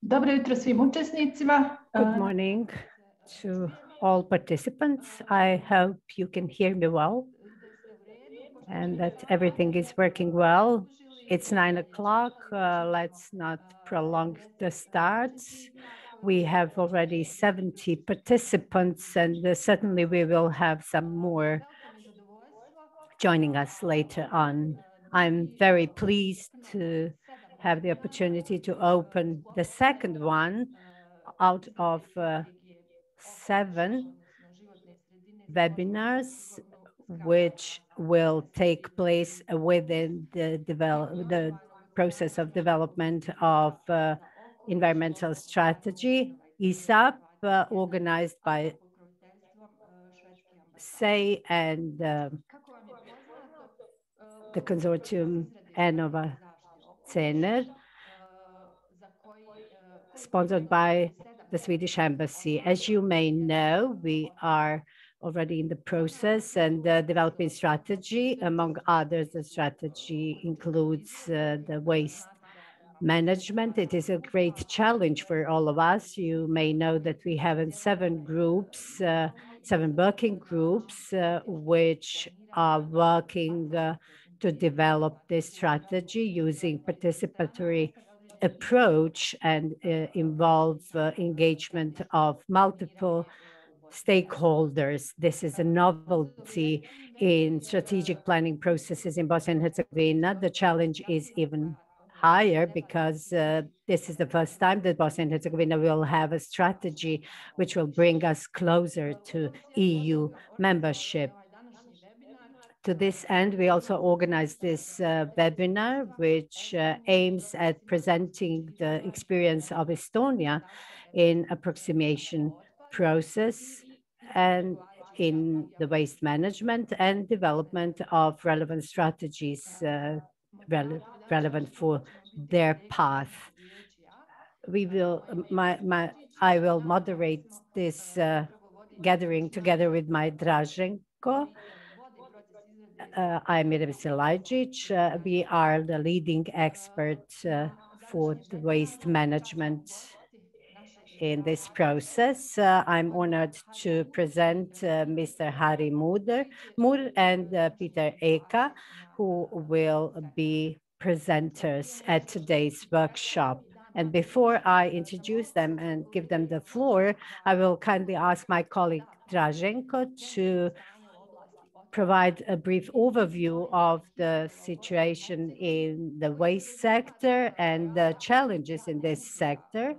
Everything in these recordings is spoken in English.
Dobro jutro svim učesnicima. Good morning to all participants. I hope you can hear me well and that everything is working well. It's nine o'clock. Uh, let's not prolong the start. We have already 70 participants and uh, certainly we will have some more joining us later on. I'm very pleased to have the opportunity to open the second one out of uh, seven webinars which will take place within the, the process of development of uh, environmental strategy, ESAP, uh, organized by SEI and uh, the consortium Enova Cener, sponsored by the Swedish Embassy. As you may know, we are already in the process and uh, developing strategy. Among others, the strategy includes uh, the waste management. It is a great challenge for all of us. You may know that we have in seven groups, uh, seven working groups, uh, which are working uh, to develop this strategy using participatory approach and uh, involve uh, engagement of multiple stakeholders. This is a novelty in strategic planning processes in Bosnia and Herzegovina. The challenge is even higher because uh, this is the first time that Bosnia and Herzegovina will have a strategy which will bring us closer to EU membership. To this end, we also organized this uh, webinar, which uh, aims at presenting the experience of Estonia in approximation process and in the waste management and development of relevant strategies uh, rele relevant for their path. We will, my, my, I will moderate this uh, gathering together with my Draženko, uh, I'm Mirem Silajdžić. Uh, we are the leading expert uh, for the waste management in this process. Uh, I'm honored to present uh, Mr. Harry Muder, Moore and uh, Peter Eka, who will be presenters at today's workshop. And before I introduce them and give them the floor, I will kindly ask my colleague Draženko to provide a brief overview of the situation in the waste sector and the challenges in this sector,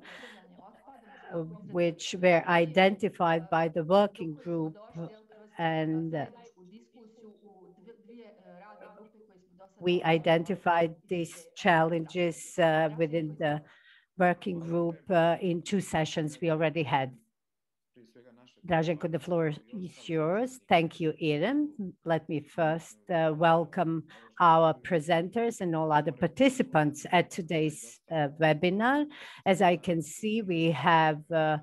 which were identified by the working group and we identified these challenges uh, within the working group uh, in two sessions we already had. Draženko, the floor is yours. Thank you, Irem. Let me first uh, welcome our presenters and all other participants at today's uh, webinar. As I can see, we have uh,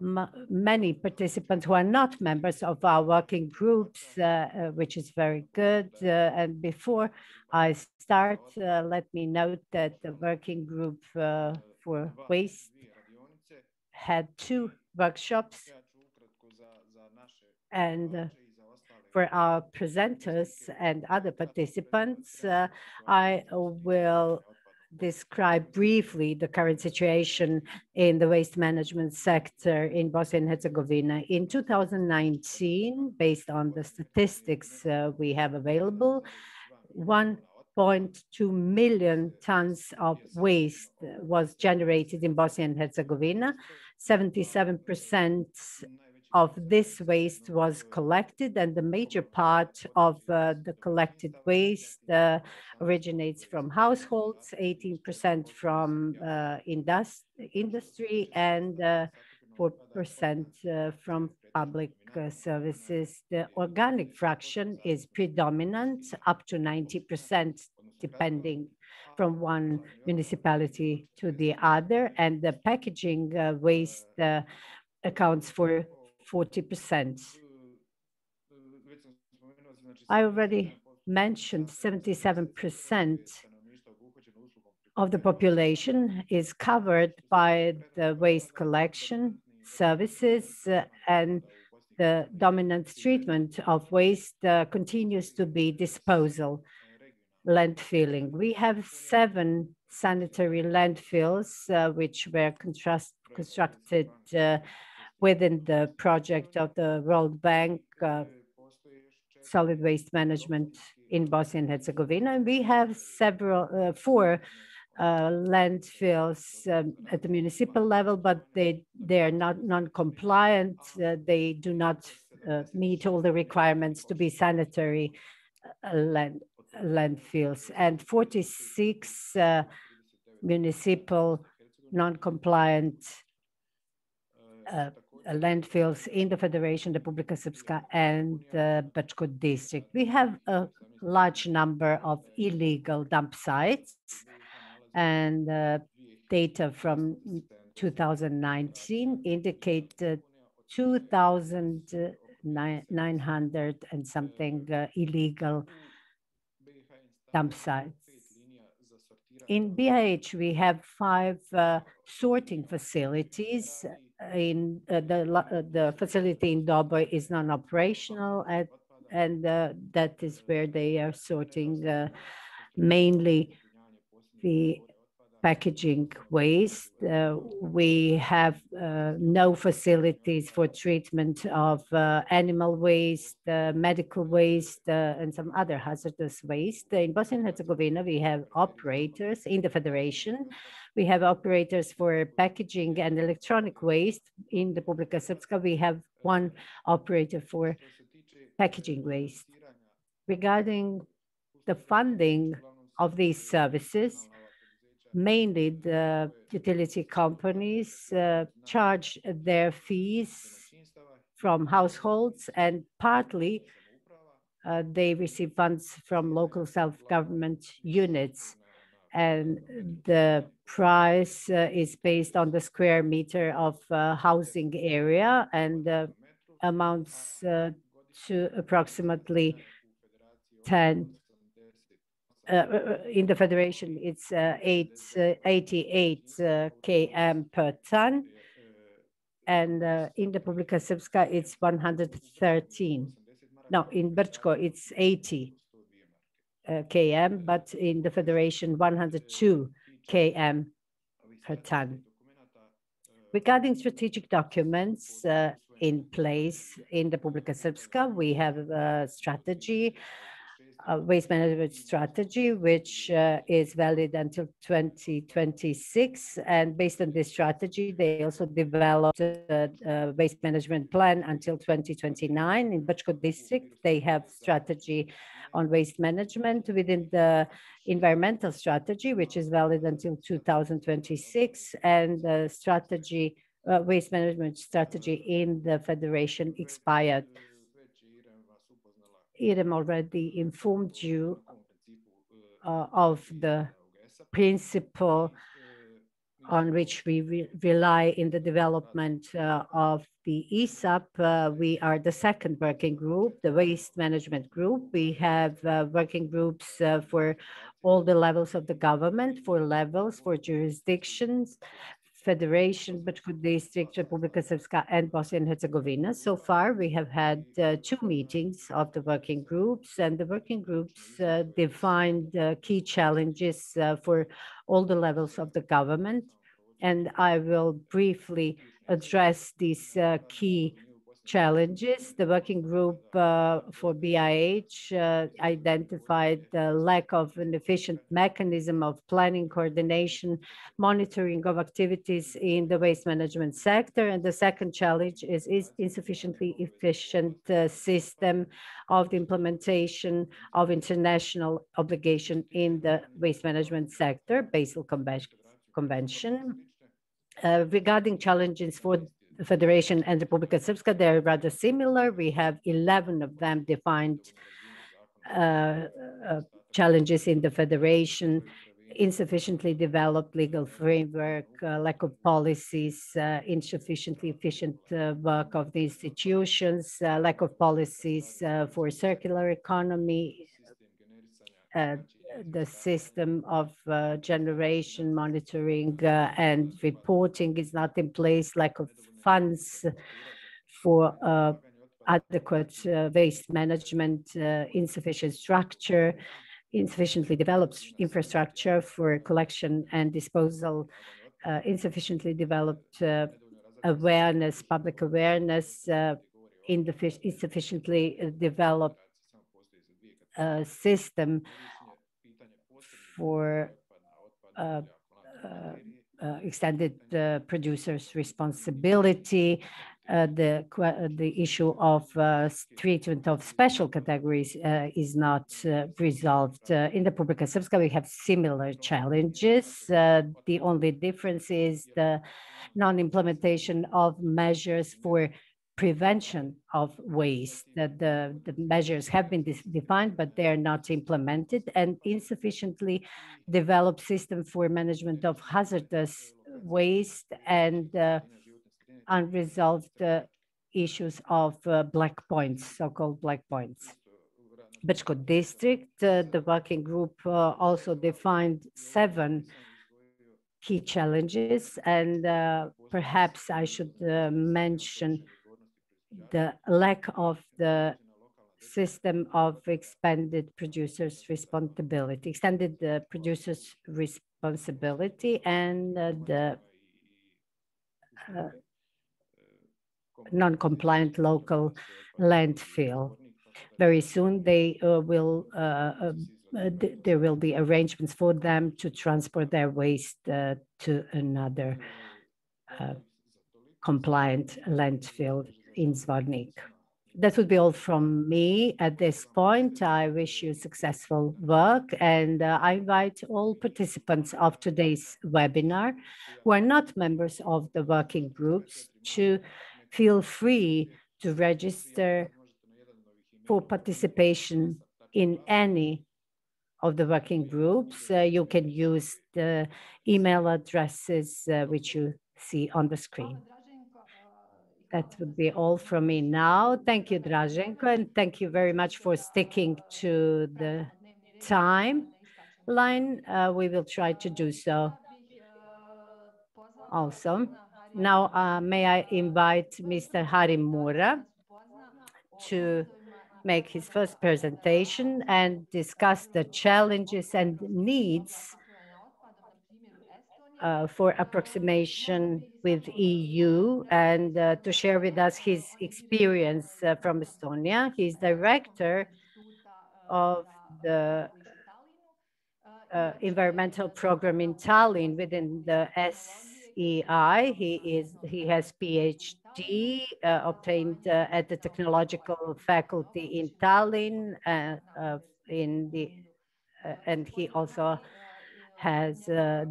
many participants who are not members of our working groups, uh, uh, which is very good. Uh, and before I start, let me note that the working group for waste had two workshops and for our presenters and other participants, uh, I will describe briefly the current situation in the waste management sector in Bosnia and Herzegovina. In 2019, based on the statistics uh, we have available, 1.2 million tons of waste was generated in Bosnia and Herzegovina. 77% of this waste was collected and the major part of uh, the collected waste uh, originates from households, 18% from uh, indust industry and 4% uh, uh, from public uh, services. The organic fraction is predominant up to 90% depending from one municipality to the other and the packaging waste accounts for 40%. I already mentioned 77% of the population is covered by the waste collection services uh, and the dominant treatment of waste uh, continues to be disposal, landfilling. We have seven sanitary landfills uh, which were constructed uh, within the project of the World Bank uh, solid waste management in Bosnia and Herzegovina. And we have several, uh, four uh, landfills um, at the municipal level, but they they are not non-compliant. Uh, they do not uh, meet all the requirements to be sanitary uh, land landfills, and 46 uh, municipal non-compliant uh, landfills in the Federation, the Republika Srpska, and the Brčko district. We have a large number of illegal dump sites and uh, data from 2019 indicate uh, 2,900 and something uh, illegal dump sites. In BIH, we have five uh, sorting facilities. In uh, the uh, the facility in Doboj is non-operational, and that is where they are sorting mainly the packaging waste. Uh, we have uh, no facilities for treatment of uh, animal waste, medical waste, and some other hazardous waste. In Bosnia and Herzegovina, we have operators in the federation. We have operators for packaging and electronic waste. In the Republika Srpska, we have one operator for packaging waste. Regarding the funding of these services, mainly the utility companies uh, charge their fees from households and partly uh, they receive funds from local self-government units. And the price uh, is based on the square meter of uh, housing area and amounts uh, to approximately 10 uh, uh, Uh, uh, uh, in the federation, it's uh, eight, 88 km per ton. And in the Republika Srpska, it's 113. No, in Brčko, it's 80 km, but in the federation, 102 km per ton. Regarding strategic documents uh, in place in the Republika Srpska, we have a strategy uh, waste management strategy, which uh, is valid until 2026. And based on this strategy, they also developed a, a waste management plan until 2029. In Brčko district, they have strategy on waste management within the environmental strategy, which is valid until 2026, and the strategy, uh, waste management strategy in the federation expired. Irem already informed you uh, of the principle on which we re rely in the development uh, of the ESAP. Uh, we are the second working group, the waste management group. We have uh, working groups uh, for all the levels of the government, for levels, for jurisdictions, Federation, Brčko District, Republika Srpska, and Bosnia and Herzegovina. So far, we have had uh, two meetings of the working groups, and the working groups uh, defined uh, key challenges uh, for all the levels of the government. And I will briefly address these uh, key challenges. The working group uh, for BIH uh, identified the lack of an efficient mechanism of planning, coordination, monitoring of activities in the waste management sector. And the second challenge is, is insufficiently efficient uh, system of the implementation of international obligation in the waste management sector, Basel Convention. Uh, regarding challenges for Federation and Republika Srpska, they're rather similar. We have 11 of them defined uh, uh, challenges in the Federation, insufficiently developed legal framework, uh, lack of policies, uh, insufficiently efficient uh, work of the institutions, uh, lack of policies for circular economy, the system of generation, monitoring, and reporting is not in place, lack of funds for uh, adequate uh, waste management, uh, insufficient structure, insufficiently developed infrastructure for collection and disposal, uh, insufficiently developed awareness, public awareness, insufficiently developed system for uh, uh, extended producers' responsibility, uh, the uh, the issue of uh, treatment of special categories is not resolved. in Republika Srpska, we have similar challenges. the only difference is the non-implementation of measures for prevention of waste, that the, the measures have been defined, but they are not implemented and insufficiently developed system for management of hazardous waste and uh, unresolved uh, issues of uh, black points, so-called black points. Brčko district, uh, the working group uh, also defined seven key challenges, and uh, perhaps I should mention the lack of the system of expanded producers responsibility, extended the producers responsibility and uh, the uh, non-compliant local landfill. Very soon they uh, will uh, uh, th there will be arrangements for them to transport their waste uh, to another compliant landfill in Zvornik. That would be all from me at this point. I wish you successful work and uh, I invite all participants of today's webinar who are not members of the working groups to feel free to register for participation in any of the working groups. Uh, you can use the email addresses uh, which you see on the screen. That would be all from me now. Thank you, Draženko, and thank you very much for sticking to the time line. Uh, we will try to do so also. Now, uh, may I invite Mr. Harri Moora to make his first presentation and discuss the challenges and needs uh, for approximation with EU and uh, to share with us his experience uh, from Estonia. He's director of the uh, environmental program in Tallinn within the SEI. He is he has PhD uh, obtained at the technological faculty in Tallinn in the and he also has a,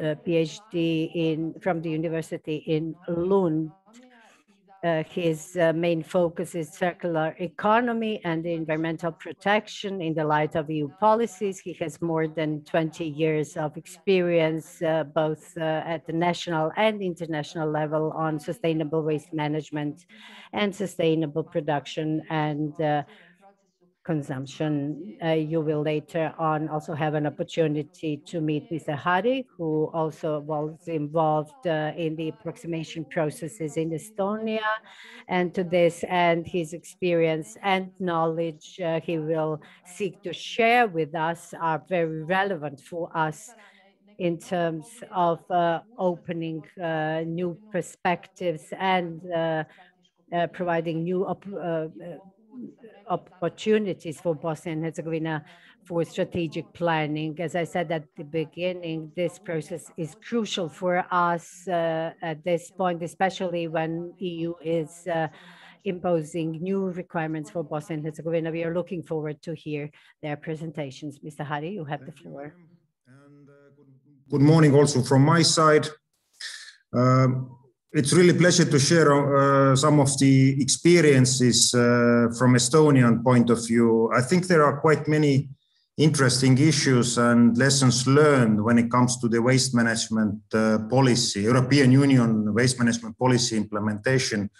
a PhD in from the university in Lund. Uh, his uh, main focus is circular economy and environmental protection in the light of EU policies. He has more than 20 years of experience, uh, both uh, at the national and international level on sustainable waste management and sustainable production and uh, consumption. Uh, you will later on also have an opportunity to meet Mr. Hari, who also was involved uh, in the approximation processes in Estonia. And to this and his experience and knowledge uh, he will seek to share with us are very relevant for us in terms of uh, opening uh, new perspectives and uh, providing new opportunities for Bosnia and Herzegovina for strategic planning. As I said at the beginning, this process is crucial for us uh, at this point, especially when EU is uh, imposing new requirements for Bosnia and Herzegovina. We are looking forward to hear their presentations. Mr. Harri, you have the floor. And, uh, good, good, morning also from my side. Um, it's really a pleasure to share uh, some of the experiences uh, from Estonian point of view. I think there are quite many interesting issues and lessons learned when it comes to the waste management uh, policy, European Union waste management policy implementation,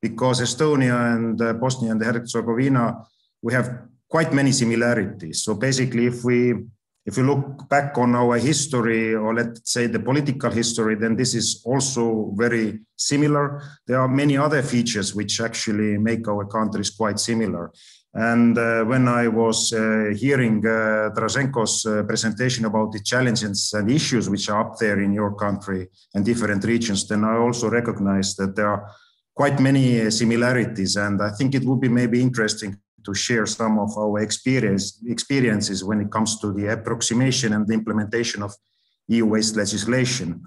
because Estonia and uh, Bosnia and Herzegovina, we have quite many similarities. So basically, if we if you look back on our history, or let's say the political history, then this is also very similar. There are many other features which actually make our countries quite similar. And uh, when I was uh, hearing uh, Draženko's uh, presentation about the challenges and issues which are up there in your country and different regions, then I also recognize that there are quite many uh, similarities. And I think it would be maybe interesting to share some of our experience, experiences when it comes to the approximation and the implementation of EU waste legislation.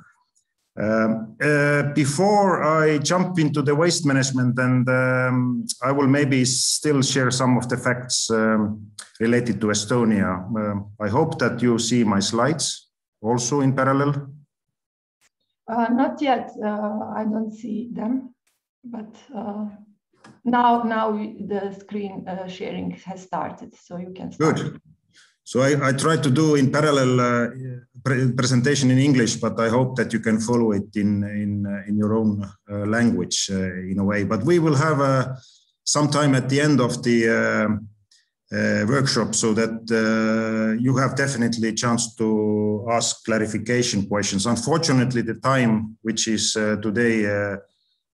Um, uh, before I jump into the waste management, and um, I will maybe still share some of the facts um, related to Estonia. Uh, I hope that you see my slides also in parallel. Uh, not yet. Uh, I don't see them, but uh, now now the screen uh, sharing has started, so you can. Start. Good. So I, I try to do in parallel uh, pre presentation in English, but I hope that you can follow it in in uh, in your own uh, language uh, in a way. But we will have uh, some time at the end of the workshop so that you have definitely a chance to ask clarification questions. Unfortunately, the time which is today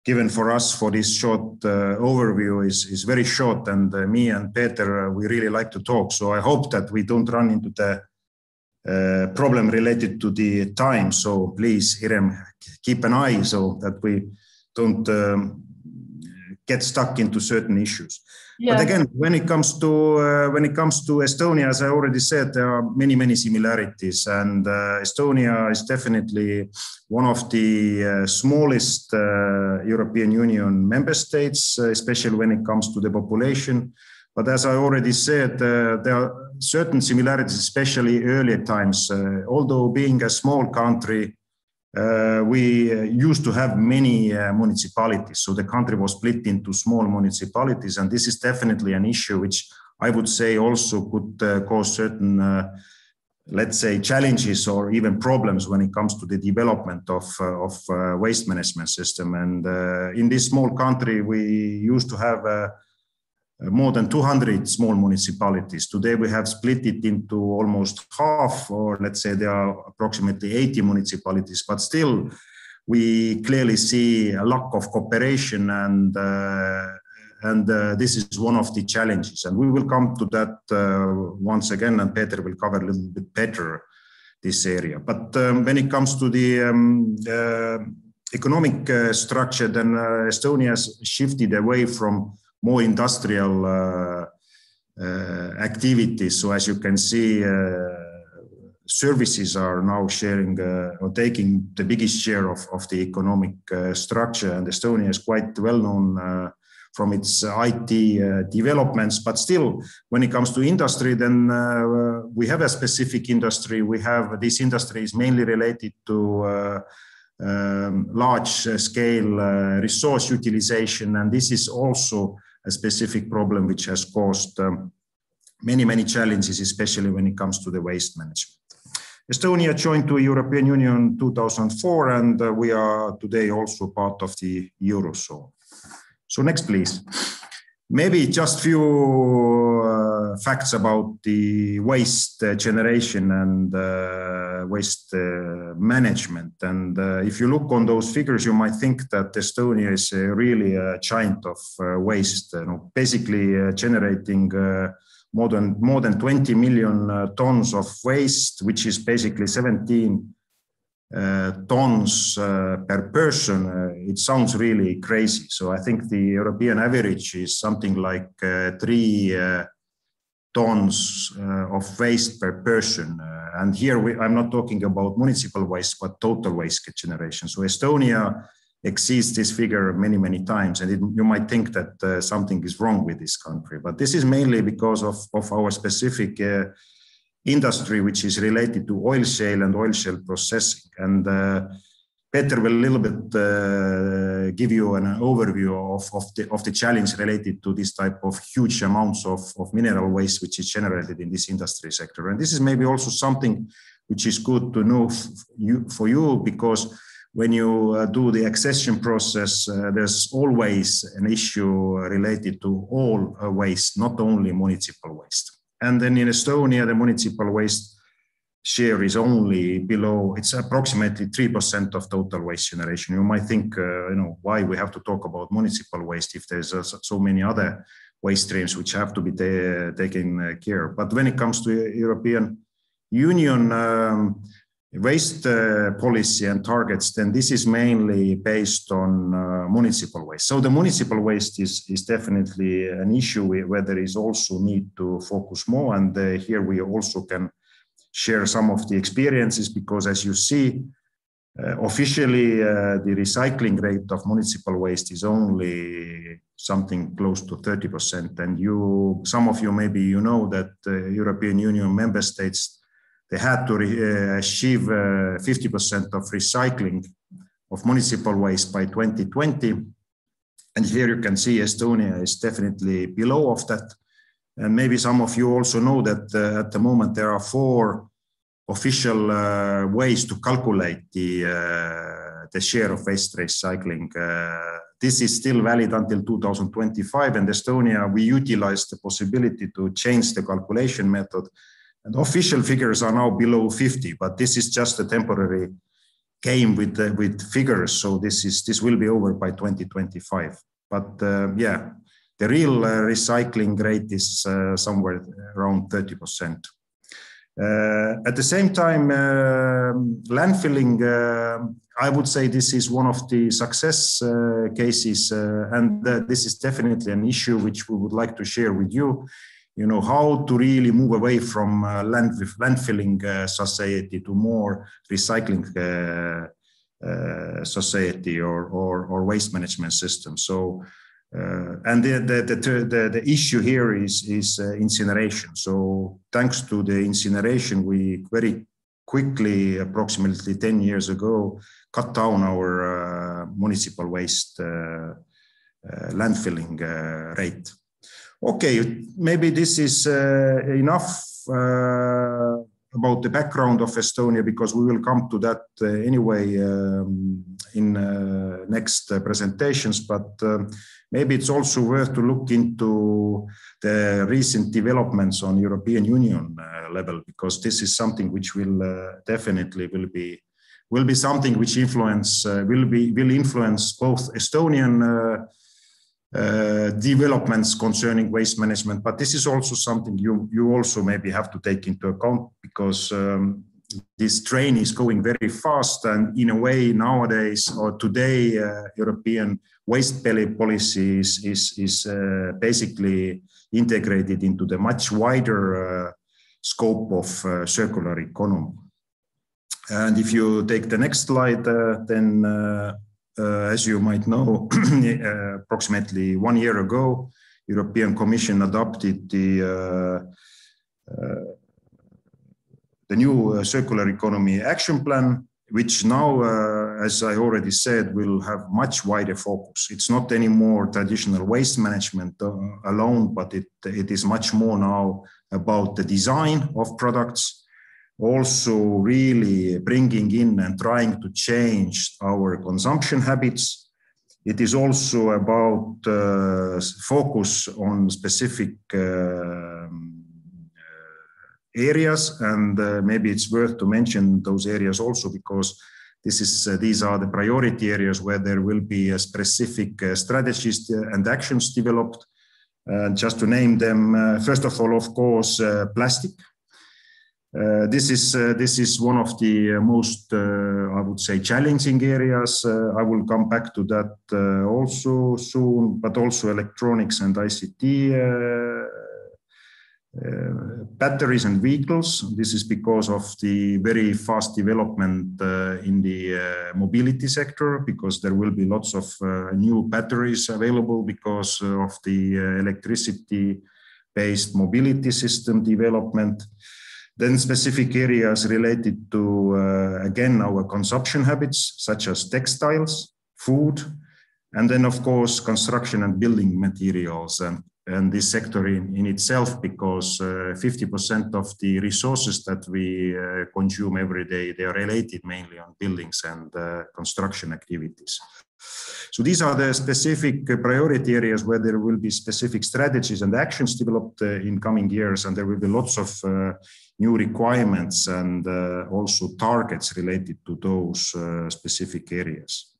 given for us for this short uh, overview is, is very short and uh, me and Peter, uh, we really like to talk. So I hope that we don't run into the uh, problem related to the time. So please, Irem, keep an eye so that we don't um, get stuck into certain issues. Yeah. But again, when it comes to uh, when it comes to Estonia, as I already said, there are many many similarities, and uh, Estonia is definitely one of the uh, smallest uh, European Union member states, uh, especially when it comes to the population. But as I already said, uh, there are certain similarities, especially earlier times. although being a small country, uh, we uh, used to have many uh, municipalities. So the country was split into small municipalities. And this is definitely an issue which I would say also could uh, cause certain, uh, let's say, challenges or even problems when it comes to the development of, of waste management system. And in this small country, we used to have more than 200 small municipalities. Today we have split it into almost half, or let's say there are approximately 80 municipalities, but still we clearly see a lack of cooperation and uh, and uh, this is one of the challenges and we will come to that uh, once again and Peter will cover a little bit better this area. But um, when it comes to the um, uh, economic uh, structure, then Estonia has shifted away from more industrial uh, uh, activities. So as you can see, uh, services are now sharing or taking the biggest share of, of the economic structure. And Estonia is quite well known from its IT uh, developments. But still, when it comes to industry, then uh, we have a specific industry. We have this industry is mainly related to uh, um, large scale resource utilization. And this is also a specific problem which has caused um, many, many challenges, especially when it comes to the waste management. Estonia joined the European Union 2004, and uh, we are today also part of the Eurozone. So next, please. Maybe just few uh, facts about the waste uh, generation and uh, waste uh, management. And uh, if you look on those figures, you might think that Estonia is really a giant of uh, waste, you know, basically generating more than more than 20 million tons of waste, which is basically 17 uh, tons uh, per person, uh, it sounds really crazy. So I think the European average is something like three tons of waste per person. and here we, I'm not talking about municipal waste, but total waste generation. So Estonia exceeds this figure many, many times. And it, you might think that uh, something is wrong with this country, but this is mainly because of, of our specific uh, industry which is related to oil shale and oil shale processing. And uh, Peter will a little bit uh, give you an overview of, of, the, of the challenge related to this type of huge amounts of, of mineral waste which is generated in this industry sector. And this is maybe also something which is good to know you, for you because when you uh, do the accession process, uh, there's always an issue related to all uh, waste, not only municipal waste. And then in Estonia, the municipal waste share is only below, it's approximately 3% of total waste generation. You might think, uh, you know, why we have to talk about municipal waste if there's uh, so many other waste streams which have to be taken uh, care. But when it comes to European Union um, waste uh, policy and targets, then this is mainly based on uh, municipal waste. So the municipal waste is, is definitely an issue where there is also need to focus more. And uh, here we also can share some of the experiences because as you see, uh, officially uh, the recycling rate of municipal waste is only something close to 30% and you some of you maybe you know that uh, european union member states they had to uh, achieve 50% uh, of recycling of municipal waste by 2020 and here you can see estonia is definitely below of that and maybe some of you also know that uh, at the moment there are four official uh, ways to calculate the, uh, the share of waste recycling. Uh, this is still valid until 2025 and Estonia, we utilize the possibility to change the calculation method. And official figures are now below 50, but this is just a temporary game with, with figures. So this is this will be over by 2025. But uh, yeah, the real uh, recycling rate is uh, somewhere around 30%. Uh, at the same time, um, landfilling, I would say this is one of the success cases, and this is definitely an issue which we would like to share with you you know how to really move away from uh, land, landfilling uh, society to more recycling uh, society or, or, or waste management system so uh, and the, the, the, the, issue here is, is uh, incineration. So thanks to the incineration, we very quickly, approximately 10 years ago, cut down our uh, municipal waste uh, uh, landfilling uh, rate. Okay, maybe this is enough about the background of Estonia because we will come to that anyway um, in next presentations. But um, maybe it's also worth to look into the recent developments on European Union uh, level because this is something which will uh, definitely will be will be something which influence uh, will be will influence both Estonian uh, developments concerning waste management, but this is also something you you also maybe have to take into account because um, this train is going very fast and in a way nowadays or today uh, european waste policy is, is, is uh, basically integrated into the much wider uh, scope of uh, circular economy. And if you take the next slide uh, then as you might know approximately one year ago european commission adopted the the new uh, circular economy action plan, which now, uh, as I already said, will have much wider focus. It's not anymore traditional waste management uh, alone, but it, it is much more now about the design of products, also really bringing in and trying to change our consumption habits. It is also about uh, focus on specific uh, areas. And uh, maybe it's worth to mention those areas also because this is uh, these are the priority areas where there will be specific uh, strategies and actions developed. Just to name them first of all of course plastic uh, this is uh, this is one of the uh, most I would say challenging areas. I will come back to that also soon, but also electronics and ICT uh, batteries and vehicles. This is because of the very fast development uh, in the uh, mobility sector, because there will be lots of new batteries available because of the electricity based mobility system development. Then specific areas related to, uh, again, our consumption habits, such as textiles, food, and then of course, construction and building materials and and this sector in, in itself because 50% uh, of the resources that we uh, consume every day they are related mainly on buildings and uh, construction activities. So these are the specific priority areas where there will be specific strategies and actions developed in coming years and there will be lots of new requirements and uh, also targets related to those uh, specific areas.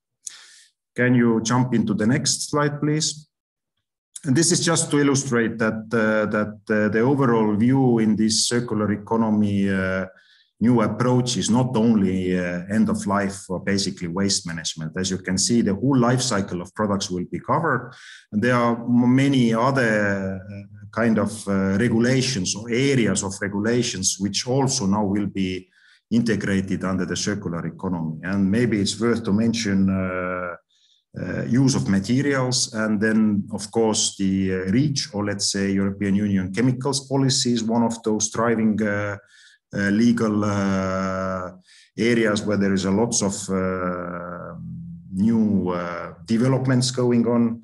Can you jump into the next slide, please? And this is just to illustrate that, uh, that the overall view in this circular economy new approach is not only uh, end of life or basically waste management. As you can see, the whole life cycle of products will be covered. And there are many other kind of uh, regulations or areas of regulations which also now will be integrated under the circular economy. And maybe it's worth to mention uh, uh, use of materials and then of course the uh, REACH or let's say European Union chemicals policy is one of those driving uh, uh, legal areas where there is a lots of new developments going on.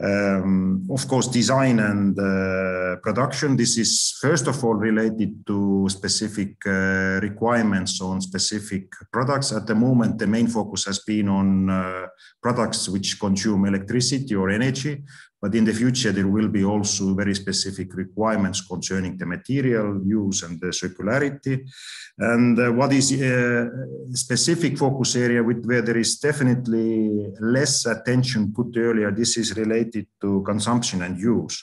Um, of course, design and uh, production. This is first of all related to specific uh, requirements on specific products. At the moment, the main focus has been on uh, products which consume electricity or energy. But in the future, there will be also very specific requirements concerning the material use and the circularity. And uh, what is a uh, specific focus area with, where there is definitely less attention put earlier, this is related to consumption and use.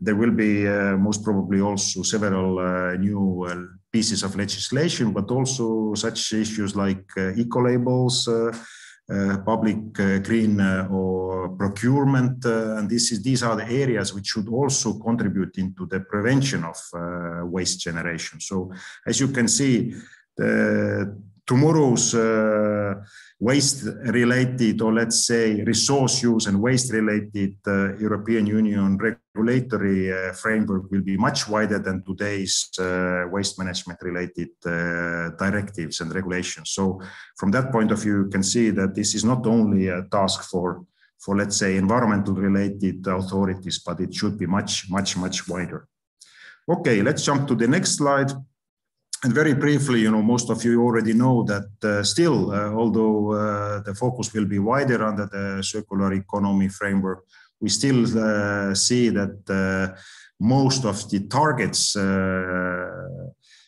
There will be uh, most probably also several uh, new uh, pieces of legislation, but also such issues like uh, eco-labels, uh, public uh, green uh, or procurement. and this is, these are the areas which should also contribute into the prevention of waste generation. So as you can see, the, tomorrow's waste related or let's say resource use and waste related uh, European Union regulatory uh, framework will be much wider than today's uh, waste management related uh, directives and regulations. So from that point of view, you can see that this is not only a task for for let's say environmental related authorities, but it should be much, much, much wider. Okay, let's jump to the next slide. And very briefly, you know, most of you already know that uh, still, uh, although uh, the focus will be wider under the circular economy framework, we still uh, see that uh, most of the targets uh,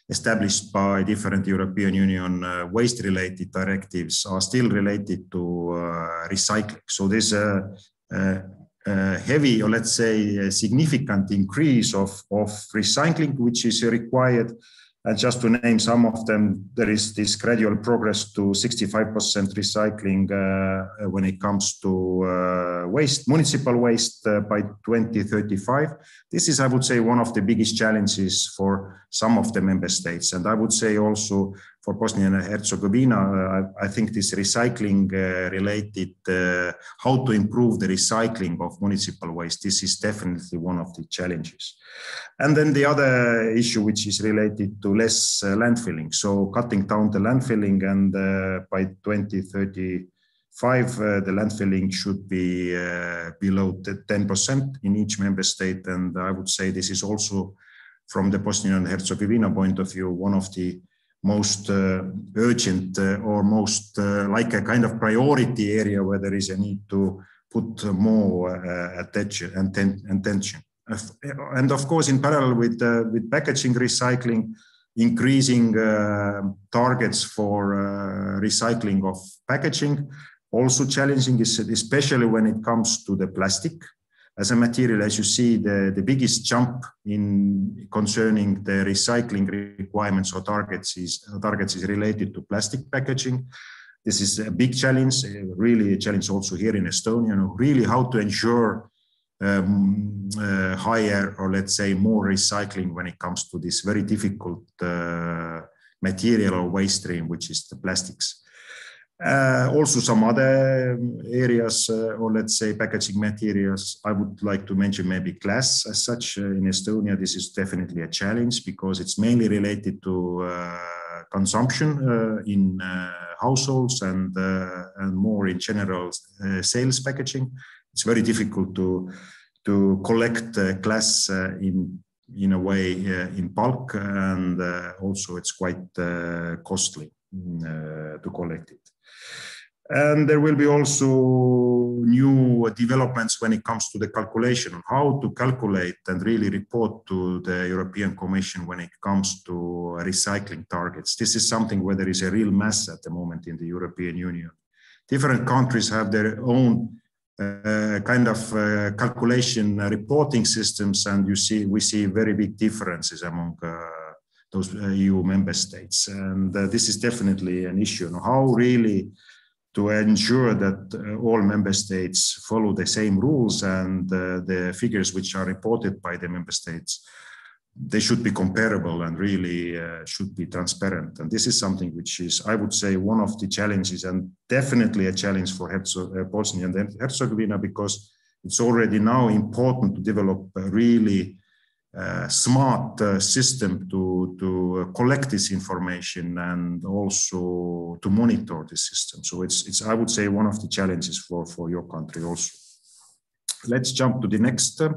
established by different European Union waste-related directives are still related to recycling. So there's a, a, heavy, or let's say, significant increase of, of recycling, which is required and just to name some of them, there is this gradual progress to 65% recycling uh, when it comes to uh, waste, municipal waste uh, by 2035. This is, I would say, one of the biggest challenges for some of the member states. And I would say also for Bosnia and Herzegovina, uh, I, I, think this recycling uh, related, uh, how to improve the recycling of municipal waste, this is definitely one of the challenges. And then the other issue, which is related to less uh, landfilling. So cutting down the landfilling and uh, by 2035, uh, the landfilling should be below 10% in each member state. And I would say this is also from the Bosnia and Herzegovina point of view, one of the most uh, urgent uh, or most uh, like a kind of priority area where there is a need to put more attention attention. And of course, in parallel with with packaging recycling, increasing targets for recycling of packaging, also challenging especially when it comes to the plastic as a material, as you see, the, the biggest jump in concerning the recycling requirements or targets is, targets is related to plastic packaging. This is a big challenge, really a challenge also here in Estonia, you know, really how to ensure um, uh, higher or let's say more recycling when it comes to this very difficult uh, material or waste stream, which is the plastics. Uh, also some other um, areas, uh, or let's say packaging materials, I would like to mention maybe glass as such. Uh, in Estonia, this is definitely a challenge because it's mainly related to uh, consumption uh, in uh, households and, and more in general sales packaging. It's very difficult to, to collect glass in, in a way in bulk and also it's quite costly mm, to collect it. And there will be also new developments when it comes to the calculation on how to calculate and really report to the European Commission when it comes to recycling targets. This is something where there is a real mess at the moment in the European Union. Different countries have their own uh, kind of uh, calculation reporting systems, and you see we see very big differences among uh, those uh, EU member states, and uh, this is definitely an issue. How really to ensure that uh, all member states follow the same rules and uh, the figures which are reported by the member states they should be comparable and really uh, should be transparent. And this is something which is i would say one of the challenges and definitely a challenge for Herzo uh, bosnia and herzegovina because it's already now important to develop a really uh, smart uh, system to, to collect this information and also to monitor the system. So it's, it's, I would say, one of the challenges for, for your country also. Let's jump to the next uh,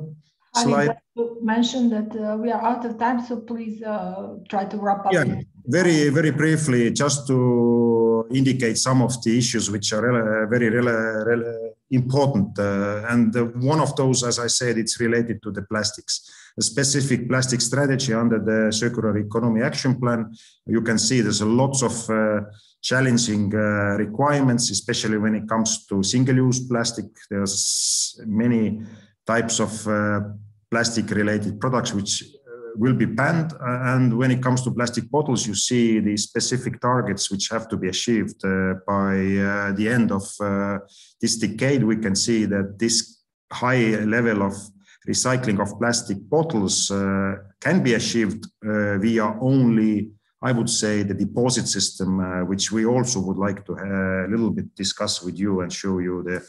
slide. You mentioned that uh, we are out of time, so please uh, try to wrap up. Yeah, very, very briefly, just to indicate some of the issues which are very very important. and one of those, as I said, it's related to the plastics a specific plastic strategy under the circular economy action plan. You can see there's a lots of uh, challenging uh, requirements, especially when it comes to single-use plastic. There's many types of uh, plastic-related products which uh, will be banned. and when it comes to plastic bottles, you see the specific targets which have to be achieved uh, by uh, the end of this decade. We can see that this high level of recycling of plastic bottles uh, can be achieved uh, via only, I would say, the deposit system, uh, which we also would like to a little bit discuss with you and show you the,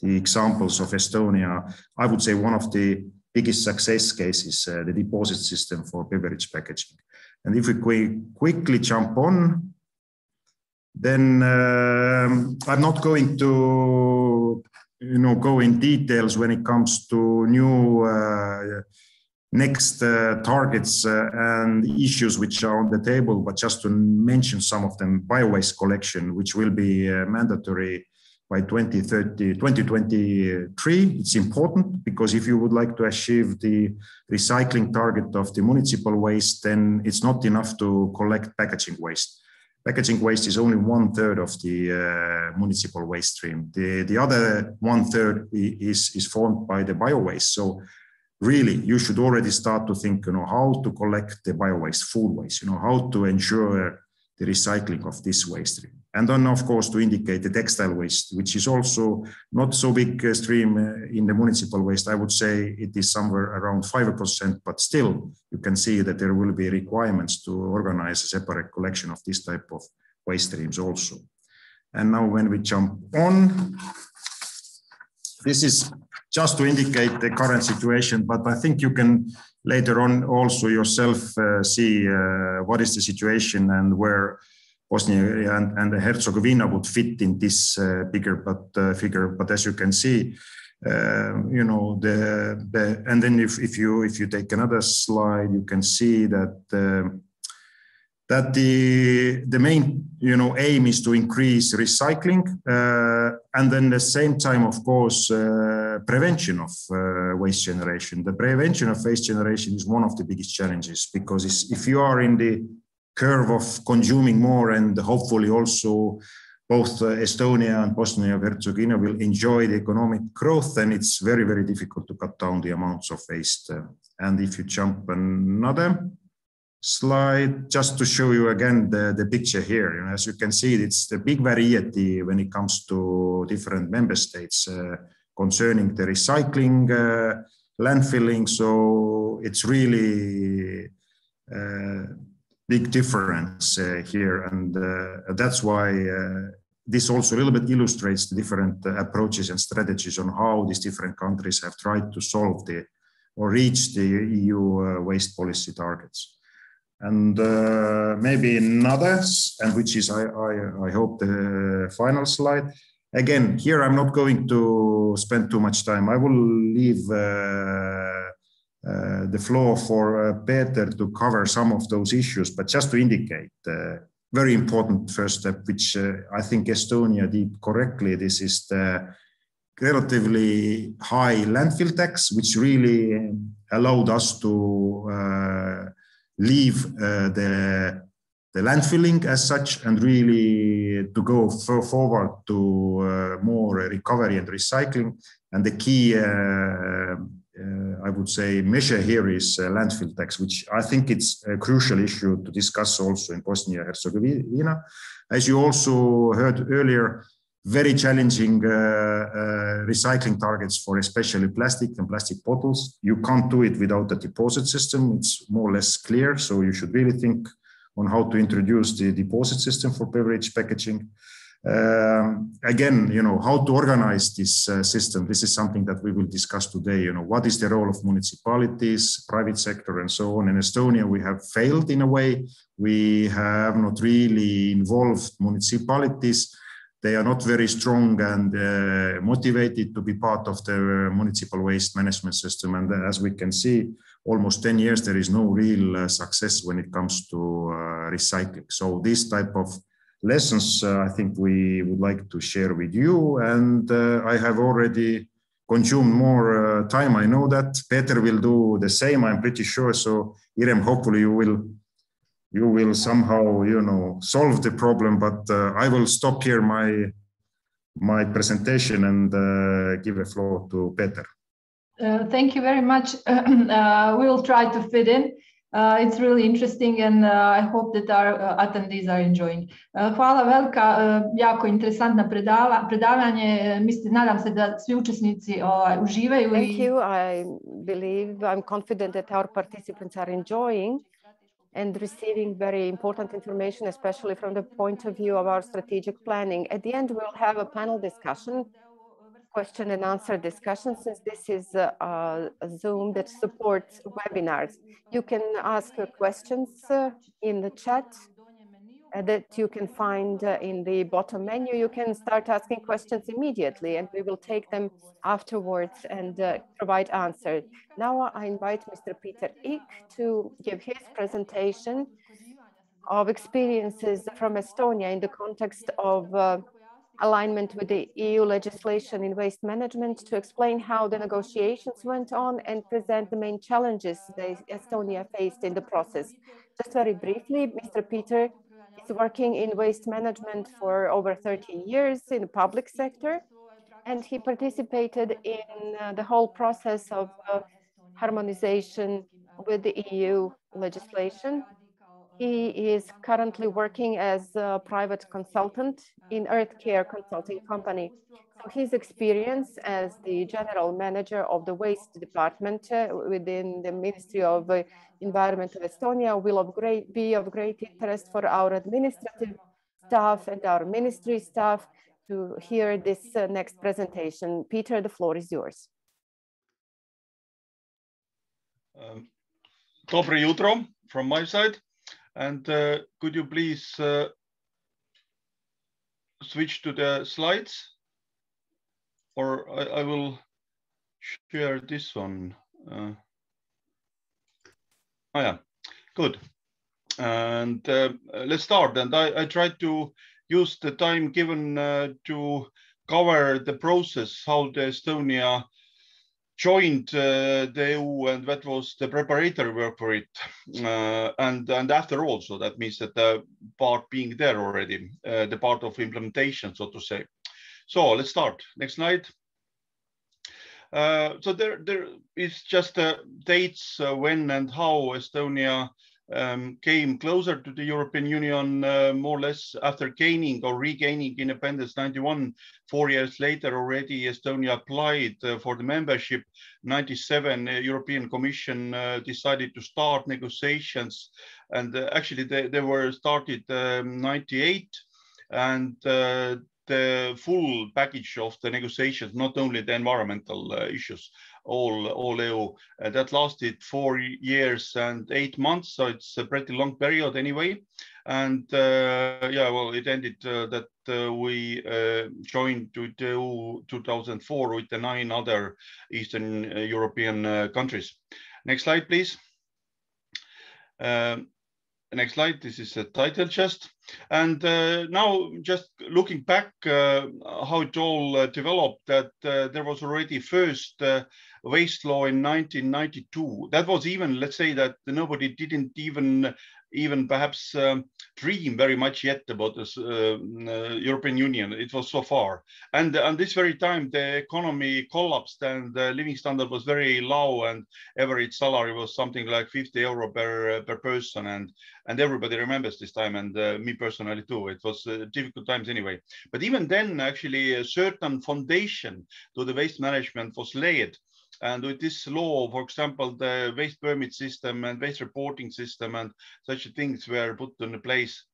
the examples of Estonia. I would say one of the biggest success cases, uh, the deposit system for beverage packaging. And if we quickly jump on, then um, I'm not going to you know go in details when it comes to new uh, next uh, targets uh, and issues which are on the table. But just to mention some of them bio-waste collection which will be uh, mandatory by 2030 2023 it's important because if you would like to achieve the recycling target of the municipal waste then it's not enough to collect packaging waste packaging waste is only one third of the uh, municipal waste stream. The, the other one third is, is formed by the bio waste. So really you should already start to think, you know, how to collect the bio waste, food waste, you know, how to ensure the recycling of this waste stream. And then, of course, to indicate the textile waste, which is also not so big uh, stream uh, in the municipal waste. I would say it is somewhere around 5%, but still you can see that there will be requirements to organize a separate collection of this type of waste streams also. And now when we jump on, this is just to indicate the current situation, but I think you can later on also yourself uh, see uh, what is the situation and where Bosnia and, and Herzegovina would fit in this uh, bigger but uh, figure. But as you can see, uh, you know the, the and then if, if you if you take another slide, you can see that uh, that the the main you know aim is to increase recycling uh, and then the same time, of course, uh, prevention of waste generation. The prevention of waste generation is one of the biggest challenges because if you are in the curve of consuming more and hopefully also both uh, Estonia and Bosnia and Herzegovina will enjoy the economic growth, then it's very, very difficult to cut down the amounts of waste. And if you jump another slide, just to show you again the, the picture here, know, as you can see, it's the big variety when it comes to different member states uh, concerning the recycling, uh, landfilling. So it's really uh, big difference uh, here. And uh, that's why uh, this also a little bit illustrates the different approaches and strategies on how these different countries have tried to solve the or reach the EU waste policy targets. And uh, maybe another, and which is, I, I, I, hope, the final slide. Again, here I'm not going to spend too much time. I will leave uh, uh, the floor for uh, Peter to cover some of those issues, but just to indicate, uh, very important first step, which uh, I think Estonia did correctly. This is the relatively high landfill tax, which really allowed us to uh, leave uh, the the landfilling as such and really to go forward to more recovery and recycling. And the key, I would say, measure here is landfill tax, which I think it's a crucial issue to discuss also in Bosnia Herzegovina. As you also heard earlier, very challenging uh, uh, recycling targets for especially plastic and plastic bottles. You can't do it without a deposit system. It's more or less clear. So you should really think on how to introduce the deposit system for beverage packaging. Um, again, you know, how to organize this uh, system. This is something that we will discuss today. You know, what is the role of municipalities, private sector, and so on. In Estonia, we have failed in a way. We have not really involved municipalities they are not very strong and uh, motivated to be part of the municipal waste management system. And uh, as we can see, almost 10 years, there is no real uh, success when it comes to uh, recycling. So this type of lessons, uh, I think we would like to share with you. And uh, I have already consumed more time. I know that Peter will do the same, I'm pretty sure. So Irem, hopefully you will you will somehow you know solve the problem but uh, i will stop here my my presentation and uh, give the floor to peter uh, thank you very much uh, we'll try to fit in uh, it's really interesting and uh, I hope that our attendees are enjoying. Hvala velika, jako interesantna predava, predavanje. Mislim, nadam se da svi učesnici uh, uživaju. Thank you. I believe, I'm confident that our participants are enjoying and receiving very important information, especially from the point of view of our strategic planning. At the end, we'll have a panel discussion, question and answer discussion, since this is a, a Zoom that supports webinars. You can ask questions uh, in the chat uh, that you can find uh, in the bottom menu. You can start asking questions immediately and we will take them afterwards and uh, provide answers. Now I invite Mr. Peter Eek to give his presentation of experiences from Estonia in the context of uh, alignment with the EU legislation in waste management to explain how the negotiations went on and present the main challenges that Estonia faced in the process. Just very briefly, Mr. Peter is working in waste management for over 30 years in the public sector. And he participated in uh, the whole process of uh, harmonization with the EU legislation. He is currently working as a private consultant in Earth Care Consulting Company. So his experience as the general manager of the waste department uh, within the Ministry of uh, Environment of Estonia will of great, be of great interest for our administrative staff and our ministry staff to hear this uh, next presentation. Peter, the floor is yours. Um, from my side. And uh, could you please uh, switch to the slides? Or I, I will share this one. Uh, oh yeah, good. And let's start. And I, I tried to use the time given to cover the process, how the Estonia joined uh, the EU and that was the preparatory work for it. Uh, and, and after also, that means that the part being there already, uh, the part of implementation, so to say. So let's start. Next slide. Uh, so there, there is just uh, dates uh, when and how Estonia um, came closer to the European Union uh, more or less after gaining or regaining independence 91. Four years later already Estonia applied uh, for the membership. 97 uh, European Commission uh, decided to start negotiations and uh, actually they, they were started um, 98 and uh, the full package of the negotiations, not only the environmental issues, all, all EU. Uh, that lasted four years and eight months, so it's a pretty long period anyway. And uh, yeah, well, it ended uh, that uh, we uh, joined to EU 2004 with the nine other Eastern uh, European countries. Next slide, please. Um, next slide. This is a title just. And uh, now just looking back uh, how it all uh, developed, that uh, there was already first uh, waste law in 1992. That was even, let's say that nobody didn't even even perhaps um, dream very much yet about this uh, uh, European Union. It was so far. And on this very time, the economy collapsed and the living standard was very low and average salary was something like 50 euro per, per person. And, and everybody remembers this time and uh, me personally too. It was uh, difficult times anyway. But even then, actually, a certain foundation to the waste management was laid and with this law, for example, the waste permit system and waste reporting system and such things were put in place.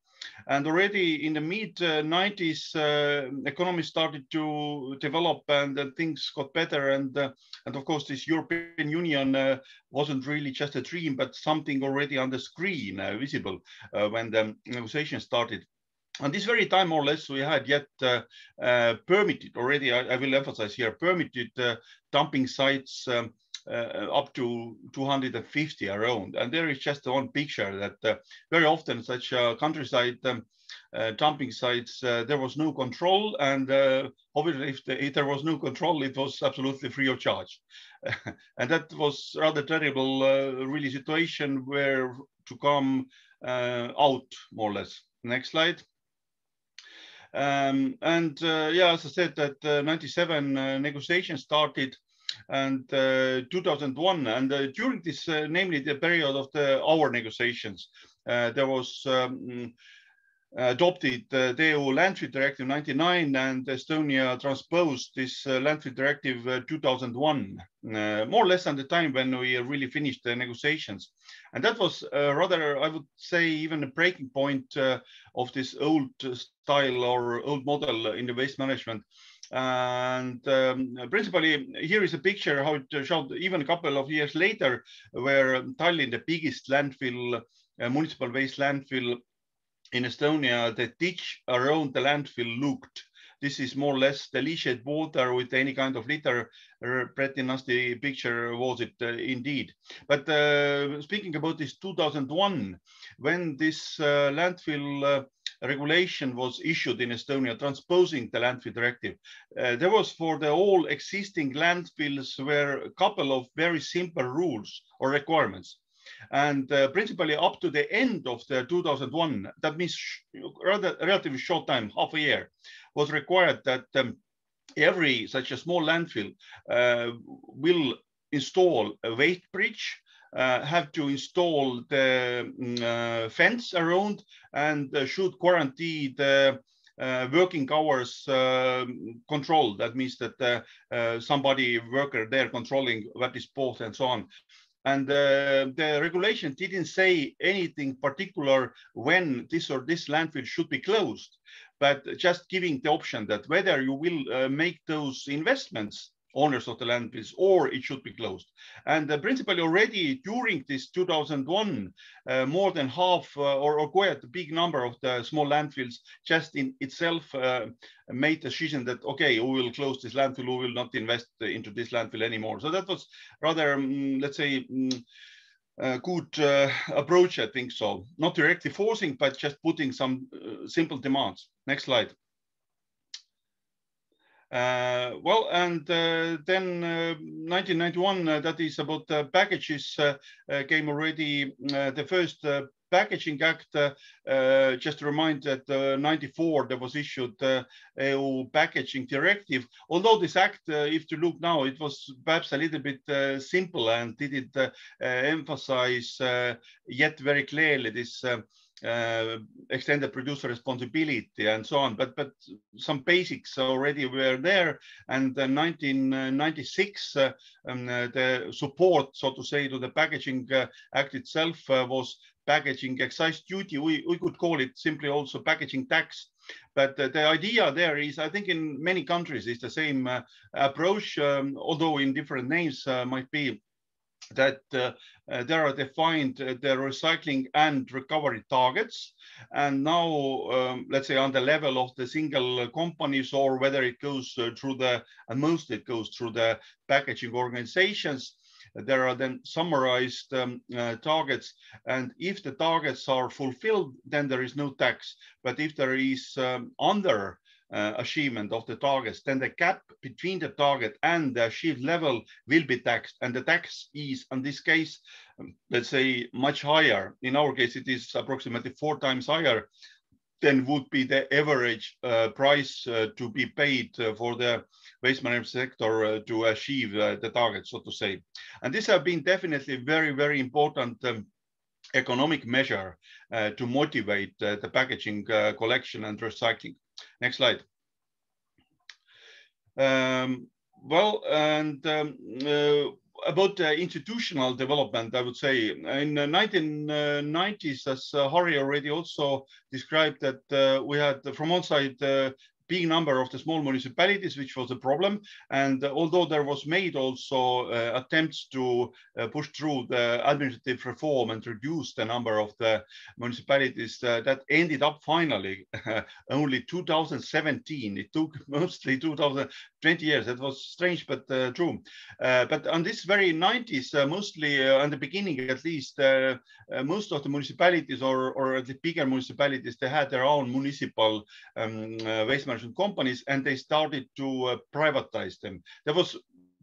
And already in the mid 90s, uh, economy started to develop and uh, things got better. And, uh, and of course, this European Union uh, wasn't really just a dream, but something already on the screen uh, visible uh, when the negotiations started. And this very time, more or less, we had yet uh, uh, permitted already, I, I, will emphasize here, permitted uh, dumping sites um, uh, up to 250 around. And there is just one picture that uh, very often such countryside um, uh, dumping sites, uh, there was no control. And uh, obviously, if, the, if, there was no control, it was absolutely free of charge. and that was rather terrible, really situation where to come out, more or less. Next slide. Um, and uh, yeah, as I said, that uh, 97 uh, negotiations started and uh, 2001. And during this, namely the period of the our negotiations, there was um, adopted the EU Landfill Directive 99 and Estonia transposed this uh, Landfill Directive uh, 2001, uh, more or less at the time when we really finished the negotiations. And that was rather, I would say, even a breaking point of this old style or old model in the waste management. And um, principally, here is a picture how it showed even a couple of years later, where Tallinn, the biggest landfill, uh, municipal waste landfill in Estonia, the ditch around the landfill looked. This is more or less the leached water with any kind of litter. Pretty nasty picture was it uh, indeed. But uh, speaking about this 2001, when this uh, landfill uh, regulation was issued in Estonia, transposing the landfill directive. Uh, there was for the all existing landfills were a couple of very simple rules or requirements. And uh, principally up to the end of the 2001, that means rather relatively short time, half a year, was required that um, every such a small landfill uh, will install a weight bridge, uh, have to install the mm, uh, fence around and uh, should guarantee the uh, working hours uh, control. That means that uh, somebody worker there controlling what is bought and so on. And uh, the regulation didn't say anything particular when this or this landfill should be closed, but just giving the option that whether you will uh, make those investments owners of the landfills or it should be closed. And uh, principally already during this 2001, uh, more than half uh, or, or, quite a big number of the small landfills just in itself uh, made the decision that, okay, we will close this landfill, we will not invest into this landfill anymore. So that was rather, um, let's say, um, uh, good uh, approach, I think so. Not directly forcing, but just putting some uh, simple demands. Next slide. Uh, well, and uh, then uh, 1991, uh, that is about uh, packages, uh, came already the first Packaging Act, uh, just to remind that uh, 94 there was issued uh, EU Packaging Directive. Although this act, if you look now, it was perhaps a little bit simple and didn't emphasize yet very clearly this uh, extended producer responsibility and so on. But but some basics already were there. And in 1996, uh, um, uh, the support, so to say, to the Packaging uh, Act itself uh, was packaging excise duty. We, we could call it simply also packaging tax. But uh, the idea there is, I think in many countries, it's the same approach, um, although in different names might be that uh, uh, there are defined uh, the recycling and recovery targets. And now, um, let's say on the level of the single companies or whether it goes uh, through the, and most it goes through the packaging organizations, there are then summarized um, uh, targets. And if the targets are fulfilled, then there is no tax. But if there is um, under uh, achievement of the targets, then the gap between the target and the achieved level will be taxed. And the tax is, in this case, um, let's say much higher. In our case, it is approximately four times higher than would be the average uh, price uh, to be paid uh, for the waste management sector uh, to achieve uh, the target, so to say. And this have been definitely very, very important um, economic measure uh, to motivate the packaging collection and recycling. Next slide. Um, well, and um, uh, about uh, institutional development, I would say in the 1990s, as uh, already also described, that uh, we had from one side uh, big number of the small municipalities, which was a problem. And although there was made also uh, attempts to uh, push through the administrative reform and reduce the number of the municipalities, uh, that ended up finally only 2017. It took mostly 2020 years. That was strange, but uh, true. Uh, but on this very 90s, uh, mostly in the beginning at least, most of the municipalities or, or the bigger municipalities, they had their own municipal um, waste companies and they started to uh, privatize them. There was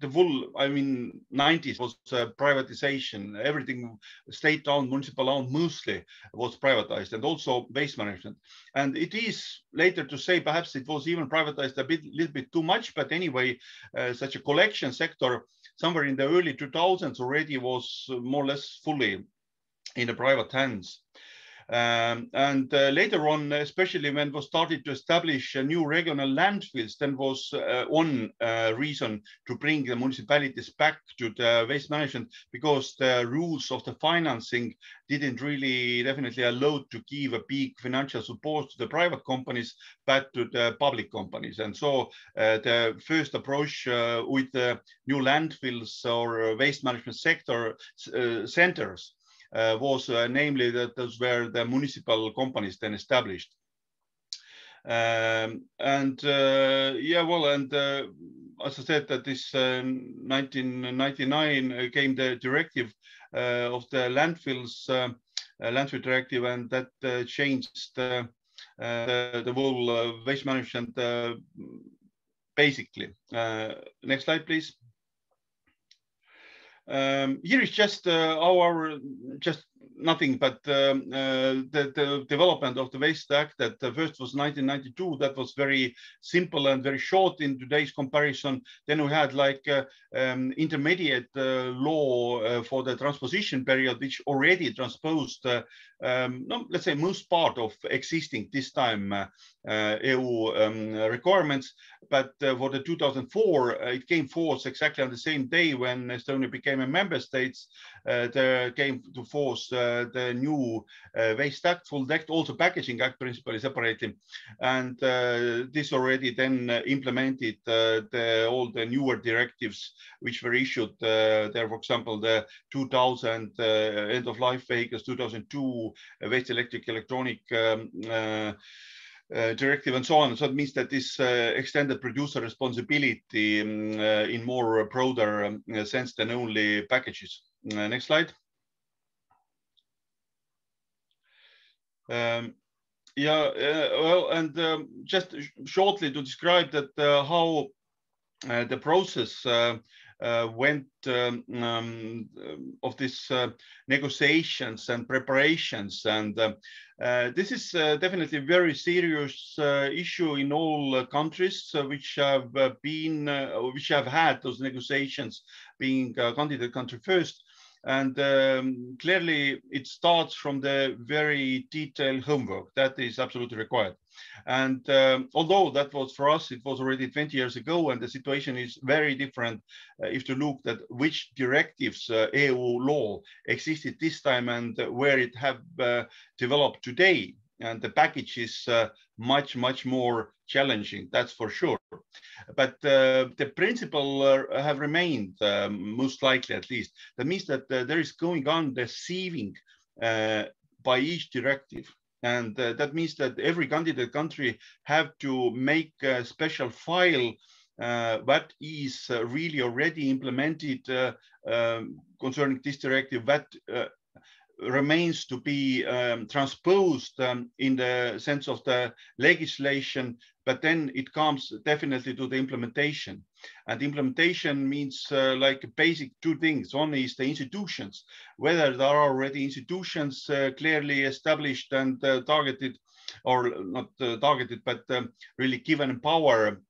the full, I mean, 90s was uh, privatization. Everything state owned, municipal owned mostly was privatized and also waste management. And it is later to say perhaps it was even privatized a bit, a little bit too much. But anyway, uh, such a collection sector somewhere in the early 2000s already was more or less fully in the private hands. Um, and uh, later on, especially when was started to establish uh, new regional landfills, then was uh, one uh, reason to bring the municipalities back to the waste management because the rules of the financing didn't really definitely allow to give a big financial support to the private companies, but to the public companies. And so uh, the first approach uh, with the new landfills or waste management sector centers uh, was uh, namely that those were the municipal companies then established. Um, and uh, yeah, well, and uh, as I said, that this uh, 1999 came the directive of the landfills, landfill directive, and that changed the whole waste management basically. next slide, please. Um, here is just uh, our just nothing but um, uh, the, the, development of the Waste Act that uh, first was 1992. That was very simple and very short in today's comparison. Then we had like uh, um, intermediate uh, law uh, for the transposition period, which already transposed, uh, um, no, let's say, most part of existing this time EU um, requirements. But for the 2004, it came force exactly on the same day when Estonia became a member state. there came to force the new uh, Waste Act, Food Act, also Packaging Act principally separately. And uh, this already then implemented uh, the, all the newer directives which were issued there, for example, the 2000 end of life vehicles, 2002 waste electric electronic um, uh, directive and so on. So it means that this uh, extended producer responsibility um, uh, in more broader um, sense than only packages. next slide. Um, yeah, uh, well, and um, just shortly to describe that uh, how uh, the process uh, uh, went um, um, of this uh, negotiations and preparations, and this is definitely a very serious issue in all countries which have been, which have had those negotiations being candidate country first. And um, clearly, it starts from the very detailed homework that is absolutely required. And um, although that was for us, it was already 20 years ago, and the situation is very different uh, if you look at which directives uh, EU law existed this time and where it have uh, developed today and the package is uh, much much more challenging that's for sure. But uh, the principle uh, have remained um, most likely at least. That means that uh, there is going on the sieving uh, by each directive. And uh, that means that every candidate country have to make a special file what is really already implemented um, concerning this directive, what remains to be um, transposed um, in the sense of the legislation, but then it comes definitely to the implementation. And implementation means uh, like basic two things. One is the institutions, whether there are already institutions uh, clearly established and uh, targeted, or not uh, targeted, but um, really given power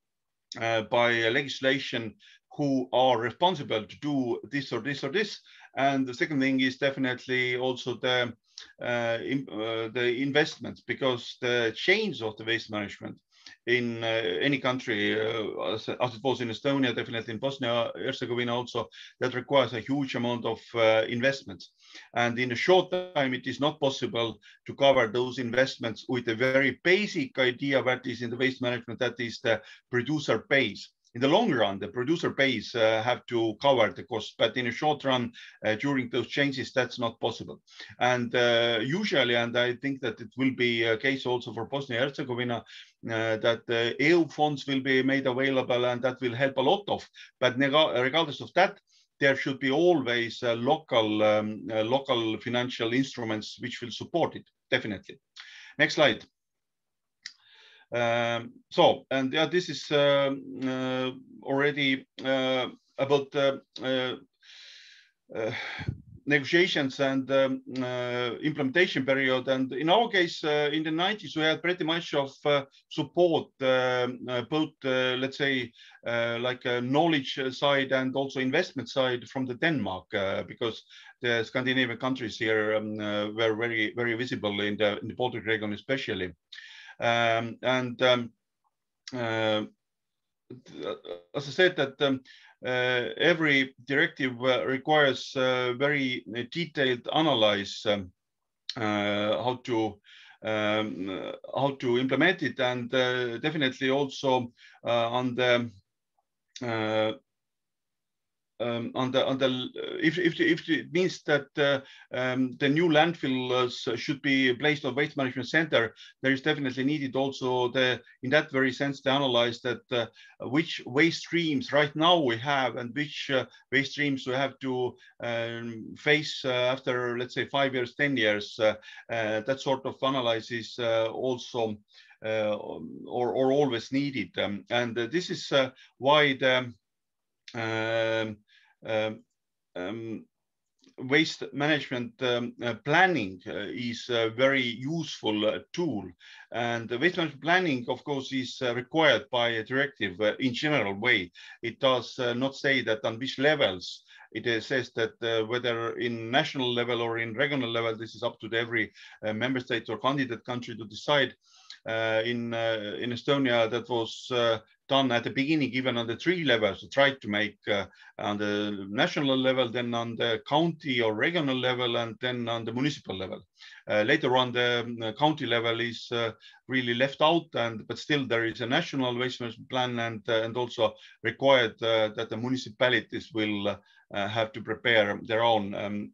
uh, by legislation who are responsible to do this or this or this and the second thing is definitely also the uh, in, uh, the investments because the change of the waste management in uh, any country, uh, as, as, it was in Estonia, definitely in Bosnia Herzegovina also, that requires a huge amount of uh, investments. And in a short time, it is not possible to cover those investments with a very basic idea that is in the waste management, that is the producer pays in the long run, the producer pays uh, have to cover the cost, but in a short run, uh, during those changes, that's not possible. And uh, usually, and I think that it will be a case also for Bosnia Herzegovina, uh, that the EU funds will be made available and that will help a lot of. But regardless of that, there should be always local um, uh, local financial instruments which will support it, definitely. Next slide. Um, so, and yeah, this is uh, uh, already uh, about negotiations and um, uh, implementation period. And in our case, uh, in the 90s, we had pretty much of uh, support, um, both, let's say, like a knowledge side and also investment side from the Denmark, because the Scandinavian countries here um, were very, very visible in the, in the Baltic region, especially. Um, and um, uh, as I said, that um, uh, every directive uh, requires very detailed analysis um, how to um, how to implement it, and definitely also on the um, on the on the if if if it means that uh, um, the new landfills should be placed on waste management center, there is definitely needed also the in that very sense to analyze that uh, which waste streams right now we have and which uh, waste streams we have to um, face uh, after let's say five years, ten years. Uh, uh, that sort of analysis also. or, or always needed. Um, and this is why the um, um, um, waste management um, uh, planning uh, is a very useful uh, tool. And waste management planning, of course, is uh, required by a directive uh, in general way. It does uh, not say that on which levels. It says that whether in national level or in regional level, this is up to every member state or candidate country to decide. in in Estonia, that was done at the beginning, even on the three levels, to try to make uh, on the national level, then on the county or regional level, and then on the municipal level. Uh, later on, the um, county level is uh, really left out, and but still there is a national waste management plan, and uh, and also required uh, that the municipalities will uh, have to prepare their own um,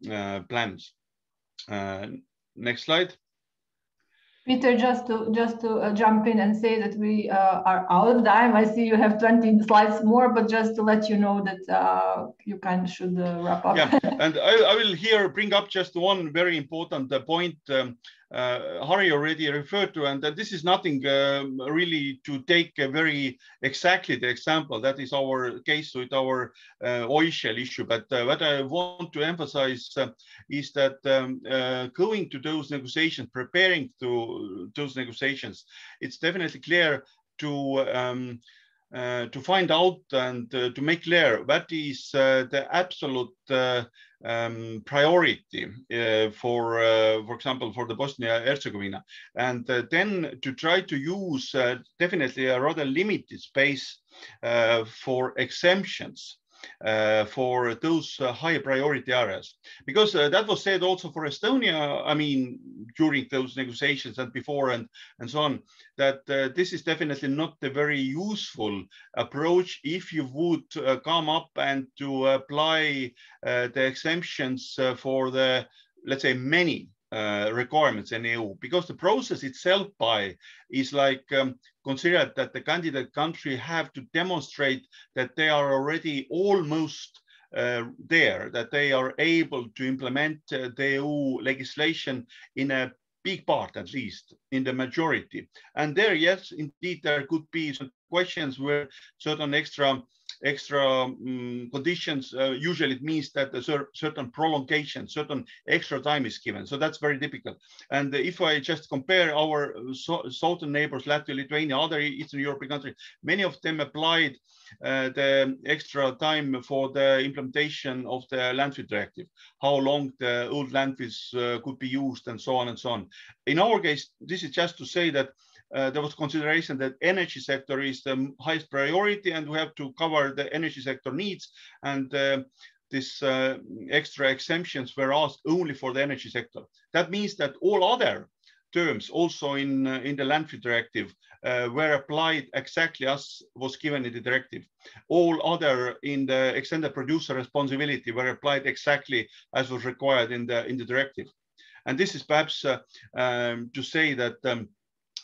plans. next slide. Peter, just to just to uh, jump in and say that we uh, are out of time. I see you have 20 slides more, but just to let you know that uh, you kind of should uh, wrap up. Yeah, and I, I, will here bring up just one very important uh, point um, uh, Harri already referred to, and that this is nothing um, really to take very exactly the example. That is our case with our uh, issue. But uh, what I want to emphasize uh, is that um, uh, going to those negotiations, preparing to those negotiations, it's definitely clear to um, uh, to find out and uh, to make clear what is uh, the absolute um, priority uh, for, uh, for example, for the Bosnia Herzegovina, and uh, then to try to use definitely a rather limited space for exemptions. uh, for those uh, high priority areas. Because uh, that was said also for Estonia, I mean, during those negotiations and before and, and so on, that uh, this is definitely not a very useful approach if you would uh, come up and to apply uh, the exemptions for the, let's say, many uh, requirements in EU because the process itself by is like um, considered that the candidate country have to demonstrate that they are already almost uh, there, that they are able to implement uh, the EU legislation in a big part, at least in the majority. And there, yes, indeed, there could be some questions where certain extra extra um, conditions, uh, usually it means that a cer certain prolongation, certain extra time is given. So that's very difficult. And if I just compare our so southern neighbors, Latvia, Lithuania, other Eastern European countries, many of them applied uh, the extra time for the implementation of the landfill directive, how long the old landfills uh, could be used and so on and so on. In our case, this is just to say that uh, there was consideration that energy sector is the highest priority and we have to cover the energy sector needs and uh, this uh, extra exemptions were asked only for the energy sector. That means that all other terms also in, uh, in the landfill directive uh, were applied exactly as was given in the directive. All other in the extended producer responsibility were applied exactly as was required in the, in the directive. And this is perhaps uh, um, to say that um,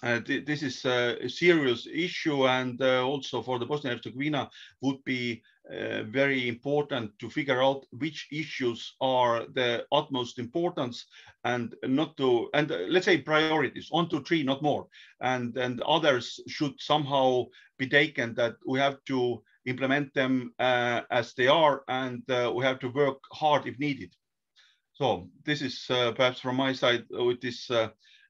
uh, th this is a serious issue and uh, also for the Bosnia and Herzegovina would be uh, very important to figure out which issues are the utmost importance and not to and uh, let's say priorities one two three not more. And and others should somehow be taken that we have to implement them uh, as they are and uh, we have to work hard if needed. So this is perhaps from my side with this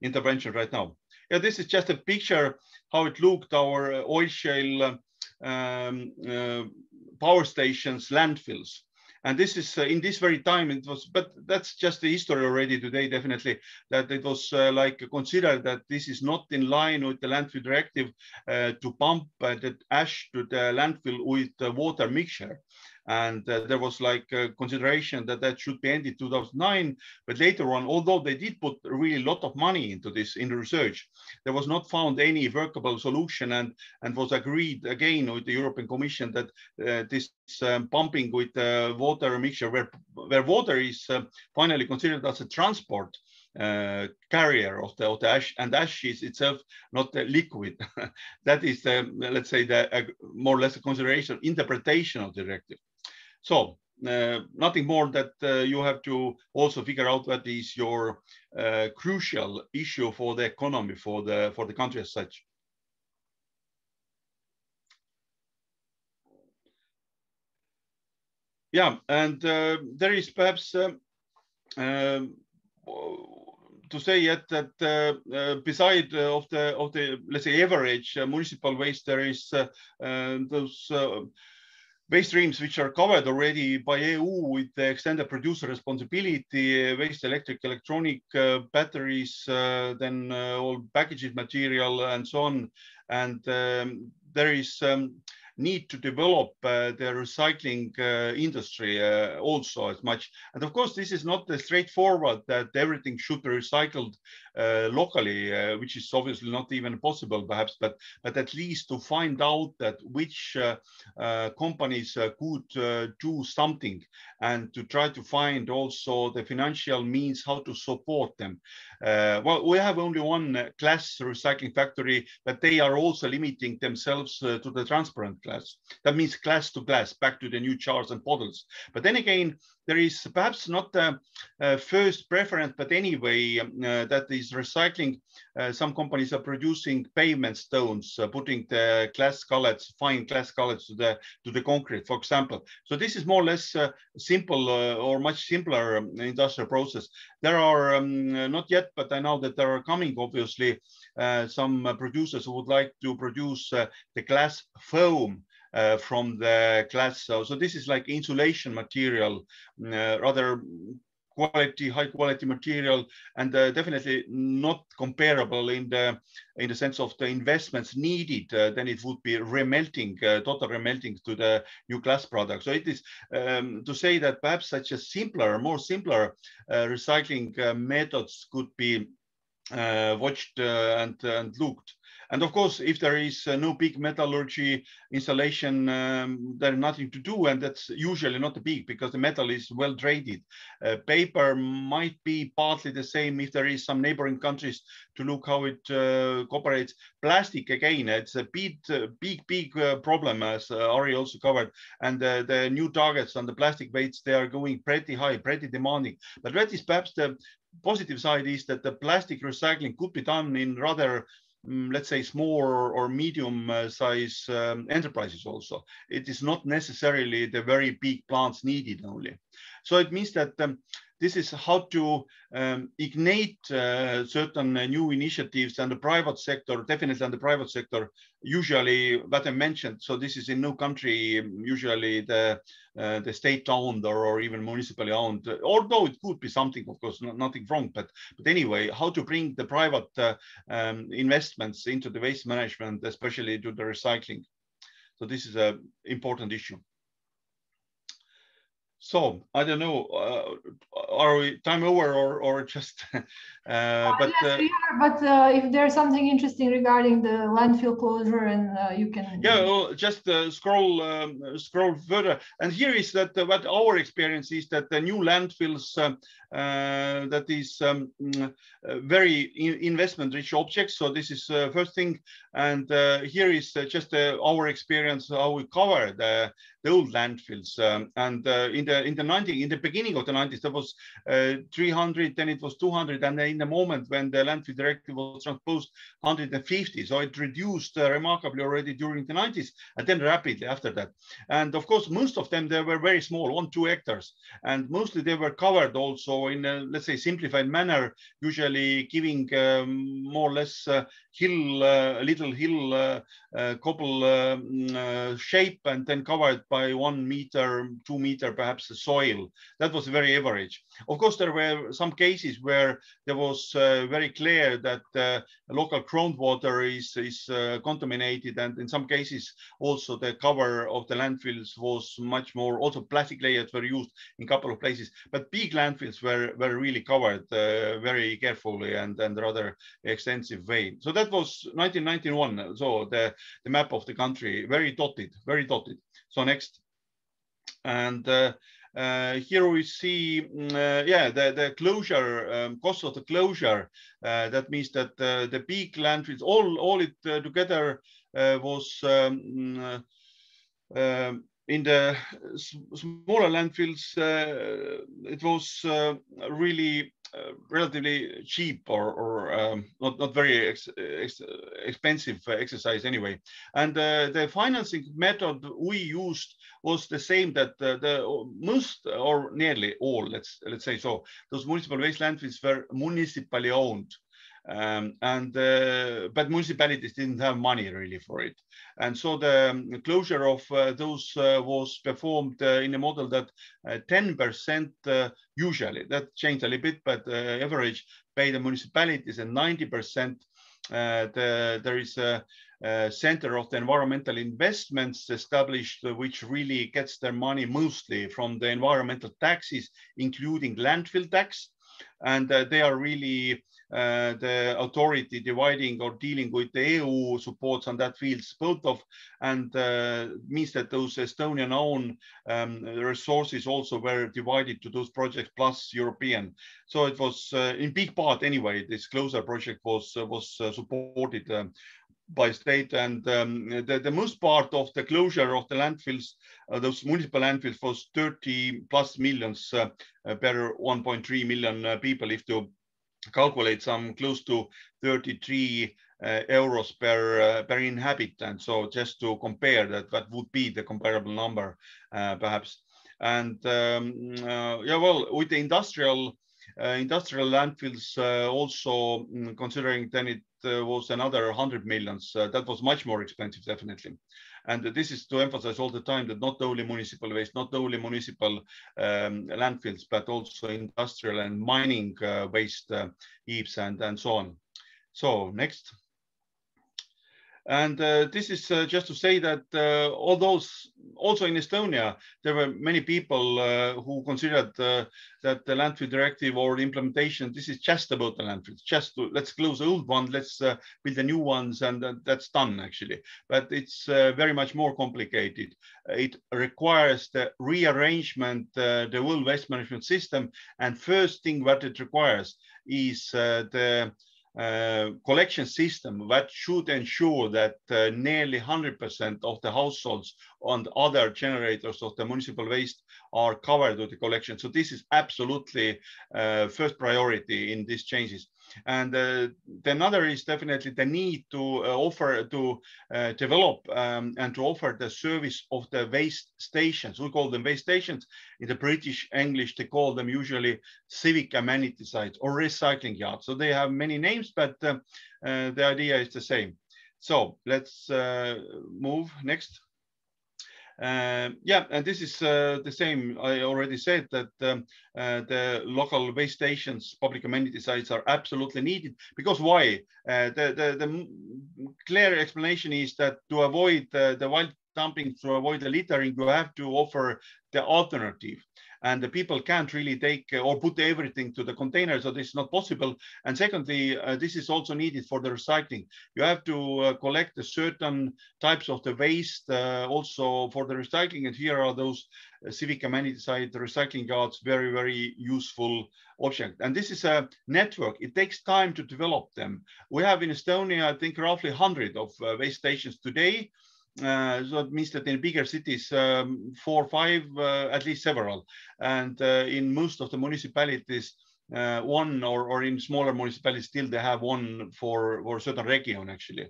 intervention right now yeah, this is just a picture how it looked our uh, oil shale um, uh, power stations, landfills. And this is uh, in this very time it was, but that's just the history already today, definitely, that it was uh, like considered that this is not in line with the landfill directive uh, to pump uh, the ash to the landfill with the water mixture and uh, there was like a consideration that that should be ended 2009 but later on although they did put really a lot of money into this in the research there was not found any workable solution and and was agreed again with the european commission that uh, this um, pumping with uh, water mixture where where water is uh, finally considered as a transport uh, carrier of the, of the ash and ash is itself not the liquid. that is, the, let's say, the more or less a consideration, interpretation of the directive. So uh, nothing more that uh, you have to also figure out what is your uh, crucial issue for the economy, for the, for the country as such. Yeah, and uh, there is perhaps um, um, to say yet that uh, uh, beside uh, of the of the let's say average municipal waste, there is those waste streams which are covered already by EU with the extended producer responsibility, waste electric, electronic uh, batteries, uh, then uh, all packaged material and so on. And um, there is um, need to develop uh, the recycling uh, industry uh, also as much. And of course, this is not straightforward that everything should be recycled uh, Uh, locally, uh, which is obviously not even possible perhaps, but, but at least to find out that which uh, uh companies uh, could do something and to try to find also the financial means how to support them. well, we have only one glass recycling factory, but they are also limiting themselves to the transparent glass. That means glass to glass, back to the new jars and bottles. But then again, there is perhaps not a, a first preference, but anyway, um, uh, that is recycling. Uh, some companies are producing pavement stones, uh, putting the glass cullets, fine glass cullets to the to the concrete, for example. So this is more or less uh, simple uh, or much simpler um, industrial process. There are um, not yet, but I know that there are coming, obviously, uh, some producers who would like to produce the glass foam uh, from the glass. So, so this is like insulation material, uh, rather quality, high quality material, and uh, definitely not comparable in the in the sense of the investments needed. Uh, then it would be remelting, uh, total remelting to the new glass product. So it is um, to say that perhaps such a simpler, more simpler uh, recycling methods could be watched and and looked And of course, if there is uh, no big metallurgy installation, um, there's nothing to do. And that's usually not a big because the metal is well traded. Uh, paper might be partly the same if there is some neighboring countries to look how it uh, cooperates. Plastic, again, it's a big, uh, big, big uh, problem as Harri also covered. And the new targets on the plastic weights, they are going pretty high, pretty demanding. But that is perhaps the positive side is that the plastic recycling could be done in rather let's say small or medium uh, size um, enterprises also. It is not necessarily the very big plants needed only. So it means that um, this is how to um, ignite uh, certain uh, new initiatives and the private sector, definitely in the private sector, usually what I mentioned. So this is in no country, usually the uh, the state owned or, or even municipally owned, although it could be something, of course, not, nothing wrong, but, but anyway, how to bring the private uh, um, investments into the waste management, especially to the recycling. So this is an important issue. So I don't know, uh, are we time over or, or just, uh, but. yes, uh, we are, but uh, if there's something interesting regarding the landfill closure and uh, you can. Yeah, well, just uh, scroll um, scroll further. And here is that what our experience is that the new landfills that is um, very in investment rich objects. So this is first thing. And here is just our experience, how we cover the, the old landfills. Um, and in the in the 90 in the beginning of the 90s there was uh, 300 then it was 200 and in the moment when the landfill directive was transposed 150 so it reduced uh, remarkably already during the 90s and then rapidly after that and of course most of them they were very small one two hectares and mostly they were covered also in a let's say simplified manner usually giving um, more or less uh, hill uh, little hill uh, uh, cobble um, shape and then covered by one meter two meter perhaps the soil. That was very average. Of course, there were some cases where there was uh, very clear that uh, local groundwater is, is uh, contaminated. And in some cases, also the cover of the landfills was much more, also plastic layers were used in a couple of places. But big landfills were, were really covered very carefully and, and rather extensive way. So that was 1991. So the, the map of the country, very dotted, very dotted. So next. And uh, uh, here we see, mm, uh, yeah, the, the closure, um, cost of the closure. Uh, that means that the big landfills, all, all it together was um, mm, um, in the smaller landfills, uh, it was uh, really uh, relatively cheap or, or um, not, not very ex, ex, expensive exercise anyway. And the financing method we used was the same that uh, the most or nearly all, let's let's say so, those municipal waste landfills were municipally owned. Um, and uh, but municipalities didn't have money really for it, and so the um, closure of uh, those uh, was performed uh, in a model that 10% uh, usually that changed a little bit, but average by the municipalities and 90% the, there is a uh, center of the environmental investments established, uh, which really gets their money mostly from the environmental taxes, including landfill tax. And uh, they are really uh, the authority dividing or dealing with the EU supports on that fields, both of, and uh, means that those Estonian own um, resources also were divided to those projects plus European. So it was uh, in big part anyway, this closer project was, was supported um, by state and um, the, the, most part of the closure of the landfills, uh, those municipal landfills was 30 plus millions uh, uh per 1.3 million uh, people if to calculate some close to 33 uh, euros per uh, per inhabitant. So just to compare that, what would be the comparable number perhaps. And um, yeah, well, with the industrial industrial landfills also mm, considering then it uh, was another 100 millions. Uh, that was much more expensive, definitely. And this is to emphasize all the time that not only municipal waste, not only municipal um, landfills, but also industrial and mining uh, waste heaps and, and so on. So next. And uh, this is uh, just to say that uh, all those, also in Estonia, there were many people uh, who considered uh, that the landfill directive or implementation, this is just about the landfills, just to, let's close the old one, let's uh, build the new ones, and that's done actually. But it's very much more complicated. It requires the rearrangement, the whole waste management system. And first thing what it requires is the uh, collection system that should ensure that uh, nearly 100% of the households and other generators of the municipal waste are covered with the collection. So this is absolutely uh, first priority in these changes. And uh, the another is definitely the need to uh, offer, to uh, develop um, and to offer the service of the waste stations. We call them waste stations. In the British English, they call them usually civic amenity sites or recycling yards. So they have many names, but the idea is the same. So let's move next. Um, yeah, and this is uh, the same. I already said that um, uh, the local waste stations, public amenity sites are absolutely needed because why? Uh, the, the, the clear explanation is that to avoid the wild dumping, to avoid the littering, you have to offer the alternative and the people can't really take uh, or put everything to the container, so this is not possible. And secondly, uh, this is also needed for the recycling. You have to uh, collect certain types of the waste uh, also for the recycling, and here are those uh, civic amenity site recycling yards, very, very useful object. And this is a network. It takes time to develop them. We have in Estonia, I think, roughly 100 of uh, waste stations today. Uh, so it means that in bigger cities, um, four or five, uh, at least several. And uh, in most of the municipalities, uh, one or, or in smaller municipalities, still they have one for, for certain region actually.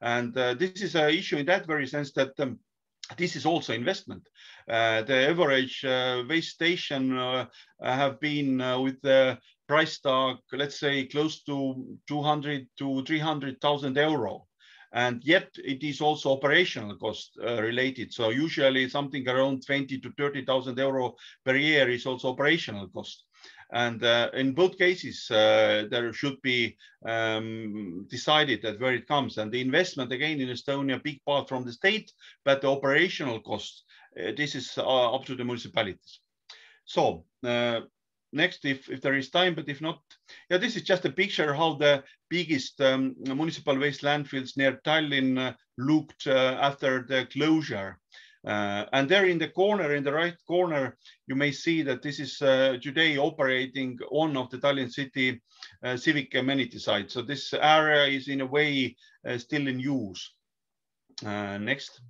And uh, this is an issue in that very sense that um, this is also investment. Uh, the average waste station have been with the price tag, let's say close to 200 to 300,000 euro and yet it is also operational cost uh, related. So usually something around 20 to 30,000 euro per year is also operational cost. And uh, in both cases, uh, there should be um, decided that where it comes. And the investment, again, in Estonia, big part from the state, but the operational cost, uh, this is uh, up to the municipalities. So uh, next if, if there is time, but if not, yeah, this is just a picture how the biggest um, municipal waste landfills near Tallinn uh, looked uh, after the closure. Uh, and there in the corner, in the right corner, you may see that this is uh, today operating one of the Tallinn city uh, civic amenity sites. So this area is in a way uh, still in use. next.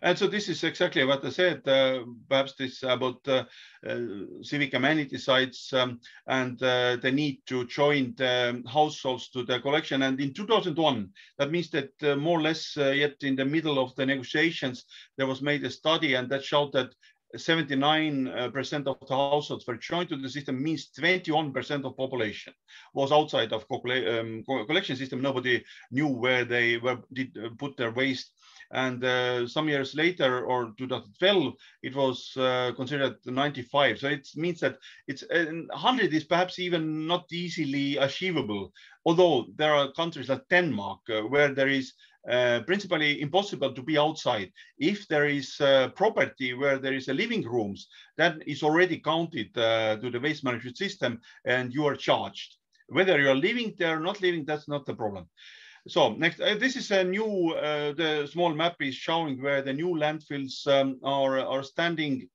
And so this is exactly what I said, uh, perhaps this about uh, uh, civic amenity sites um, and the need to join the households to the collection. And in 2001, that means that more or less yet in the middle of the negotiations, there was made a study and that showed that 79% of the households were joined to the system means 21% of population was outside of um, collection system. Nobody knew where they were, did put their waste and uh, some years later, or 2012, it was uh, considered 95. So it means that it's uh, 100 is perhaps even not easily achievable. Although there are countries like Denmark uh, where there is uh, principally impossible to be outside. If there is uh, property where there is a living rooms, that is already counted to the waste management system and you are charged. Whether you are living there or not living, that's not the problem. So next, uh, this is a new, uh, the small map is showing where the new landfills um, are, are standing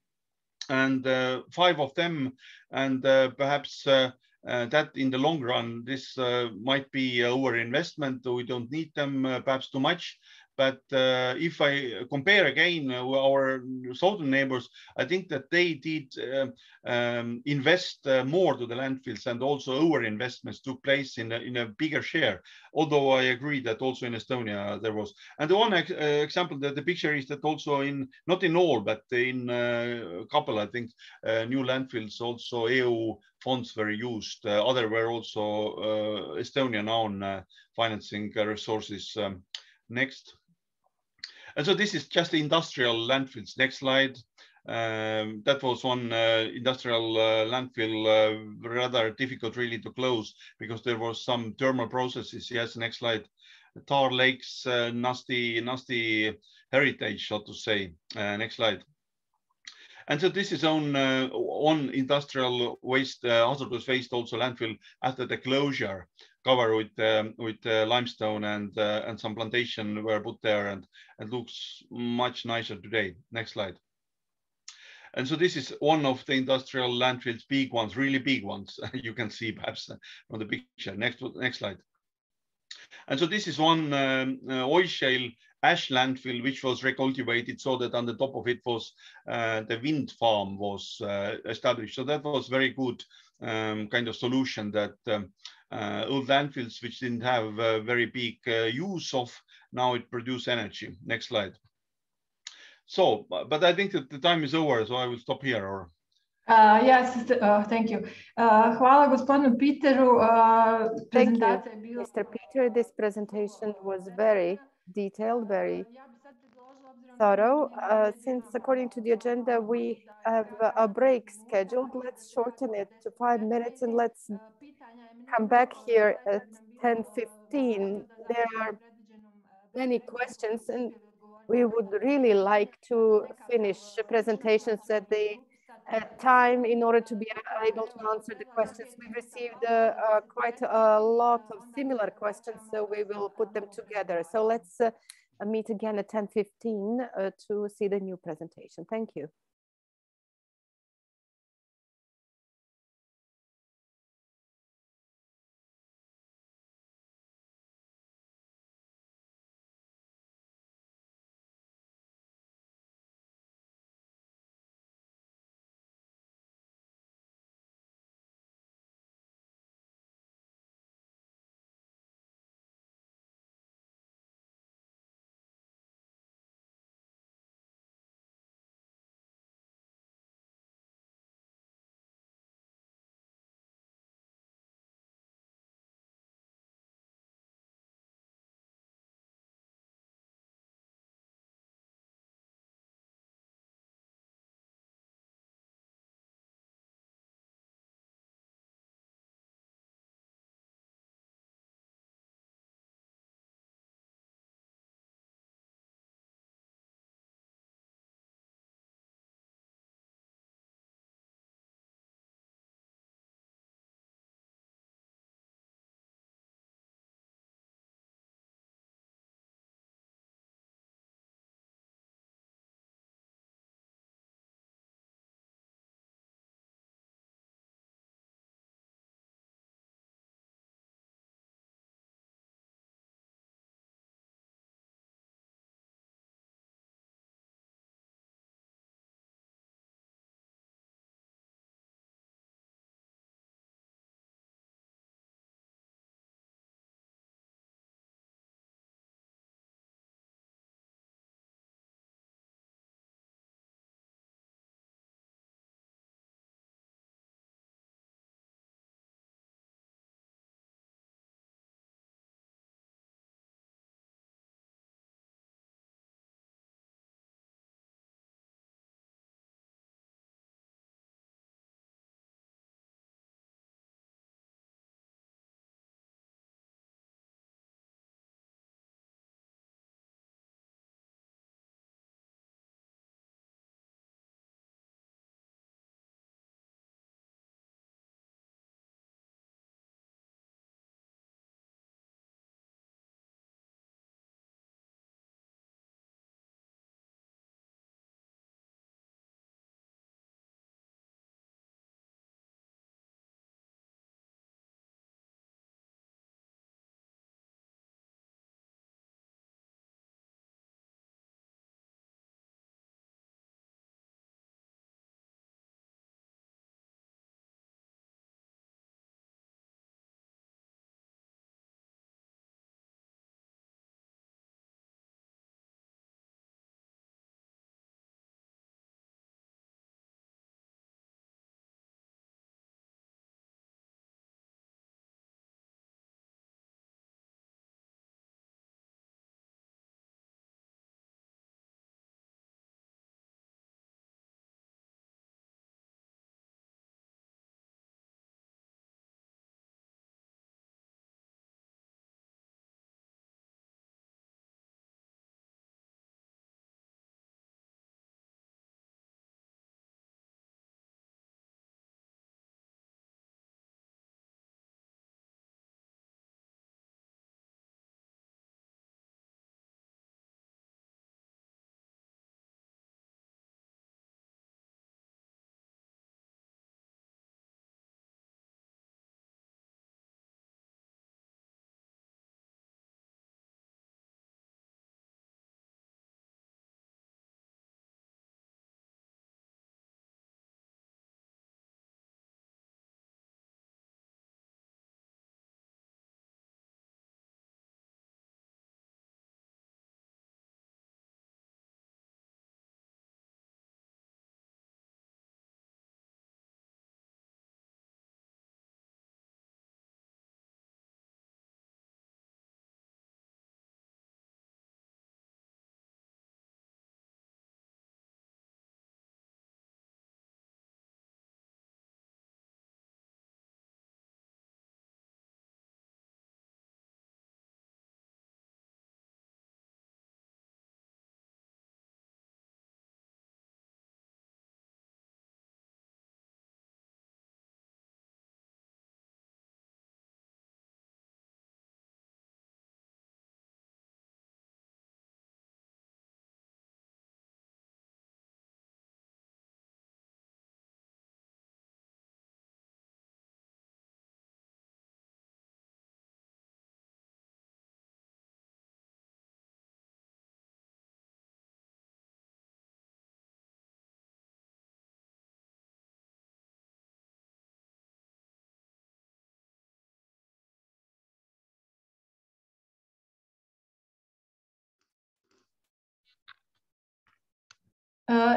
and uh, five of them and uh, perhaps uh, uh, that in the long run, this might be over investment. We don't need them perhaps too much, but uh, if I compare again uh, our southern neighbors, I think that they did uh, um, invest uh, more to the landfills and also our investments took place in a, in a bigger share. Although I agree that also in Estonia there was. And the one ex uh, example that the picture is that also in, not in all, but in uh, a couple, I think, new landfills also EU funds were used. other were also Estonian own financing resources. Um, next. And so this is just industrial landfills. Next slide. Um, that was one uh, industrial uh, landfill, uh, rather difficult really to close because there was some thermal processes. Yes, next slide. tar lakes, uh, nasty, nasty heritage, so to say. Uh, next slide. And so this is on uh, on industrial waste, hazardous waste, also landfill after the closure, cover with um, with uh, limestone and uh, and some plantation were put there, and it looks much nicer today. Next slide. And so this is one of the industrial landfills, big ones, really big ones. you can see perhaps on the picture. Next next slide. And so this is one um, uh, oil shale ash landfill, which was recultivated so that on the top of it was uh, the wind farm was uh, established. So that was very good um, kind of solution that um, old landfills, which didn't have very big uh, use of, now it produce energy. Next slide. So, but I think that the time is over, so I will stop here or. Uh, yes, uh, thank you. Uh, hvala gospodinu Peteru. Uh, thank you, Mr. Peter. This presentation was very detailed, very thorough. Uh, since according to the agenda, we have a break scheduled, let's shorten it to five minutes and let's come back here at 10.15. There are many questions and we would really like to finish presentations at the uh, time in order to be able to answer the questions. We received uh, uh, quite a lot of similar questions, so we will put them together. So let's uh, meet again at 10.15 uh, to see the new presentation. Thank you.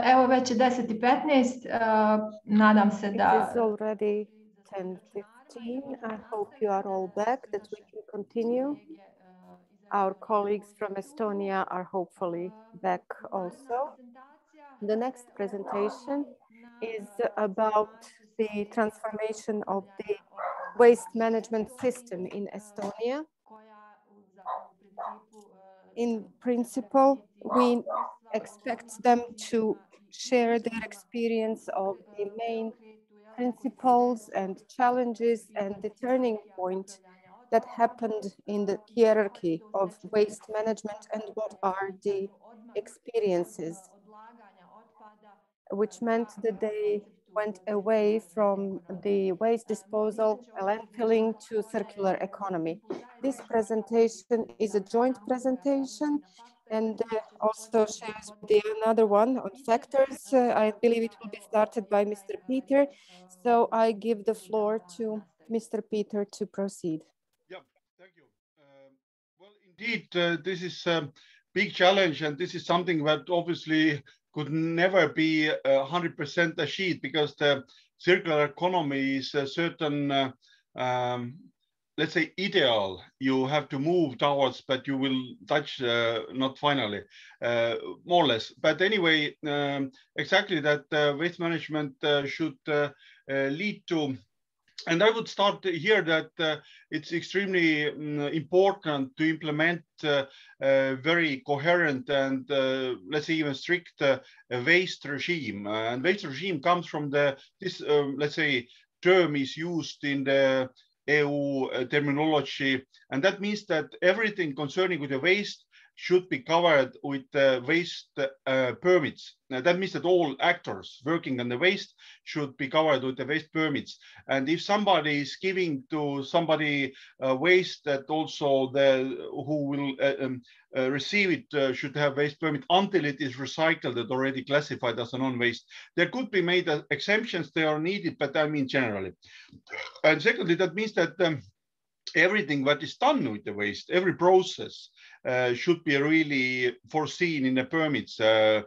Evo već je 10 i 15. Nadam se da... It is already 10.15. I hope you are all back, that we can continue. Our colleagues from Estonia are hopefully back also. The next presentation is about the transformation of the waste management system in Estonia. In principle, we expect them to share their experience of the main principles and challenges and the turning point that happened in the hierarchy of waste management and what are the experiences, which meant that they went away from the waste disposal, landfilling to circular economy. This presentation is a joint presentation and uh, also shares the another one on factors. Uh, I believe it will be started by Mr. Peter. So I give the floor to Mr. Peter to proceed. Yeah, thank you. Um, well, indeed, uh, this is a big challenge and this is something that obviously could never be 100% achieved because the circular economy is a certain, uh, um, let's say, ideal you have to move towards, but you will touch uh, not finally, uh, more or less. But anyway, um, exactly that uh, waste management uh, should uh, lead to and I would start here that uh, it's extremely um, important to implement uh, a very coherent and uh, let's say even strict uh, waste regime. and waste regime comes from the this let's say term is used in the EU uh, terminology, and that means that everything concerning with the waste should be covered with uh, waste uh, permits. Now, that means that all actors working on the waste should be covered with the waste permits. And if somebody is giving to somebody uh, waste that also the who will uh, um, uh, receive it uh, should have waste permit until it is recycled and already classified as a non-waste. There could be made exemptions, they are needed, but I mean generally. And secondly, that means that um, everything that is done with the waste, every process should be really foreseen in the permits, uh,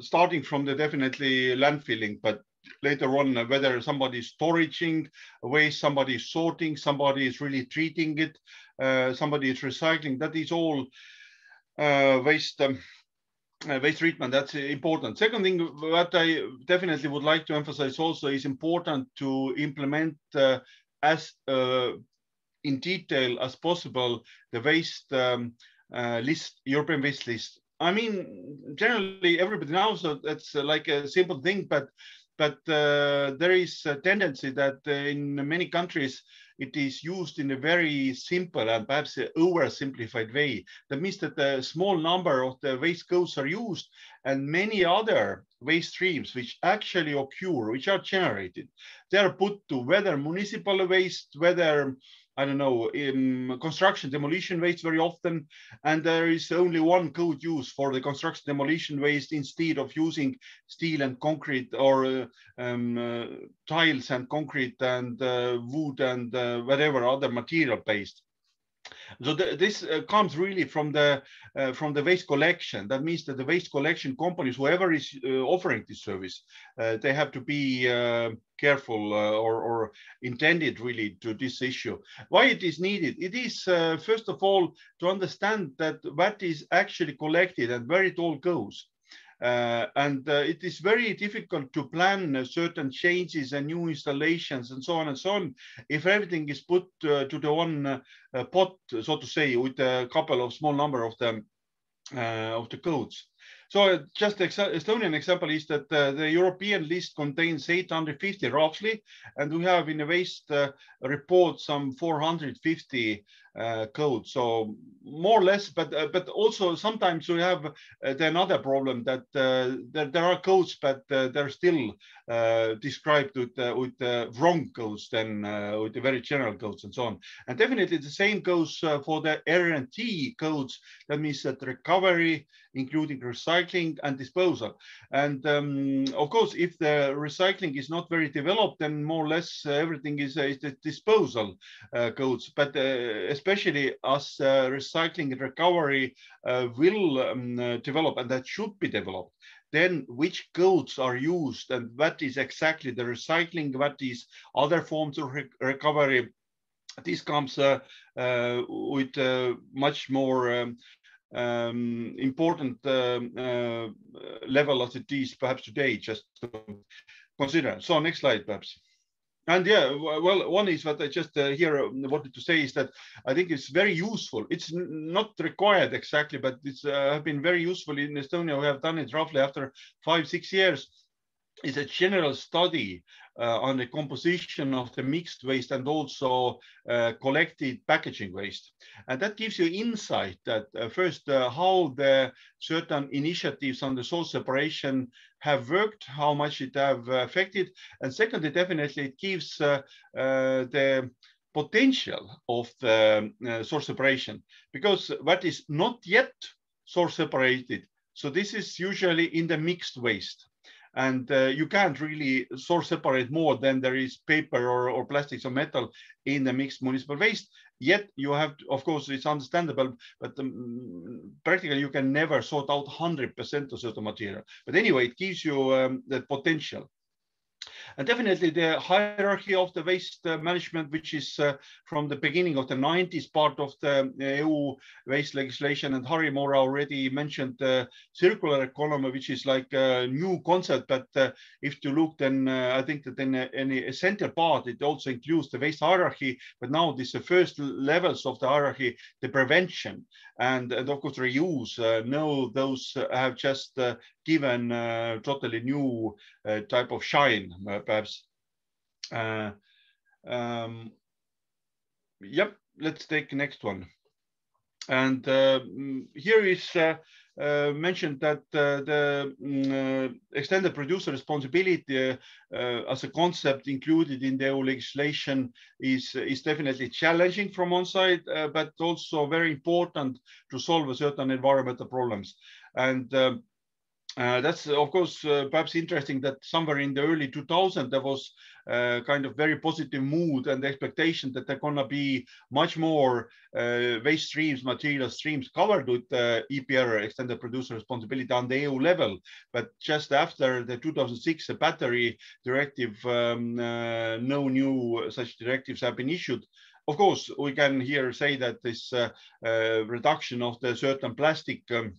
starting from the definitely landfilling, but later on uh, whether somebody is storaging waste, somebody is sorting, somebody is really treating it, uh, somebody is recycling. That is all uh, waste. Um, uh, waste treatment that's important second thing what i definitely would like to emphasize also is important to implement uh, as uh, in detail as possible the waste um, uh, list, European waste list. I mean, generally everybody knows that that's uh, like a simple thing, but but uh, there is a tendency that uh, in many countries it is used in a very simple and perhaps oversimplified way. That means that a small number of the waste codes are used and many other waste streams which actually occur, which are generated, they are put to whether municipal waste, whether I don't know, in construction demolition waste very often, and there is only one code used for the construction demolition waste instead of using steel and concrete or uh, um, uh, tiles and concrete and uh, wood and uh, whatever other material based. So the, this uh, comes really from the uh, from the waste collection. That means that the waste collection companies, whoever is uh, offering this service, uh, they have to be uh, careful uh, or, or, intended really to this issue. Why it is needed? It is first of all to understand that what is actually collected and where it all goes. Uh, and uh, it is very difficult to plan uh, certain changes and new installations and so on and so on if everything is put to the one pot, so to say, with a couple of small number of them of the codes. So just Estonian example is that uh, the European list contains 850 roughly, and we have in the waste uh, report some 450 uh, code. So more or less, but uh, but also sometimes we have uh, another problem that uh, there, there are codes, but uh, they're still uh, described with with wrong codes than with the very general codes and so on. And definitely the same goes for the R&D codes. That means that recovery, including recycling and disposal. And um, of course, if the recycling is not very developed, then more or less everything is, is the disposal codes. But especially as uh, recycling and recovery uh, will um, uh, develop and that should be developed, then which codes are used and what is exactly the recycling, what is other forms of re recovery. This comes with much more um, um, important um, uh, level as it is perhaps today, just to consider. So next slide, perhaps. And yeah, well, one is what I just uh, here wanted to say is that I think it's very useful. It's not required exactly, but it's uh, been very useful in Estonia. We have done it roughly after five, six years. It's a general study uh, on the composition of the mixed waste and also uh, collected packaging waste. And that gives you insight that uh, first, how the certain initiatives on the source separation have worked, how much it have affected. And secondly, definitely it gives the potential of the uh, source separation because what is not yet source separated so this is usually in the mixed waste and uh, you can't really source separate more than there is paper or, or plastics or metal in the mixed municipal waste. Yet you have, to, of course, it's understandable, but um, practically you can never sort out 100% of certain material. But anyway, it gives you um, the potential. And definitely the hierarchy of the waste uh, management, which is uh, from the beginning of the 90s part of the uh, EU waste legislation. And Harri Moora already mentioned the circular economy, which is like a new concept. But uh, if you look, then uh, I think that in any essential part, it also includes the waste hierarchy. But now this the first levels of the hierarchy, the prevention and, of course reuse. Uh, no, those have just given totally new type of shine perhaps. Uh, um, yep, let's take next one. And uh, mm, here is uh, uh, mentioned that uh, the mm, uh, extended producer responsibility as a concept included in the EU legislation is, is definitely challenging from one side, but also very important to solve certain environmental problems. And um, uh, that's of course uh, perhaps interesting that somewhere in the early 2000s there was uh, kind of very positive mood and expectation that there are gonna be much more uh, waste streams, material streams covered with EPR extended producer responsibility on the EU level. But just after the 2006 battery directive, um, uh, no new such directives have been issued. Of course, we can here say that this uh, reduction of the certain plastic um,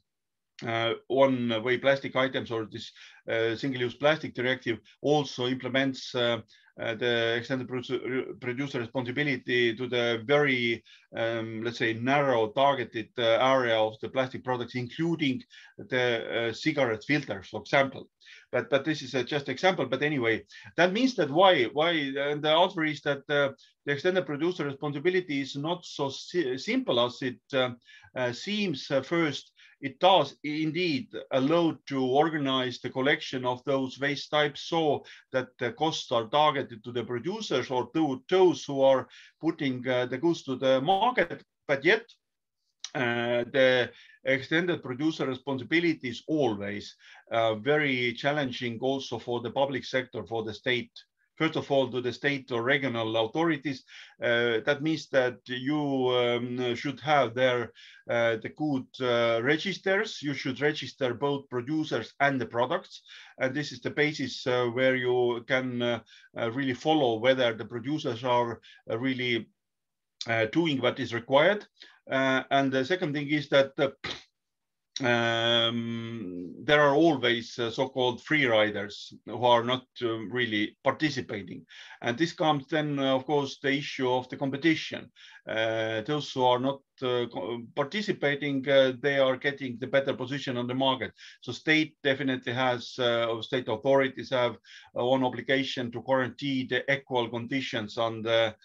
uh, one-way plastic items or this uh, single-use plastic directive also implements uh, uh the extended producer responsibility to the very, um, let's say, narrow targeted uh, area of the plastic products, including the uh, cigarette filters, for example. But but this is just example. But anyway, that means that why why and the answer is that the extended producer responsibility is not so si simple as it seems first it does indeed allow to organize the collection of those waste types so that the costs are targeted to the producers or to those who are putting uh, the goods to the market. But yet, uh, the extended producer responsibility is always uh, very challenging also for the public sector, for the state first of all to the state or regional authorities. Uh, that means that you um, should have there uh, the good uh, registers. You should register both producers and the products. And this is the basis where you can really follow whether the producers are really doing what is required. and the second thing is that um, there are always uh, so-called free riders who are not uh, really participating. And this comes then, uh, of course, the issue of the competition. Uh, those who are not uh, participating, uh, they are getting the better position on the market. So state definitely has, state authorities have one obligation to guarantee the equal conditions on the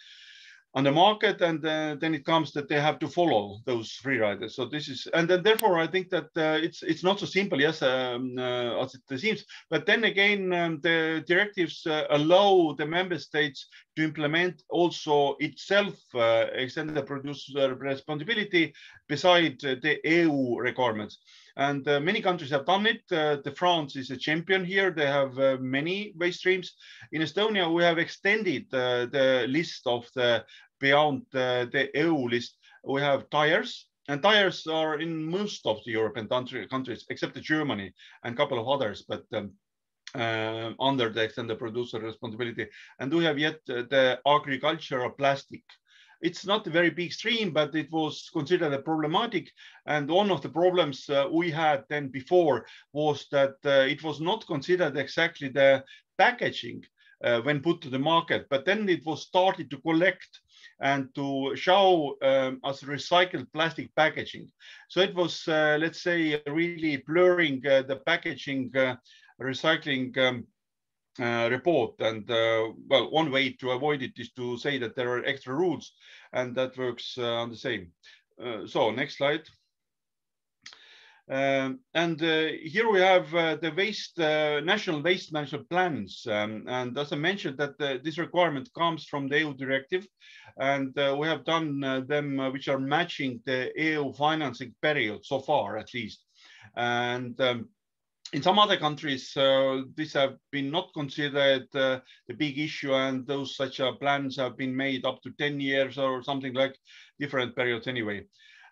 on the market and uh, then it comes that they have to follow those free riders so this is and then therefore i think that uh, it's it's not so simple yes um, uh, as it seems but then again um, the directives uh, allow the member states to implement also itself uh, extended producer responsibility beside the eu requirements and uh, many countries have done it. Uh, the France is a champion here. They have uh, many waste streams. In Estonia, we have extended the list of the beyond the EU list. We have tires, and tires are in most of the European countries, except Germany and a couple of others, but um, uh, under the extended producer responsibility. And we have yet uh, the agricultural plastic. It's not a very big stream, but it was considered a problematic. And one of the problems uh, we had then before was that uh, it was not considered exactly the packaging uh, when put to the market, but then it was started to collect and to show um, as recycled plastic packaging. So it was, uh, let's say, really blurring uh, the packaging uh, recycling um, uh, report. And uh, well, one way to avoid it is to say that there are extra rules, and that works on the same. so next slide. Um, and uh, here we have uh, the waste uh, national waste management plans. Um, and as I mentioned that this requirement comes from the EU directive and we have done them which are matching the EU financing period so far at least. And um, in some other countries, uh, these have been not considered uh, the big issue, and those such uh, plans have been made up to 10 years or something like different periods anyway.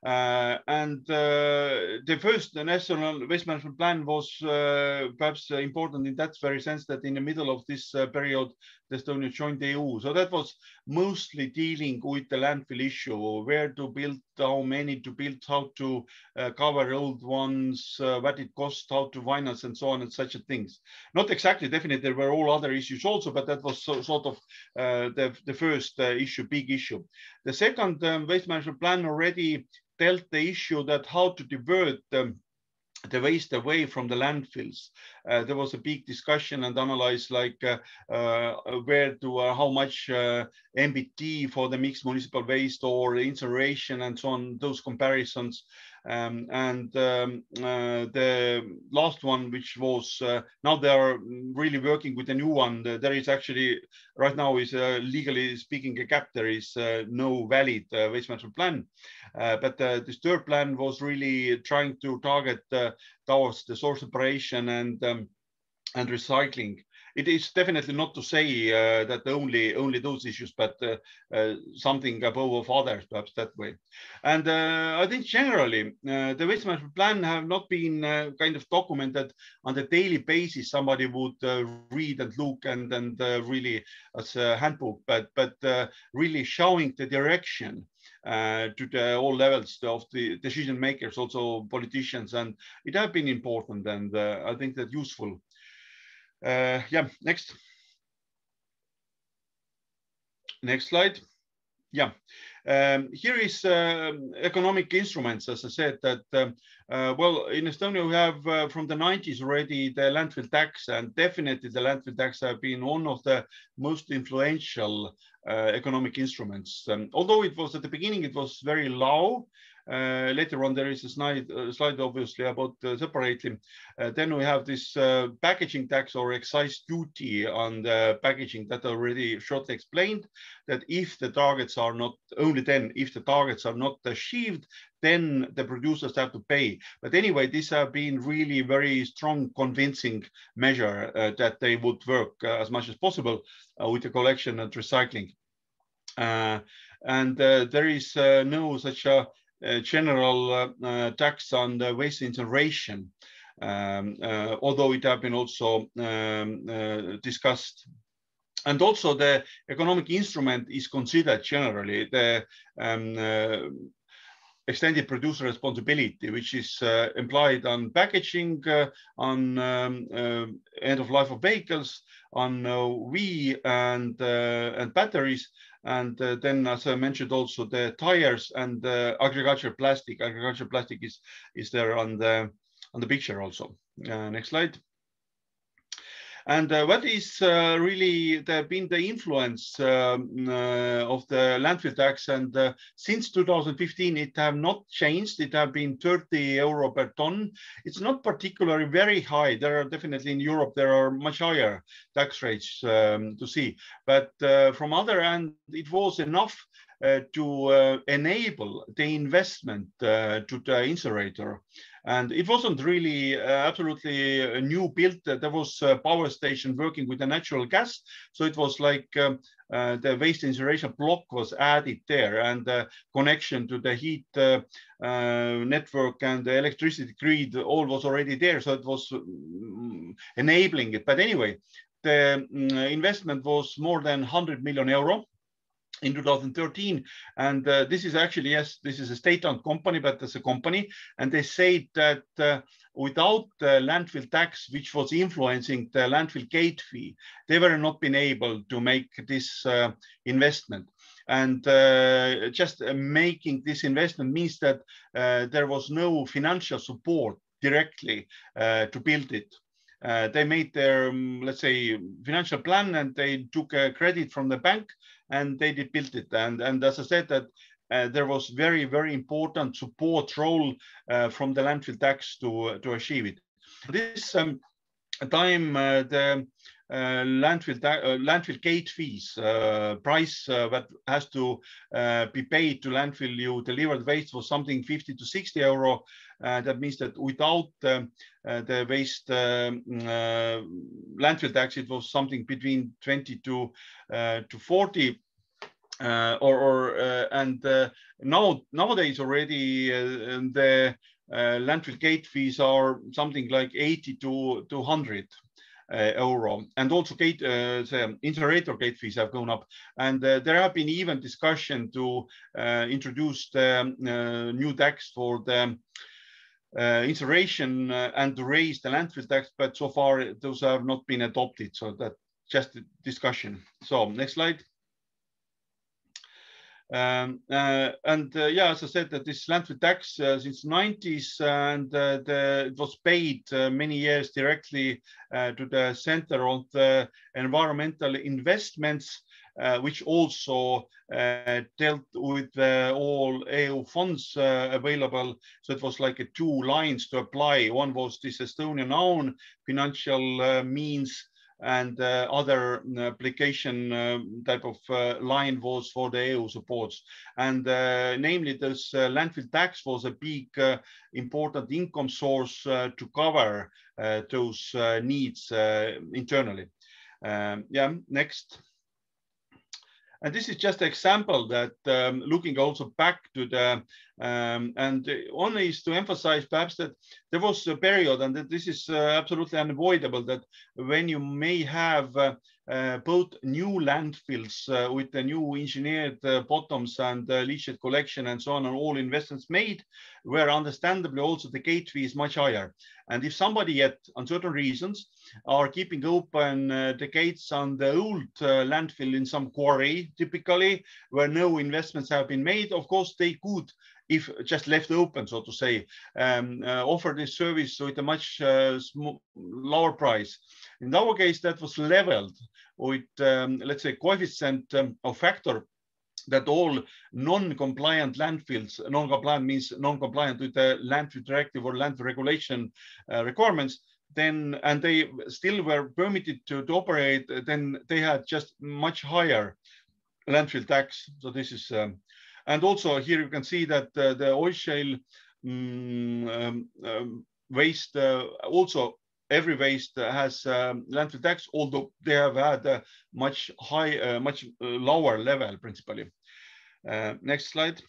Uh, and uh, the first national waste management plan was uh, perhaps important in that very sense that in the middle of this period, Estonia joined EU. So that was mostly dealing with the landfill issue, where to build, how many to build, how to uh, cover old ones, uh, what it costs, how to finance, and so on and such things. Not exactly, definitely, there were all other issues also, but that was so, sort of uh, the, the first issue, big issue. The second um, waste management plan already dealt the issue that how to divert um, the waste away from the landfills. Uh, there was a big discussion and analyze like uh, uh, where to uh, how much uh, MBT for the mixed municipal waste or incineration and so on, those comparisons. Um, and um, uh, the last one, which was uh, now they are really working with a new one. There is actually right now is uh, legally speaking a gap. There is uh, no valid uh, waste management plan. Uh, but this third plan was really trying to target towards the source separation and um, and recycling it is definitely not to say uh, that only only those issues, but uh, uh, something above of others, perhaps that way. And I think generally the waste management plan have not been kind of documented on a daily basis. Somebody would read and look and and really as a handbook, but but really showing the direction uh, to the all levels of the decision makers, also politicians, and it has been important and uh, I think that useful uh, yeah, next. Next slide. Yeah, um, here is uh, economic instruments, as I said, that, um, uh, well, in Estonia, we have uh, from the 90s already the landfill tax, and definitely the landfill tax have been one of the most influential uh, economic instruments. Um, although it was at the beginning, it was very low, later on, there is a slide, uh, slide obviously about uh, separately. then we have this packaging tax or excise duty on the packaging that already shortly explained that if the targets are not only then if the targets are not achieved, then the producers have to pay. But anyway, these have been really very strong, convincing measure uh, that they would work uh, as much as possible uh, with the collection and recycling. and there is no such a general uh, uh, tax on the waste incineration, um, uh, although it has been also um, discussed. And also the economic instrument is considered generally the um, uh, extended producer responsibility, which is uh, implied on packaging, uh, on um, end of life of vehicles, on WEEE and, and batteries, and uh, then, as I mentioned, also the tires and the agricultural plastic. Agricultural plastic is is there on the on the picture also. Uh, next slide. And uh, what is uh, really the, been the influence um, uh, of the landfill tax? And since 2015, it have not changed. It have been 30 euro per ton. It's not particularly very high. There are definitely in Europe, there are much higher tax rates um, to see. But from other end, it was enough uh, to uh, enable the investment uh, to the incinerator. And it wasn't really absolutely a new build. There was a power station working with the natural gas. So it was like um, uh, the waste incineration block was added there and the connection to the heat uh, uh, network and the electricity grid all was already there. So it was um, enabling it. But anyway, the um, investment was more than 100 million euro in 2013 and uh, this is actually yes this is a state-owned company but it's a company. And they say that uh, without the landfill tax which was influencing the landfill gate fee they were not been able to make this uh, investment. And uh, just uh, making this investment means that uh, there was no financial support directly to build it uh, they made their, um, let's say, financial plan and they took a credit from the bank and they did build it. And, and as I said, that uh, there was very, very important support role uh, from the landfill tax to, to achieve it. This um, time, uh, the uh, landfill uh, landfill gate fees uh, price that has to be paid to landfill you delivered waste was something 50 to 60 euro. that means that without um, the waste um, landfill tax, it was something between 20 to to 40 uh, or, or uh, and uh, now nowadays already the landfill gate fees are something like 80 to, to 100 uh, euro. And also gate, uh, the incinerator gate fees have gone up. And uh, there have been even discussion to introduce the new tax for the uh, uh, and to raise the landfill tax, but so far those have not been adopted. So that just discussion. So next slide. Um, uh, and uh, yeah, as I said, that this landfill tax uh, since 90s and uh, the, it was paid uh, many years directly uh, to the Center of the Environmental Investments, which also dealt with all EU funds available. So it was like a two lines to apply. One was this Estonian own financial means and uh, other uh, application uh, type of line was for the EU supports. And namely, this landfill tax was a big important income source to cover those needs internally. Um, yeah, next. And this is just an example that um, looking also back to the, um, and only is to emphasize perhaps that there was a period, and that this is uh, absolutely unavoidable, that when you may have uh, uh, both new landfills uh, with the new engineered uh, bottoms and uh, leachate collection and so on, and all investments made, where understandably also the gate fee is much higher. And if somebody yet, on certain reasons, are keeping open uh, the gates on the old uh, landfill in some quarry, typically, where no investments have been made, of course, they could if just left open, so to say, um, offer this service with a much lower price. In our case, that was leveled with, um, let's say, coefficient um, or factor that all non-compliant landfills, non-compliant means non-compliant with the landfill directive or landfill regulation uh, requirements, then and they still were permitted to, to operate, then they had just much higher landfill tax. So this is, um, and also here you can see that uh, the oil shale um, um, waste uh, also every waste has um, landfill tax, although they have had a much high, uh, much uh, lower level principally. Uh, next slide.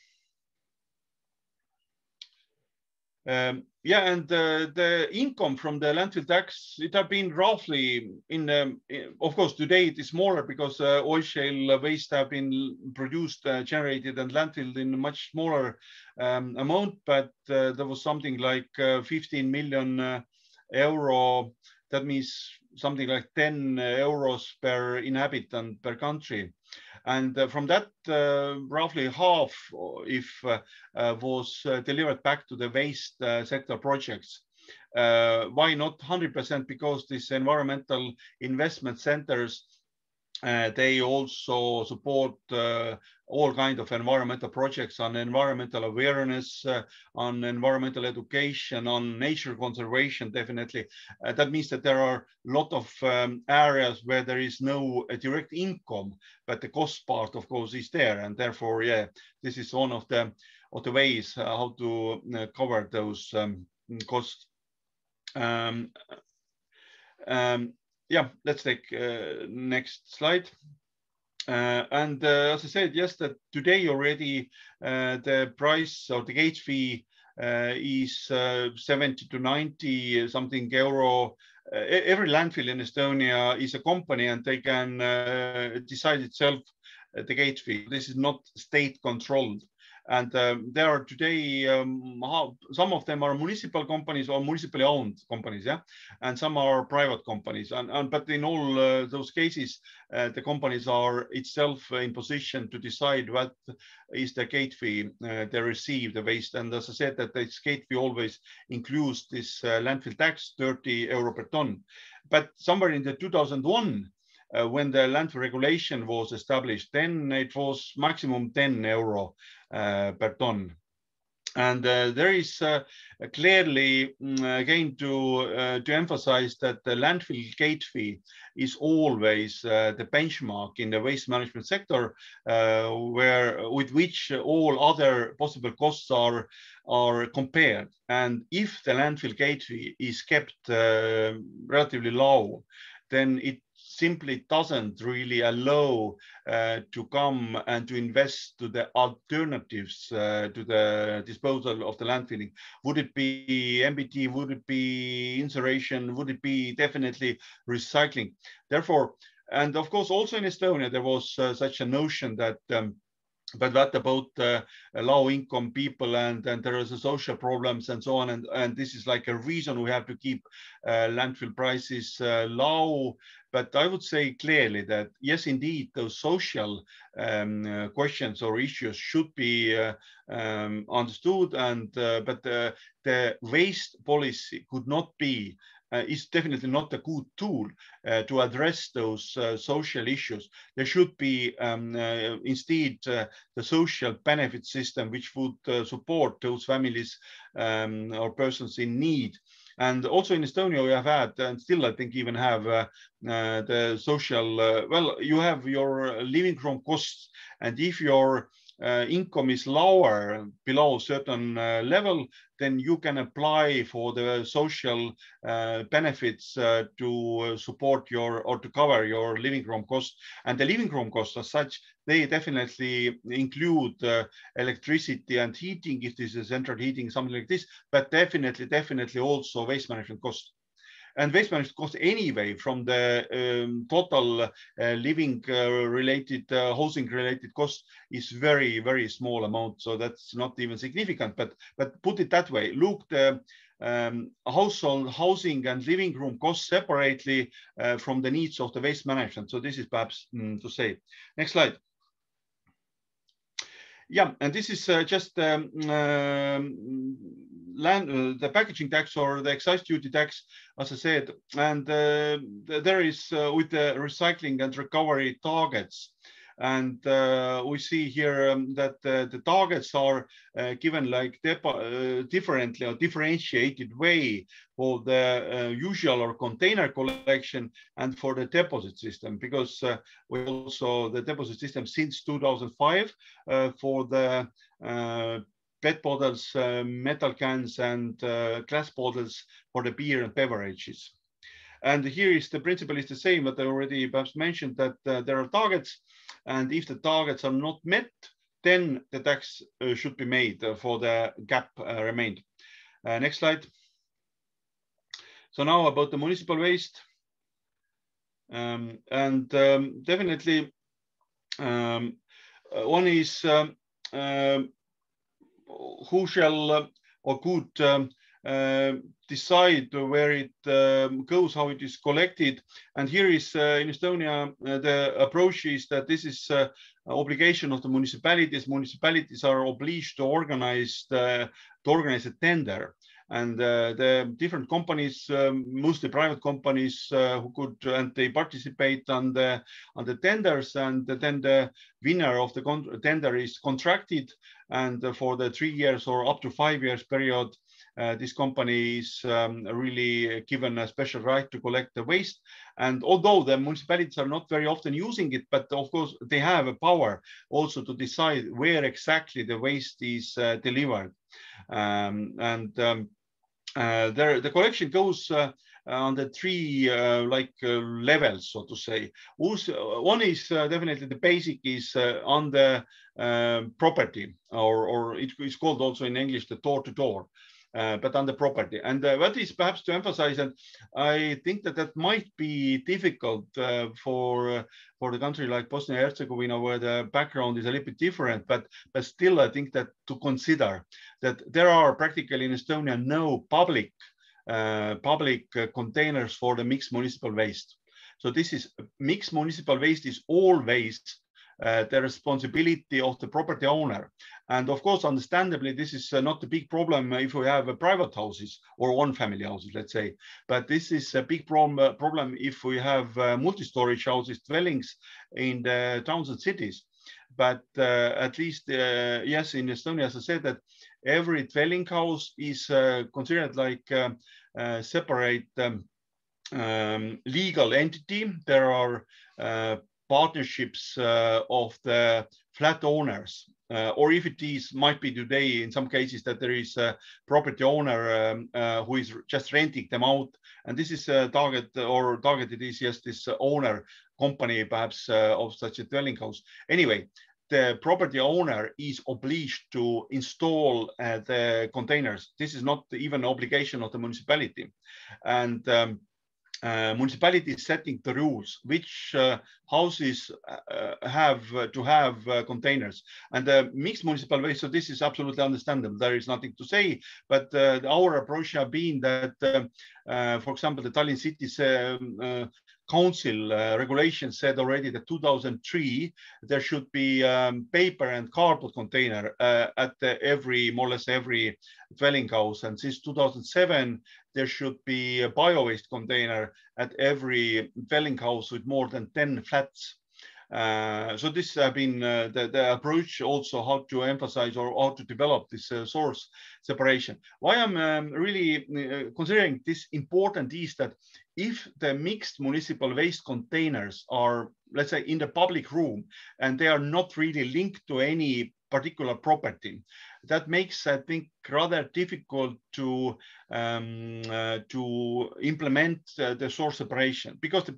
Um, yeah, and uh, the income from the landfill tax, it have been roughly in, um, in of course, today it is smaller because uh, oil shale waste have been produced, uh, generated and landfilled in a much smaller um, amount, but uh, there was something like uh, 15 million euro. That means something like 10 euros per inhabitant per country. And uh, from that, uh, roughly half, if uh, was delivered back to the waste sector projects. why not 100%? Because these environmental investment centers uh, they also support uh, all kind of environmental projects on environmental awareness, uh, on environmental education, on nature conservation, definitely. Uh, that means that there are a lot of um, areas where there is no direct income, but the cost part, of course, is there. And therefore, yeah, this is one of the, of the ways uh, how to uh, cover those um, cost. Um, um, yeah, let's take uh, next slide. Uh, and uh, as I said, yes, that today already uh, the price or the gate fee uh, is uh, 70 to 90 something euro. every landfill in Estonia is a company and they can decide itself the gate fee. This is not state controlled. And um, there are today, um, some of them are municipal companies or municipally owned companies, yeah, and some are private companies. And, and but in all uh, those cases, uh, the companies are itself in position to decide what is the gate fee uh, they receive the waste. And as I said, that this gate fee always includes this uh, landfill tax, 30 euro per ton. But somewhere in the 2001, uh, when the landfill regulation was established, then it was maximum 10 euro uh, per ton. And uh, there is uh, clearly, mm, again, to, uh, to emphasize that the landfill gate fee is always the benchmark in the waste management sector, where with which all other possible costs are, are compared. And if the landfill gate fee is kept relatively low, then it simply doesn't really allow uh, to come and to invest to the alternatives uh, to the disposal of the landfilling. Would it be MBT? Would it be incineration? Would it be definitely recycling? Therefore, and of course, also in Estonia, there was uh, such a notion that um, but what about uh, low income people and, and there is a social problems and so on and, and this is like a reason we have to keep uh, landfill prices uh, low but I would say clearly that yes, indeed, those social um, uh, questions or issues should be uh, um, understood. And uh, but the waste policy could not be is definitely not a good tool uh, to address those uh, social issues. There should be um, instead the social benefit system which would support those families um, or persons in need. And also in Estonia, we have had, and still I think even have uh, uh, the social, uh, well, you have your living room costs. And if your uh, income is lower below a certain uh, level, then you can apply for the social uh, benefits uh, to uh, support your or to cover your living room costs. And the living room costs as such, they definitely include uh, electricity and heating if this is central heating, something like this, but definitely, definitely also waste management costs and waste management costs anyway from the um, total uh, living uh, related, uh, housing related cost is very, very small amount. So that's not even significant, but, but put it that way, look the um, household housing and living room costs separately uh, from the needs of the waste management. So this is perhaps mm, to say. Next slide. Yeah, and this is uh, just um, um, land, uh, the packaging tax or the excise duty tax, as I said, and uh, there is uh, with the recycling and recovery targets. And uh, we see here um, that uh, the targets are given like differently or differentiated way for the usual or container collection and for the deposit system, because we also the deposit system since 2005 for the PET bottles, uh, metal cans, and uh, glass bottles for the beer and beverages. And here is the principle is the same, but I already perhaps mentioned that uh, there are targets and if the targets are not met, then the tax uh, should be made uh, for the gap uh, remained. next slide. So now about the municipal waste. Um, and um, definitely um, one is um, um, who shall uh, or could um, uh, decide where it um, goes, how it is collected. And here is uh, in Estonia, uh, the approach is that this is uh, obligation of the municipalities. Municipalities are obliged to organize the, to organize a tender. And uh, the different companies, um, mostly private companies, who could and they participate on the on the tenders, and then the winner of the tender is contracted, and for the three years or up to five years period, uh, this company is um, really given a special right to collect the waste. And although the municipalities are not very often using it, but of course they have a power also to decide where exactly the waste is uh, delivered. Um, and um, there, the collection goes on the three uh, like uh, levels, so to say. Also, one is uh, definitely the basic is on the um, property, or or it is called also in English the door to door. Uh, but on the property. And uh, what is perhaps to emphasize, and I think that that might be difficult uh, for for the country like Bosnia and Herzegovina, where the background is a little bit different, but but still, I think that to consider that there are practically in Estonia no public uh, public uh, containers for the mixed municipal waste. So this is mixed municipal waste is always uh, the responsibility of the property owner. And of course, understandably, this is uh, not a big problem if we have uh, private houses or one family houses, let's say. But this is a big problem, problem if we have multi-storage houses, dwellings in the towns and cities. But at least, yes, in Estonia, as I said, that every dwelling house is uh, considered like uh, uh, separate um, um, legal entity. There are partnerships of the flat owners uh, or if it is might be today in some cases that there is a property owner um, uh, who is just renting them out and this is a target or targeted is just this owner company perhaps uh, of such a dwelling house anyway the property owner is obliged to install uh, the containers. This is not even an obligation of the municipality. And um, uh, municipality is setting the rules which uh, houses uh, have to have uh, containers and the mixed municipal waste so this is absolutely understandable there is nothing to say but uh, our approach has been that uh, for example the tallinn city's um, council uh, regulations said already that 2003 there should be um, paper and cardboard container uh, at the, every more or less every dwelling house and since 2007 there should be a bio waste container at every dwelling house with more than 10 flats uh, so this has been uh, the, the, approach also how to emphasize or how to develop this uh, source separation. Why I'm um, really uh, considering this important is that if the mixed municipal waste containers are, let's say, in the public room and they are not really linked to any particular property, that makes, I think, rather difficult to um, uh, to implement uh, the source separation. Because the,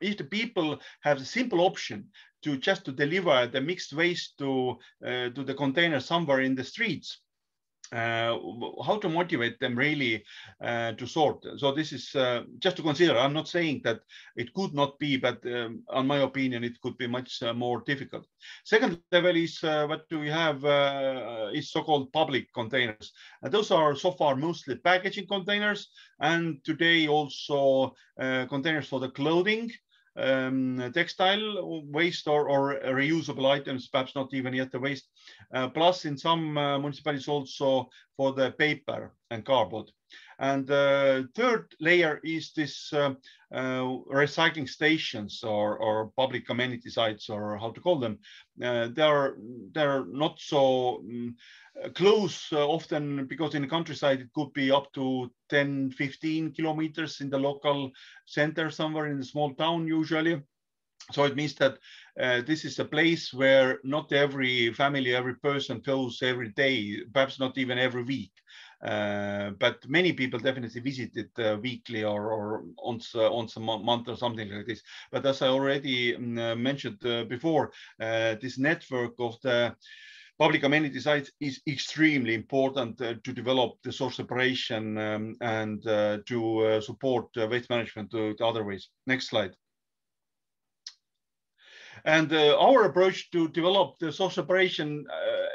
if the people have a simple option to just to deliver the mixed waste to uh, to the container somewhere in the streets, uh, how to motivate them really uh, to sort. So this is uh, just to consider. I'm not saying that it could not be, but um, on my opinion, it could be much uh, more difficult. Second level is uh, what do we have uh, is so-called public containers. And those are so far mostly packaging containers and today also containers for the clothing um, textile waste or, or, reusable items, perhaps not even yet the waste. Uh, plus in some uh, municipalities also for the paper and cardboard. And the uh, third layer is this uh, uh, recycling stations or, or public amenity sites or how to call them. They're, they're not so um, close often because in the countryside it could be up to 10, 15 kilometers in the local center somewhere in a small town usually. So it means that uh, this is a place where not every family, every person goes every day, perhaps not even every week. Uh, but many people definitely visit it uh, weekly or, or once, uh, once a month or something like this. But as I already um, mentioned uh, before, uh, this network of the public amenity sites is extremely important uh, to develop the source separation um, and uh, to uh, support waste management to, to, other ways. Next slide. And our approach to develop the source separation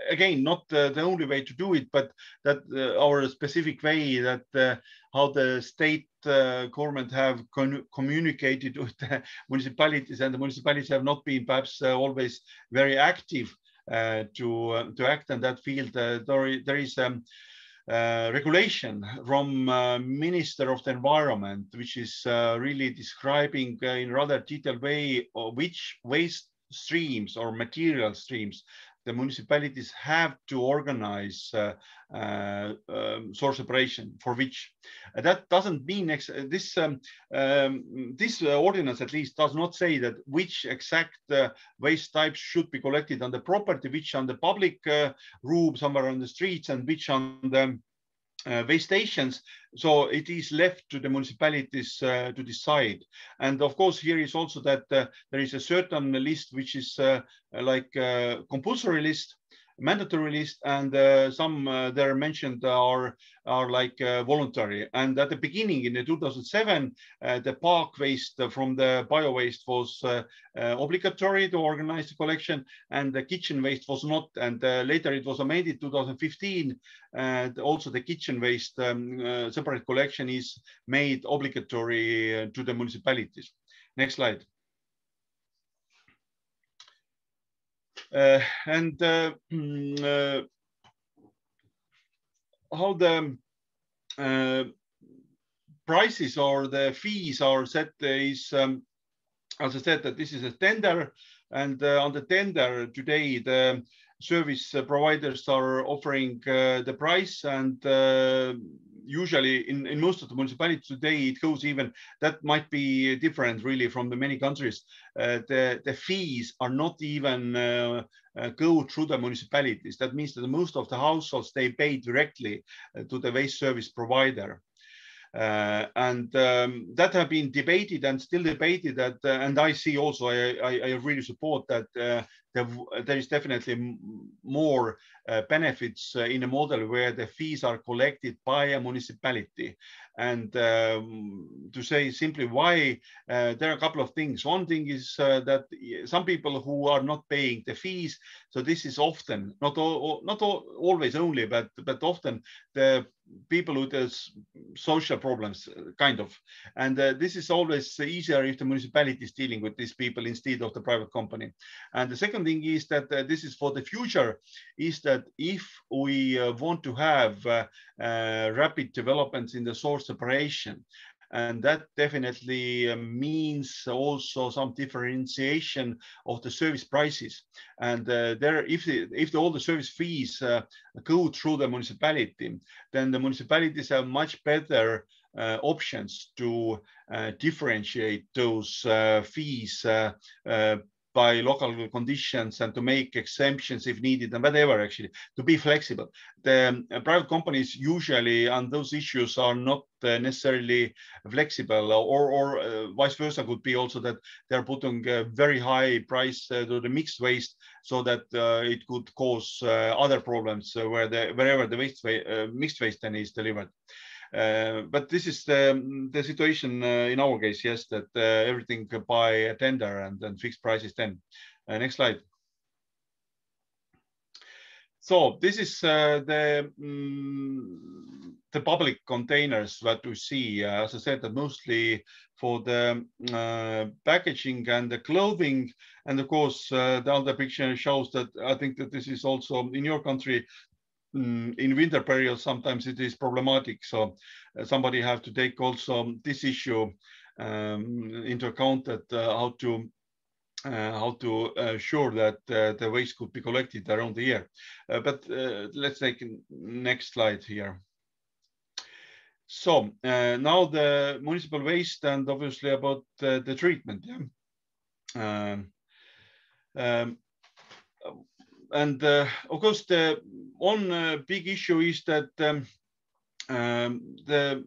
again, not uh, the only way to do it, but that uh, our specific way that uh, how the state government have communicated with the municipalities and the municipalities have not been perhaps always very active to, to act in that field. there, there is um, uh, regulation from uh, Minister of the Environment, which is uh, really describing in rather detailed way which waste streams or material streams the municipalities have to organize uh, uh, um, source separation for which. Uh, that doesn't mean this um, um, this ordinance at least does not say that which exact waste types should be collected on the property, which on the public room somewhere on the streets, and which on the uh, waste stations. So it is left to the municipalities uh, to decide. And of course, here is also that uh, there is a certain list which is uh, like a compulsory list mandatory list and uh, some uh, there mentioned are are like uh, voluntary. And at the beginning in the 2007 uh, the park waste from the bio waste was uh, uh, obligatory to organize the collection and the kitchen waste was not. And later it was amended 2015 and also the kitchen waste um, separate collection is made obligatory to the municipalities. Next slide and uh, mm, uh, how the prices or the fees are set is, um, as I said, that this is a tender, and on the tender today, the service providers are offering the price and usually in, in most of the municipalities today, it goes even, that might be different really from the many countries. Uh, the, the fees are not even uh, uh, go through the municipalities. That means that most of the households, they pay directly uh, to the waste service provider. Uh, and um, that have been debated and still debated that uh, and i see also I, I, I really support that uh, there, is definitely more uh, benefits uh, in a model where the fees are collected by a municipality. And um, to say simply why, uh, there are a couple of things. One thing is uh, that some people who are not paying the fees, so this is often, not, all, not all, always only, but, but often the people with uh, social problems, kind of. And uh, this is always easier if the municipality is dealing with these people instead of the private company. And the second thing is that uh, this is for the future, is that if we uh, want to have uh, uh, rapid developments in the source separation, and that definitely means also some differentiation of the service prices. And uh, there, if the, if the, all the service fees uh, go through the municipality, then the municipalities have much better uh, options to differentiate those fees by local conditions and to make exemptions if needed and whatever actually to be flexible. The uh, private companies usually on those issues are not uh, necessarily flexible or or uh, vice versa could be also that they're putting a very high price uh, to the mixed waste so that uh, it could cause uh, other problems where the wherever the waste mixed waste then is delivered but this is the, the situation uh, in our case, yes, that uh, everything by a tender and fixed prices then. next slide. So this is uh, the um, the public containers that we see. Uh, as I said, that mostly for the uh, packaging and the clothing, and of course the other picture shows that I think that this is also in your country in winter period, sometimes it is problematic. So uh, somebody have to take also this issue um, into account that uh, how to uh, how to ensure that uh, the waste could be collected around the year. Uh, but uh, let's take next slide here. So now the municipal waste and obviously about the treatment. Yeah. Um, um, and uh, of course, the one uh, big issue is that um, um, the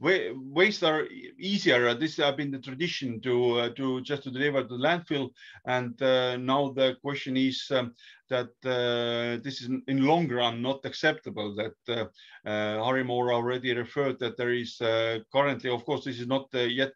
waste are easier. This has been the tradition to uh, to just to deliver to the landfill, and uh, now the question is um, that uh, this is in long run not acceptable. That uh, uh, Harri Moora already referred that there is currently, of course, this is not yet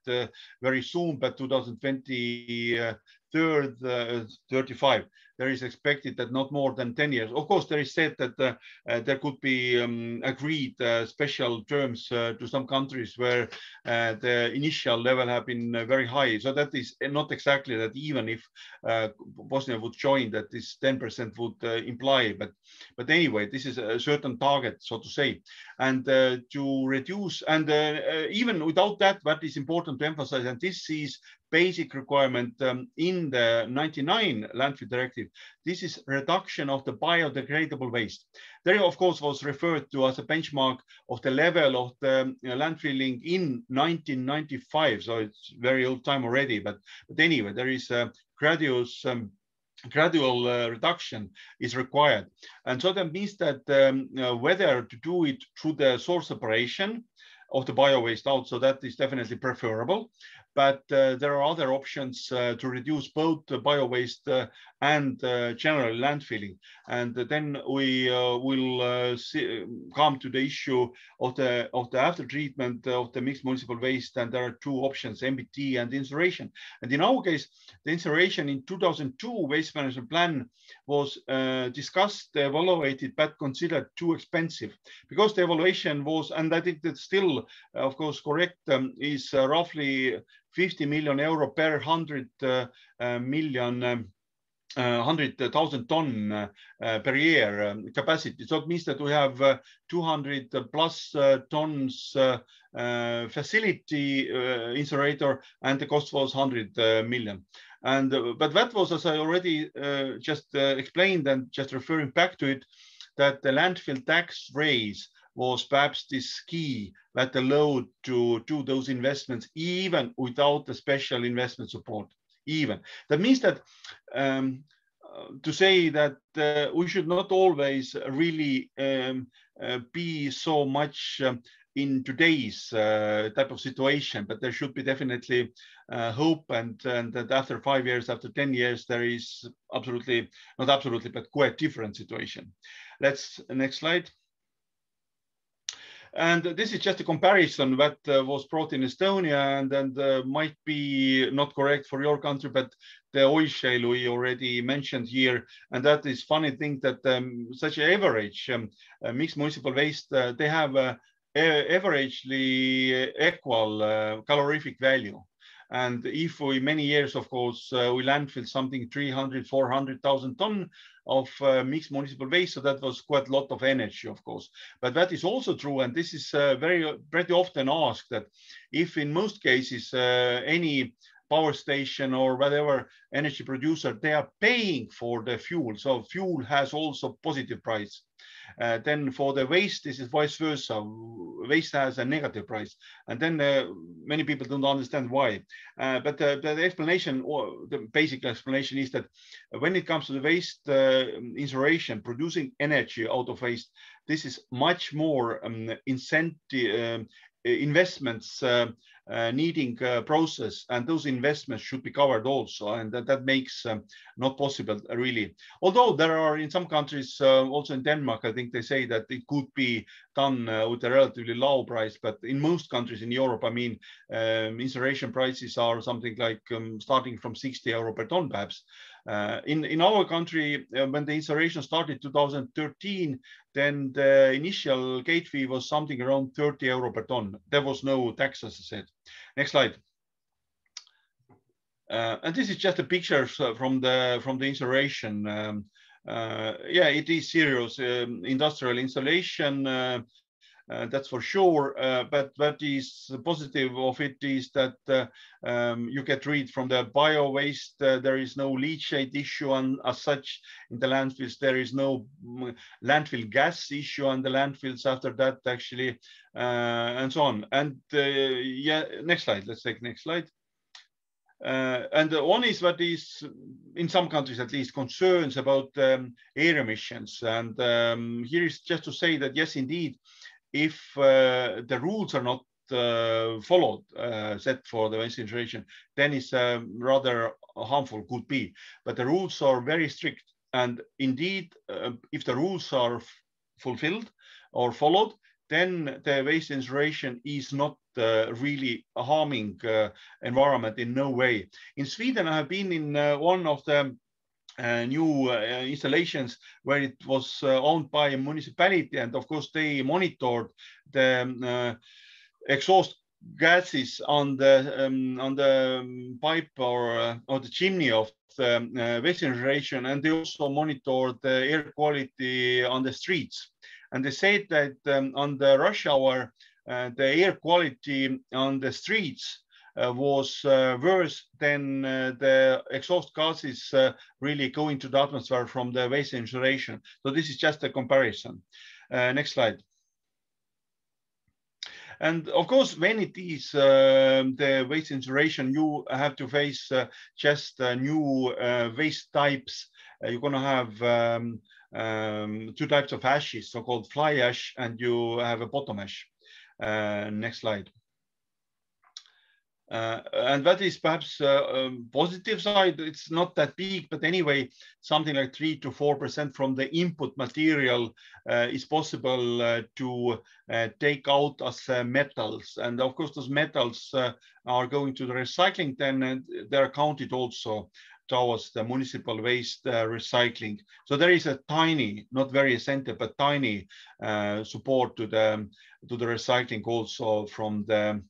very soon, but 2020 third, uh, 35, there is expected that not more than 10 years. Of course, there is said that uh, uh, there could be um, agreed uh, special terms uh, to some countries where uh, the initial level have been very high. So that is not exactly that even if Bosnia would join that this 10% would imply, but but anyway, this is a certain target, so to say. And to reduce, and even without that, what is important to emphasize, and this is basic requirement um, in the 99 landfill directive. This is reduction of the biodegradable waste. There, of course, was referred to as a benchmark of the level of the landfilling in 1995. So it's very old time already. But, but anyway, there is a graduous um, gradual uh, reduction is required. And so that means that um, uh, whether to do it through the source separation of the bio waste out, so that is definitely preferable, but uh, there are other options uh, to reduce both bio waste uh, and general landfilling. And then we will see, come to the issue of the of the after treatment of the mixed municipal waste. And there are two options, MBT and incineration. And in our case, the incineration in 2002 waste management plan was discussed, evaluated, but considered too expensive because the evaluation was, and I think that's still, of course, correct, um, is uh, roughly 50 million euro per 100 uh, uh, million um, uh, 100,000 ton uh, uh, per year um, capacity. So it means that we have uh, 200 plus tons facility incinerator and the cost was 100 million. And but that was, as I already just explained and just referring back to it, that the landfill tax raise was perhaps this key that allowed to do those investments even without the special investment support even that means that um, uh, to say that uh, we should not always really um, uh, be so much um, in today's uh, type of situation, but there should be definitely uh, hope and, and that after five years, after 10 years, there is absolutely, not absolutely, but quite different situation. Let's, next slide. And this is just a comparison that uh, was brought in Estonia and, and uh, might be not correct for your country, but the oil shale we already mentioned here. And that is funny thing that um, such an average um, uh, mixed municipal waste, uh, they have a averagely equal uh, calorific value. And if we many years, of course, uh, we landfill something 300, 400,000 ton of uh, mixed municipal waste. So that was quite a lot of energy, of course. But that is also true. And this is uh, very, pretty often asked that if in most cases, uh, any power station or whatever energy producer, they are paying for the fuel. So fuel has also positive price. Uh, then for the waste, this is vice versa. Waste has a negative price. And then uh, many people don't understand why. Uh, but the explanation, or the basic explanation is that when it comes to the waste uh, incineration, producing energy out of waste, this is much more um, incentive um, investments uh, uh, needing uh, process and those investments should be covered also and that, that makes um, not possible uh, really. Although there are in some countries uh, also in denmark i think they say that it could be done uh, with a relatively low price but in most countries in europe i mean um, incineration prices are something like um, starting from 60 euro per ton perhaps uh, in, in our country, uh, when the installation started 2013, then the initial gate fee was something around 30 euro per ton. There was no tax, as I said. Next slide. Uh, and this is just a picture from the from the installation. Um, uh, yeah, it is serious um, industrial installation. Uh, uh, that's for sure. Uh, but what is positive of it is that uh, um, you get rid from the bio waste. Uh, there is no leachate issue, and as such, in the landfills there is no mm, landfill gas issue on the landfills after that, actually, uh, and so on. And uh, yeah, next slide. Let's take next slide. and one is what is, in some countries at least, concerns about um, air emissions. And um, here is just to say that yes, indeed, if uh, the rules are not uh, followed, uh, set for the waste incineration, then it's um, rather harmful, could be. But the rules are very strict. And indeed, uh, if the rules are fulfilled or followed, then the waste incineration is not uh, really a harming uh, environment in no way. In Sweden, I have been in one of the uh, new uh, installations where it was uh, owned by a municipality. And of course they monitored the um, uh, exhaust gases on the um, on the um, pipe or uh, or the chimney of the um, uh, waste generation. And they also monitored the air quality on the streets. And they said that on the rush hour the air quality on the streets was uh, worse than uh, the exhaust gases really going to the atmosphere from the waste incineration. So this is just a comparison. next slide. And of course, when it is uh, the waste incineration, you have to face uh, just uh, new uh, waste types. Uh, you're going to have um, um, two types of ashes, so-called fly ash, and you have a bottom ash. Uh, next slide. Uh, and that is perhaps uh, um, positive side. It's not that big, but anyway, something like three to four percent from the input material uh, is possible uh, to uh, take out as uh, metals. And of course, those metals are going to the recycling then, and they're counted also towards the municipal waste recycling. So there is a tiny, not very essential, but tiny support to the to the recycling also from the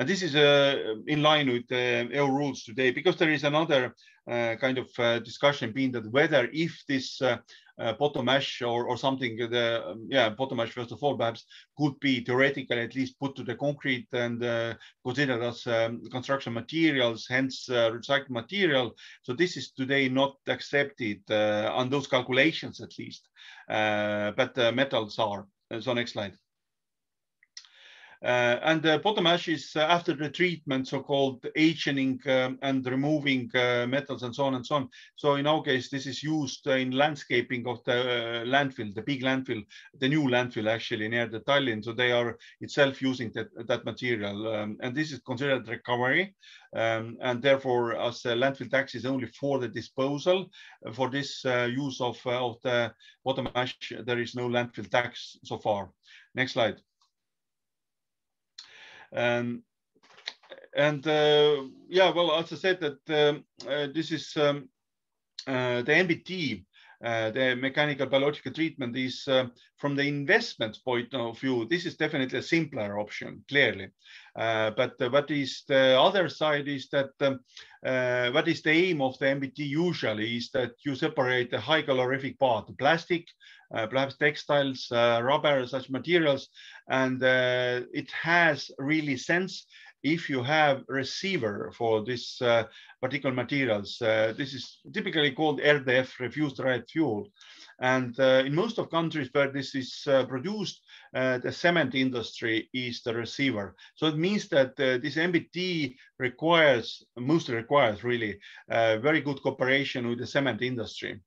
and this is uh, in line with EU rules today, because there is another uh, kind of uh, discussion being that whether if this uh, uh, bottom ash or, or something, the um, yeah bottom ash first of all perhaps could be theoretically at least put to the concrete and uh, considered as um, construction materials, hence recycled material. So this is today not accepted on those calculations at least, but metals are. So next slide. Uh, and the bottom ash is uh, after the treatment, so-called aging um, and removing uh, metals and so on and so on. So in our case, this is used in landscaping of the landfill, the big landfill, the new landfill actually near the Tallinn. So they are itself using that, that material. Um, and this is considered recovery. Um, and therefore, as a landfill tax is only for the disposal, for this uh, use of, uh, of the bottom ash, there is no landfill tax so far. Next slide. Um, and uh, yeah, well, as I said, that um, uh, this is um, uh, the MBT, uh, the mechanical biological treatment is uh, from the investment point of view, this is definitely a simpler option, clearly. Uh, but what is the other side is that um, what is the aim of the MBT usually is that you separate the high calorific part, plastic, perhaps textiles, rubber, such materials, and it has really sense if you have receiver for this uh, particular materials, uh, this is typically called RDF, refuse derived fuel. And uh, in most of countries where this is uh, produced, the cement industry is the receiver. So it means that this MBT requires, mostly requires really, very good cooperation with the cement industry.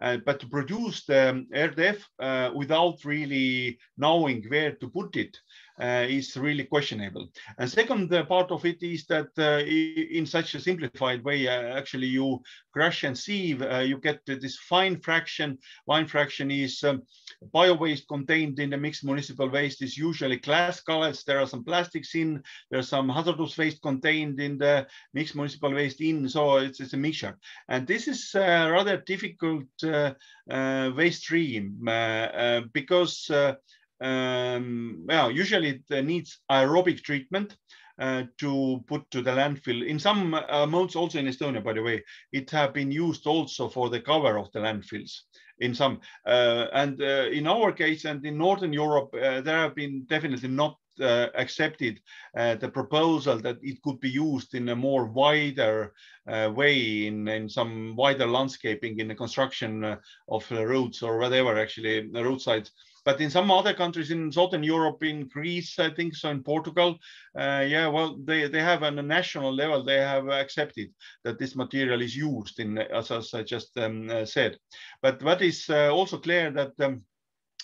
Uh, but to produce the RDF uh, without really knowing where to put it is really questionable. And second part of it is that in such a simplified way, actually you crush and sieve, you get this fine fraction. Fine fraction is um, bio-waste contained in the mixed municipal waste is usually glass cullets. There are some plastics in, there's some hazardous waste contained in the mixed municipal waste in, so it's, it's a mixture. And this is uh, rather difficult uh, uh, waste stream uh, because um, well, usually it needs aerobic treatment. Uh, to put to the landfill. In some uh, modes, also in Estonia, by the way, it have been used also for the cover of the landfills in some. Uh, and in our case, and in Northern Europe, there have been definitely not uh, accepted uh, the proposal that it could be used in a more wider uh, way in, in some wider landscaping in the construction of roads or whatever actually the roadsides but in some other countries in Southern Europe, in Greece, I think so, in Portugal, uh, yeah, well, they, they have on a national level, they have accepted that this material is used in, as, as I just um, uh, said. But what is uh, also clear that um,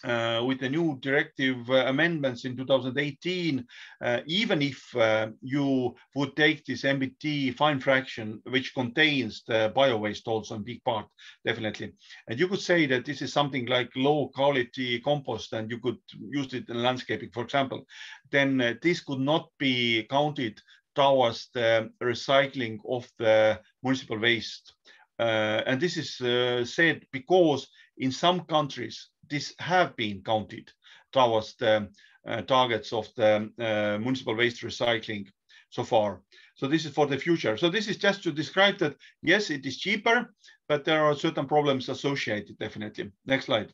with the new directive uh, amendments in 2018, uh, even if uh, you would take this MBT fine fraction, which contains the bio waste also in big part, definitely, and you could say that this is something like low quality compost and you could use it in landscaping, for example, then uh, this could not be counted towards the recycling of the municipal waste. Uh, and this is said because in some countries, this have been counted towards the uh, targets of the uh, municipal waste recycling so far. So this is for the future. So this is just to describe that, yes, it is cheaper, but there are certain problems associated, definitely. Next slide.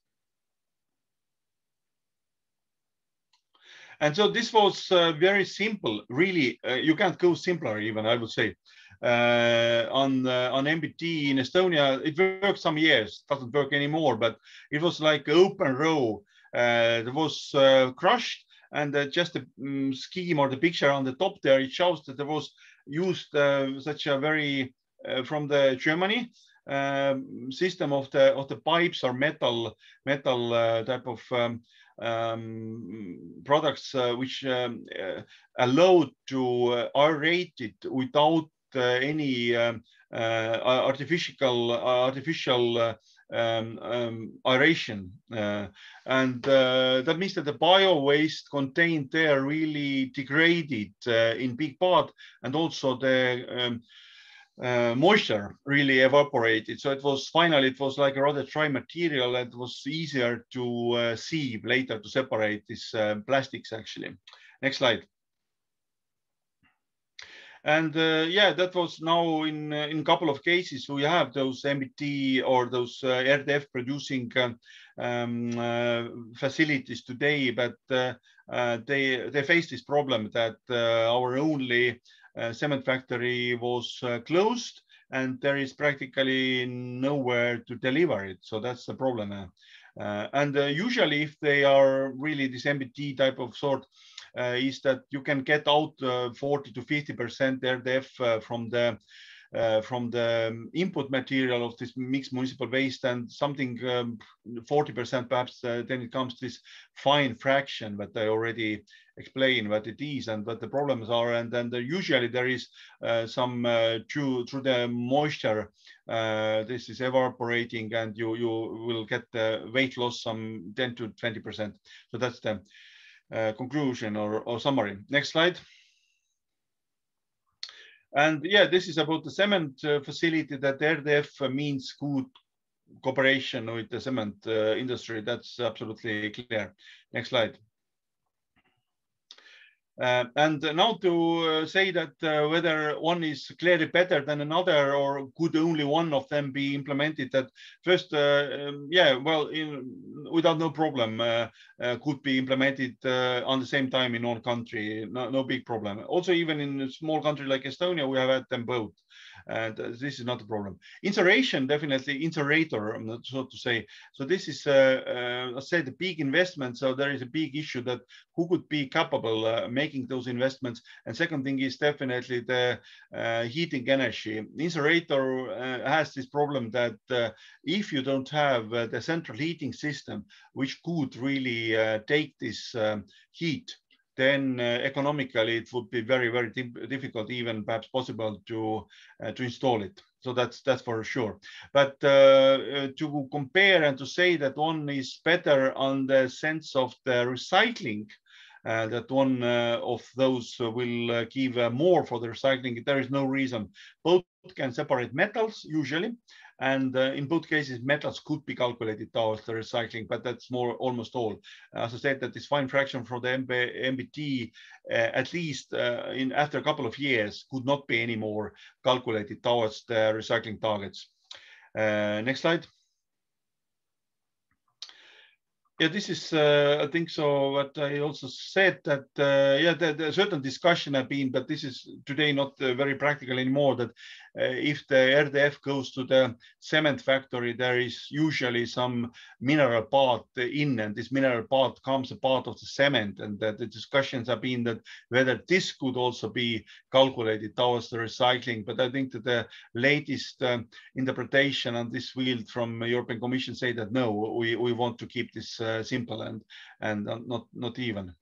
And so this was uh, very simple, really. Uh, you can't go simpler even, I would say on uh, on MBT in Estonia. It worked some years, doesn't work anymore, but it was like open row. Uh, it was uh, crushed And uh, just the um, scheme or the picture on the top there, it shows that there was used uh, such a very uh, from the Germany um, system of the of the pipes or metal metal uh, type of um, um, products uh, which um, uh, allowed to aerate it without any um, artificial artificial um, um, aeration. Uh, and uh, that means that the bio waste contained there really degraded uh, in big part and also the um, uh, moisture really evaporated. So it was finally, it was like a rather dry material that was easier to uh, sieve later to separate these uh, plastics actually. Next slide. And uh, yeah, that was now in uh, in a couple of cases we have those MBT or those uh, RDF producing um, um uh, facilities today, but uh, uh, they they face this problem that our only cement factory was closed and there is practically nowhere to deliver it. So that's the problem. and usually if they are really this MBT type of sort, uh, is that you can get out uh, 40 to 50% RDF uh, from the uh, from the um, input material of this mixed municipal waste and something 40% um, perhaps uh, then it comes to this fine fraction that I already explained what it is and what the problems are. And then there, usually there is uh, some through through the moisture this is evaporating and you you will get the weight loss some 10 to 20 percent. So that's the uh, conclusion or, or summary. Next slide. And yeah, this is about the cement uh, facility that RDF means good cooperation with the cement uh, industry. That's absolutely clear. Next slide. Uh, and now to uh, say that uh, whether one is clearly better than another or could only one of them be implemented that first um, yeah well in, without no problem could be implemented on the same time in one country. No, no big problem. Also even in a small country like Estonia we have had them both and uh, this is not a problem. Incineration, definitely incinerator, so to say. So this is, uh, uh, I said, a big investment. So there is a big issue that who could be capable uh, making those investments. And second thing is definitely the uh, heating energy. Incinerator uh, has this problem that if you don't have the central heating system, which could really take this um, heat then uh, economically it would be very, very difficult, even perhaps possible to uh, to install it. So that's that's for sure. But uh, uh to compare and to say that one is better on the sense of the recycling, uh, that one uh, of those will give more for the recycling, there is no reason. Both can separate metals usually, and uh, in both cases, metals could be calculated towards the recycling, but that's more almost all. As I said, that this fine fraction from the MB, MBT, uh, at least uh, in after a couple of years, could not be anymore calculated towards the recycling targets. Uh, next slide. Yeah, this is, uh, I think so, what I also said that, uh, yeah, the, the certain discussion have been, but this is today not uh, very practical anymore, that if the RDF goes to the cement factory, there is usually some mineral part in, and this mineral part comes a part of the cement. And the discussions have been that whether this could also be calculated towards the recycling. But I think that the latest um, interpretation on this field from European Commission say that no, we, we want to keep this uh, simple and and not not even.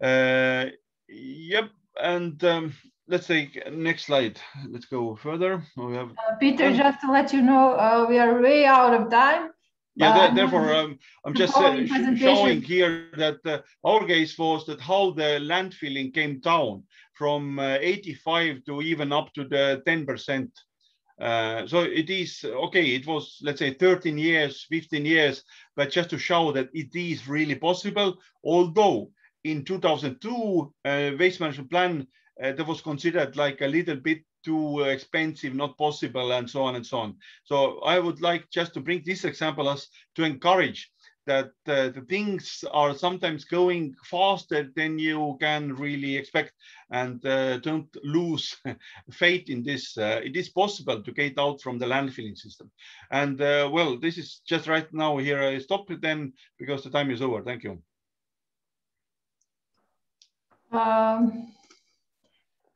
Uh, yep, and um, let's take next slide. Let's go further. We have uh, Peter. Um, just to let you know, uh, we are way out of time. Yeah, therefore, um, I'm just uh, showing here that uh, our case was that how the landfilling came down from uh, 85 to even up to the 10 percent. Uh, so it is okay. It was let's say 13 years, 15 years, but just to show that it is really possible. Although in 2002 uh, waste management plan uh, that was considered like a little bit too expensive, not possible, and so on and so on. So I would like just to bring this example as to encourage that uh, the things are sometimes going faster than you can really expect and uh, don't lose faith in this. Uh, it is possible to get out from the landfilling system. And uh, well, this is just right now here. I stop it then because the time is over. Thank you. Um,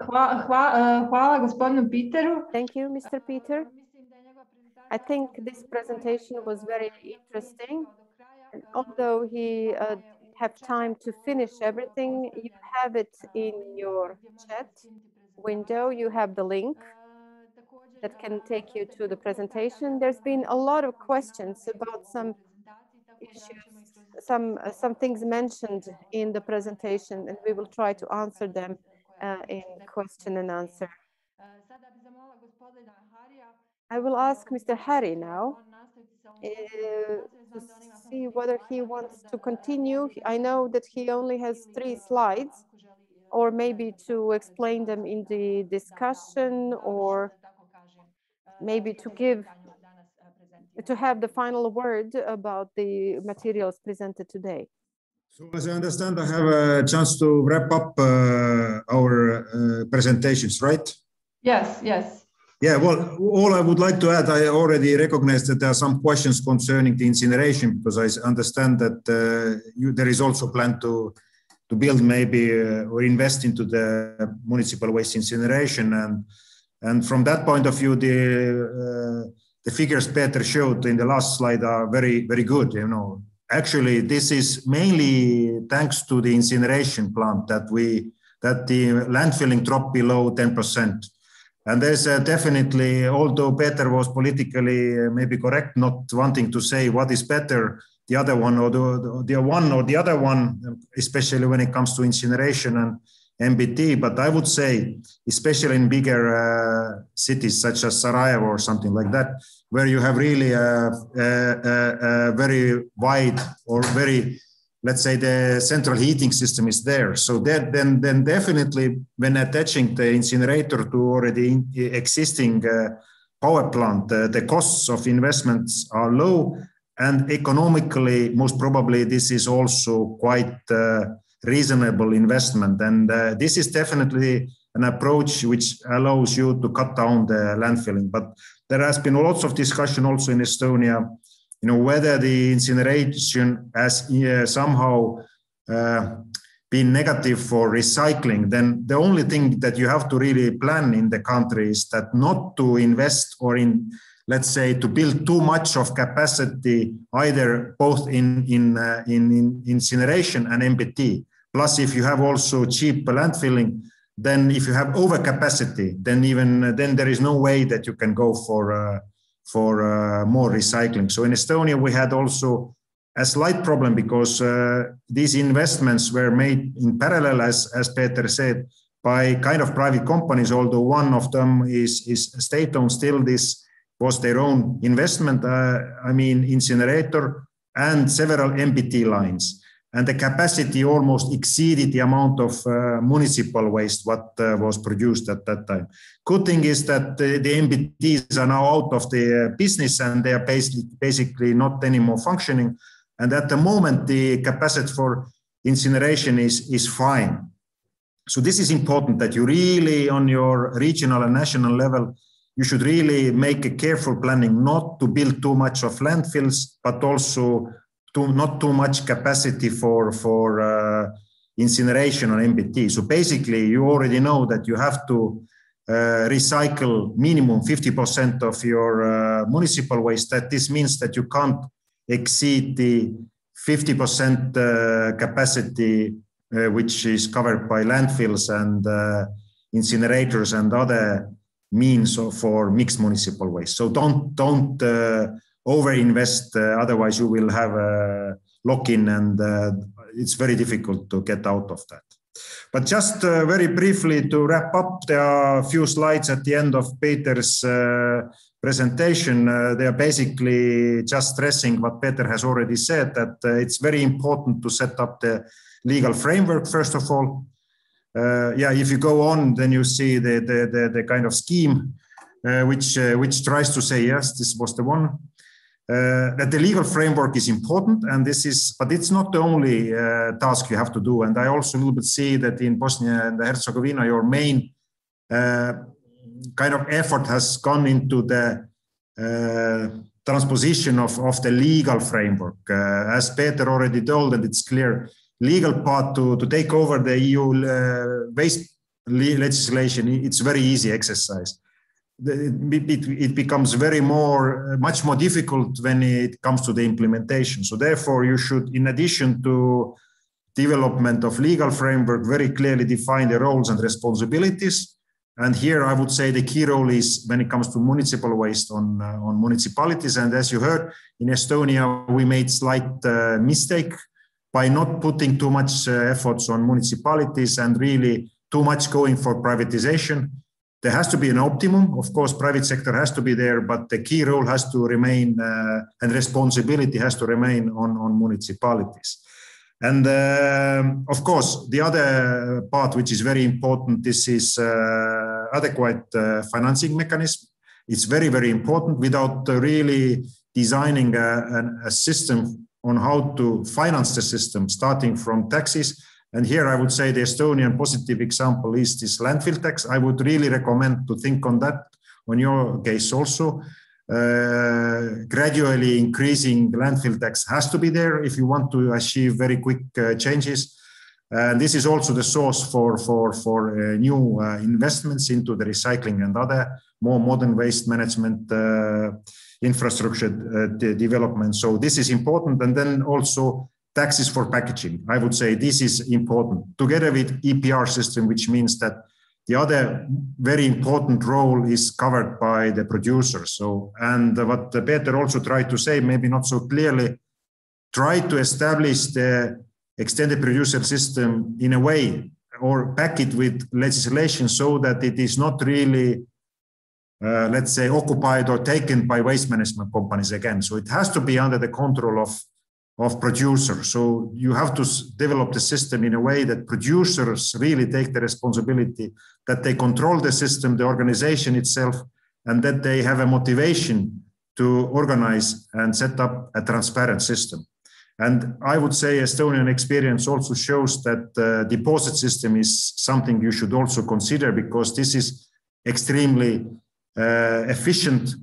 uh, hvala gospodinu Peteru. Thank you, Mr. Peter. I think this presentation was very interesting. Although he uh, have time to finish everything, you have it in your chat window. You have the link that can take you to the presentation. There's been a lot of questions about some issues, some, uh, some things mentioned in the presentation, and we will try to answer them uh, in question and answer. I will ask Mr. Harri now uh, to see whether he wants to continue. I know that he only has three slides, or maybe to explain them in the discussion, or maybe to give to have the final word about the materials presented today. So as I understand, I have a chance to wrap up uh, our uh, presentations, right? Yes, yes. Yeah, well, all I would like to add, I already recognize that there are some questions concerning the incineration because I understand that uh, you, there is also plan to to build maybe uh, or invest into the municipal waste incineration and and from that point of view, the uh, the figures Peter showed in the last slide are very very good. You know, actually, this is mainly thanks to the incineration plant that we that the landfilling dropped below 10 percent. And there's definitely, although Peter was politically uh, maybe correct, not wanting to say what is better, the other one or the, the one or the other one, especially when it comes to incineration and MBT. But I would say, especially in bigger uh, cities such as Sarajevo or something like that, where you have really a, a, a, very wide or very let's say the central heating system is there. So that then then definitely when attaching the incinerator to already existing uh, power plant, uh, the costs of investments are low, and economically, most probably this is also quite uh, reasonable investment. And uh, this is definitely an approach which allows you to cut down the landfilling. But there has been lots of discussion also in Estonia you know, whether the incineration has uh, somehow uh, been negative for recycling, then the only thing that you have to really plan in the country is that not to invest or in, let's say, to build too much of capacity, either both in, in, uh, in, in incineration and MBT. Plus, if you have also cheap landfilling, then if you have overcapacity, then even then there is no way that you can go for uh, for uh, more recycling. So in Estonia, we had also a slight problem because uh, these investments were made in parallel, as, as Peter said, by kind of private companies, although one of them is, is state-owned, still this was their own investment, uh, I mean, incinerator and several MBT lines and the capacity almost exceeded the amount of uh, municipal waste what uh, was produced at that time. Good thing is that the, the MBTs are now out of the uh, business and they are basically, basically not anymore functioning. And at the moment, the capacity for incineration is, is fine. So this is important that you really, on your regional and national level, you should really make a careful planning not to build too much of landfills, but also too, not too much capacity for, for uh, incineration on MBT. So basically, you already know that you have to uh, recycle minimum 50% of your uh, municipal waste. That this means that you can't exceed the 50% uh, capacity uh, which is covered by landfills and uh, incinerators and other means for mixed municipal waste. So don't don't overinvest. Uh, otherwise, you will have a lock-in, and uh, it's very difficult to get out of that. But just uh, very briefly to wrap up, there are a few slides at the end of Peter's uh, presentation. Uh, they are basically just stressing what Peter has already said, that uh, it's very important to set up the legal framework, first of all. yeah, if you go on, then you see the, the, the, the kind of scheme which, which tries to say, yes, this was the one. Uh, that the legal framework is important and this is but it's not the only uh, task you have to do and i also a little bit see that in bosnia and herzegovina your main uh, kind of effort has gone into the uh, transposition of, of the legal framework uh, as peter already told and it's clear legal part to, to take over the EU uh, waste legislation, it's very easy exercise. It, it, it, becomes very more, much more difficult when it comes to the implementation. So therefore you should, in addition to development of legal framework, very clearly define the roles and responsibilities. And here I would say the key role is when it comes to municipal waste on, uh, on municipalities. And as you heard, in Estonia, we made slight uh, mistake by not putting too much uh, efforts on municipalities and really too much going for privatization. There has to be an optimum. Of course, private sector has to be there, but the key role has to remain uh, and responsibility has to remain on, on municipalities. And uh, of course, the other part which is very important, this is uh, adequate uh, financing mechanism. It's very, very important without really designing a, a system on how to finance the system, starting from taxes. And here I would say the Estonian positive example is this landfill tax. I would really recommend to think on that on your case also. Uh, gradually increasing landfill tax has to be there if you want to achieve very quick uh, changes. And this is also the source for, for, for uh, new uh, investments into the recycling and other more modern waste management uh, infrastructure uh, development. So this is important. And then also taxes for packaging. I would say this is important together with EPR system, which means that the other very important role is covered by the producer. So, and what Peter also tried to say, maybe not so clearly, try to establish the extended producer system in a way or pack it with legislation so that it is not really uh, let's say, occupied or taken by waste management companies again. So it has to be under the control of, of producers. So you have to develop the system in a way that producers really take the responsibility, that they control the system, the organization itself, and that they have a motivation to organize and set up a transparent system. And I would say Estonian experience also shows that the deposit system is something you should also consider because this is extremely uh, efficient,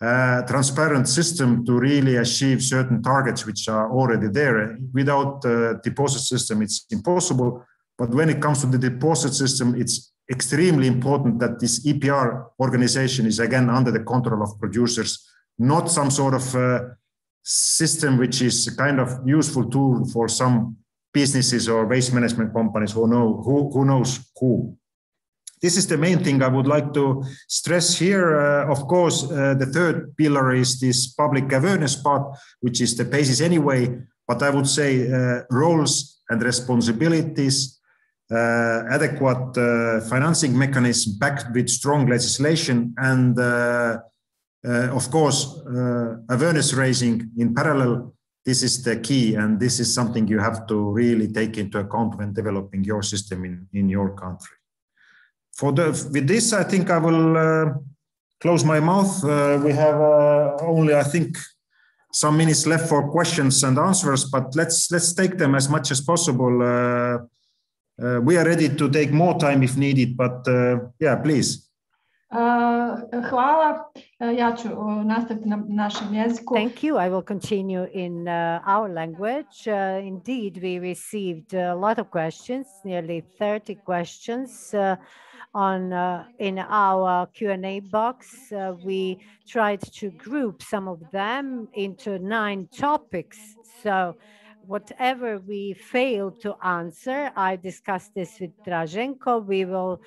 transparent system to really achieve certain targets which are already there. Without the deposit system, it's impossible. But when it comes to the deposit system, it's extremely important that this EPR organization is again under the control of producers, not some sort of uh, system which is a kind of useful tool for some businesses or waste management companies who know who, who knows who. This is the main thing I would like to stress here. Uh, of course, uh, the third pillar is this public awareness part, which is the basis anyway. But I would say uh, roles and responsibilities, uh, adequate uh, financing mechanism backed with strong legislation, and uh, of course, awareness raising in parallel this is the key and this is something you have to really take into account when developing your system in, in your country for the with this, I think I will uh, close my mouth. Uh, we have uh, only, I think, some minutes left for questions and answers, but let's let's take them as much as possible. Uh, uh, we are ready to take more time if needed, but uh, yeah, please. Hvala. Ja ću nastaviti na našem jeziku. Thank you. I will continue in uh, our language. Uh, indeed, we received a lot of questions, nearly 30 questions. Uh, on uh, in our Q&A box. Uh, we tried to group some of them into nine topics. So whatever we failed to answer, I discussed this with Draženko. We will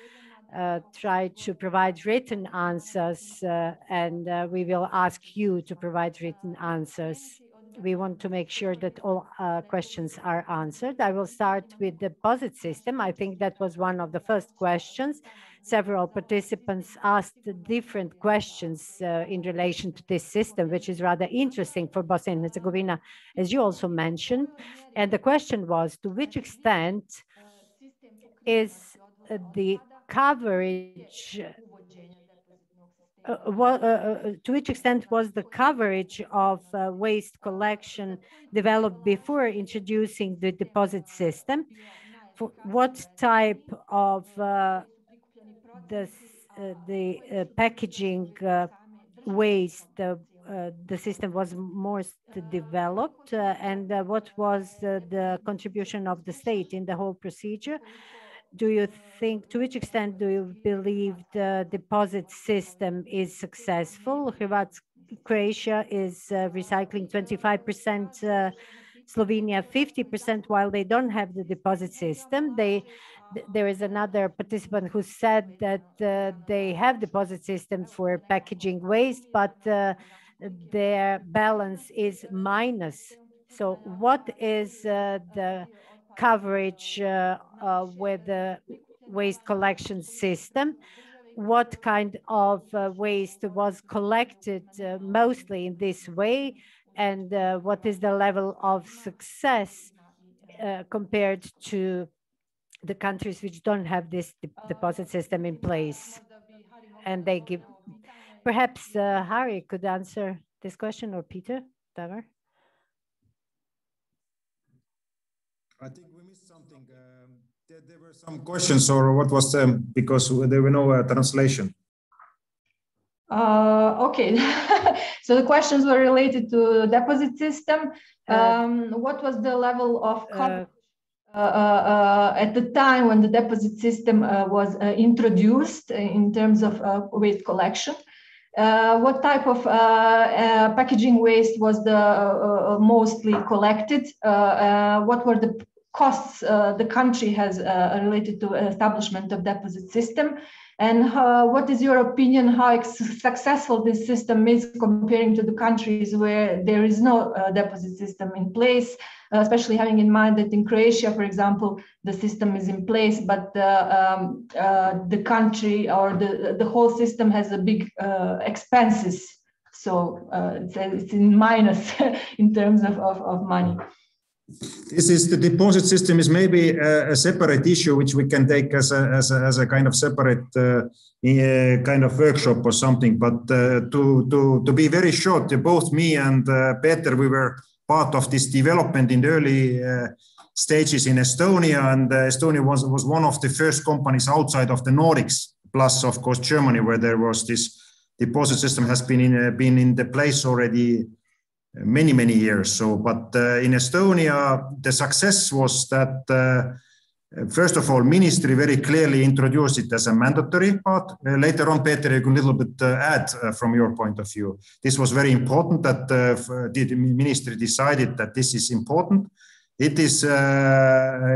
uh, try to provide written answers uh, and uh, we will ask you to provide written answers we want to make sure that all uh, questions are answered. I will start with the deposit system. I think that was one of the first questions. Several participants asked different questions uh, in relation to this system, which is rather interesting for Bosnia and Herzegovina, as you also mentioned. And the question was, to which extent is the coverage what, uh, uh, to which extent was the coverage of uh, waste collection developed before introducing the deposit system? For what type of uh, uh, the packaging waste uh, the system was most developed uh, and uh, what was the contribution of the state in the whole procedure? Do you think, to which extent do you believe the deposit system is successful? Croatia is recycling 25%, Slovenia 50%, while they don't have the deposit system. They there is another participant who said that uh, they have deposit system for packaging waste, but uh, their balance is minus. So what is uh, the coverage uh, uh, with the waste collection system? What kind of uh, waste was collected mostly in this way? And what is the level of success compared to the countries which don't have this de deposit system in place and they give perhaps uh, Harri could answer this question or Peter Davar. I think we missed something. Um, there, there, were some questions or what was them because there were no uh, translation. Uh, okay, so the questions were related to deposit system. Uh, um, what was the level of uh, uh, uh, at the time when the deposit system uh, was introduced in terms of waste collection. Uh, what type of uh, uh, packaging waste was the mostly collected? what were the costs the country has related to establishment of deposit system? And uh, what is your opinion how successful this system is comparing to the countries where there is no uh, deposit system in place, uh, especially having in mind that in Croatia, for example, the system is in place, but um, uh, the country or the, the whole system has a big uh, expenses. So uh, it's, it's, in minus in terms of, of, of money. This is the deposit system is maybe a, a, separate issue which we can take as a, as a, as a kind of separate uh, uh, kind of workshop or something. But uh, to, to, to be very short, both me and uh, Peter, we were part of this development in the early uh, stages in Estonia. And uh, Estonia was, was one of the first companies outside of the Nordics, plus of course Germany, where there was this deposit system has been in, been in the place already many, many years. So, but uh, in Estonia, the success was that, uh, first of all, ministry very clearly introduced it as a mandatory part. Uh, later on, Peter, you can a little bit uh, add uh, from your point of view. This was very important that uh, the ministry decided that this is important. It is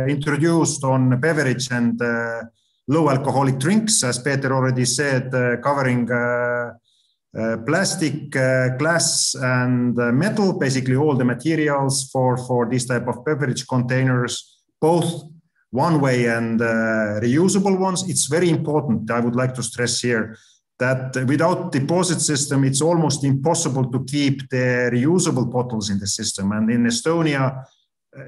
introduced on beverage and low alcoholic drinks, as Peter already said, covering uh, plastic, uh, glass, and uh, metal, basically all the materials for, for this type of beverage containers, both one way and reusable ones. It's very important, I would like to stress here, that without deposit system, it's almost impossible to keep the reusable bottles in the system. And in Estonia,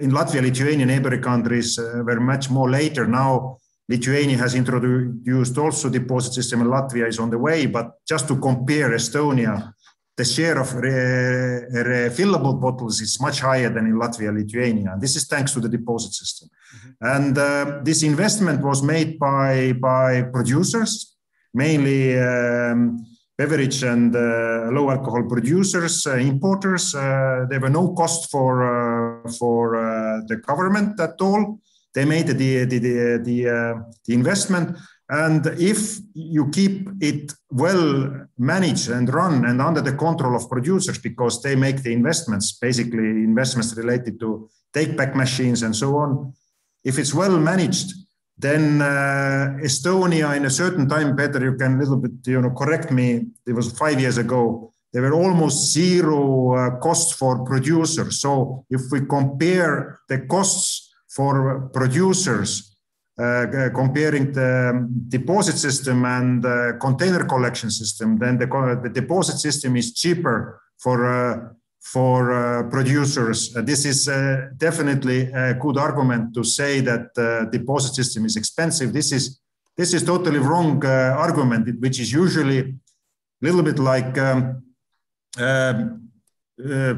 in Latvia, Lithuania, neighboring countries uh, were much more later. Now Lithuania has introduced also deposit system and Latvia is on the way. But just to compare Estonia, the share of re refillable bottles is much higher than in Latvia, Lithuania. And this is thanks to the deposit system. Mm -hmm. And uh, this investment was made by, by producers, mainly um, beverage and uh, low alcohol producers, uh, importers. Uh, there were no cost for, uh, for uh, the government at all. They made the, the, the, the, uh, the investment. And if you keep it well managed and run and under the control of producers, because they make the investments, basically investments related to take back machines and so on, if it's well managed, then uh, Estonia in a certain time, Peter, you can a little bit, you know, correct me. It was five years ago. There were almost zero uh, costs for producers. So if we compare the costs for producers uh, comparing the deposit system and the container collection system, then the, the deposit system is cheaper for uh, for uh, producers. Uh, this is uh, definitely a good argument to say that the deposit system is expensive. This is this is totally wrong uh, argument, which is usually a little bit like um, um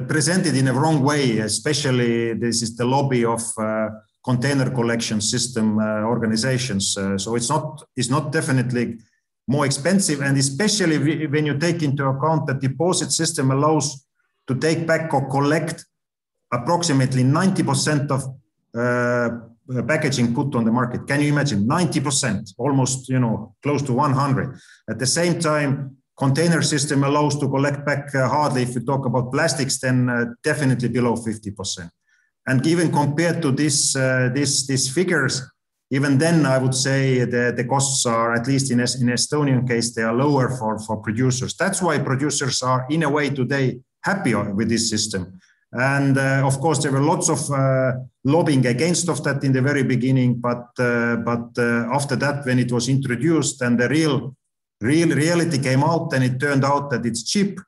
presented in a wrong way. Especially this is the lobby of container collection system uh, organizations. Uh, so it's not it's not definitely more expensive. And especially when you take into account that deposit system allows to take back or collect approximately 90% of uh, packaging put on the market. Can you imagine 90%, almost, you know, close to 100. At the same time, container system allows to collect back uh, hardly, if you talk about plastics, then uh, definitely below 50%. And even compared to this, uh, this, these figures, even then I would say the, the costs are, at least in, in Estonian case, they are lower for, for producers. That's why producers are in a way today happy with this system. And uh, of course, there were lots of uh, lobbying against of that in the very beginning, but uh, but uh, after that, when it was introduced and the real real reality came out, and it turned out that it's cheap,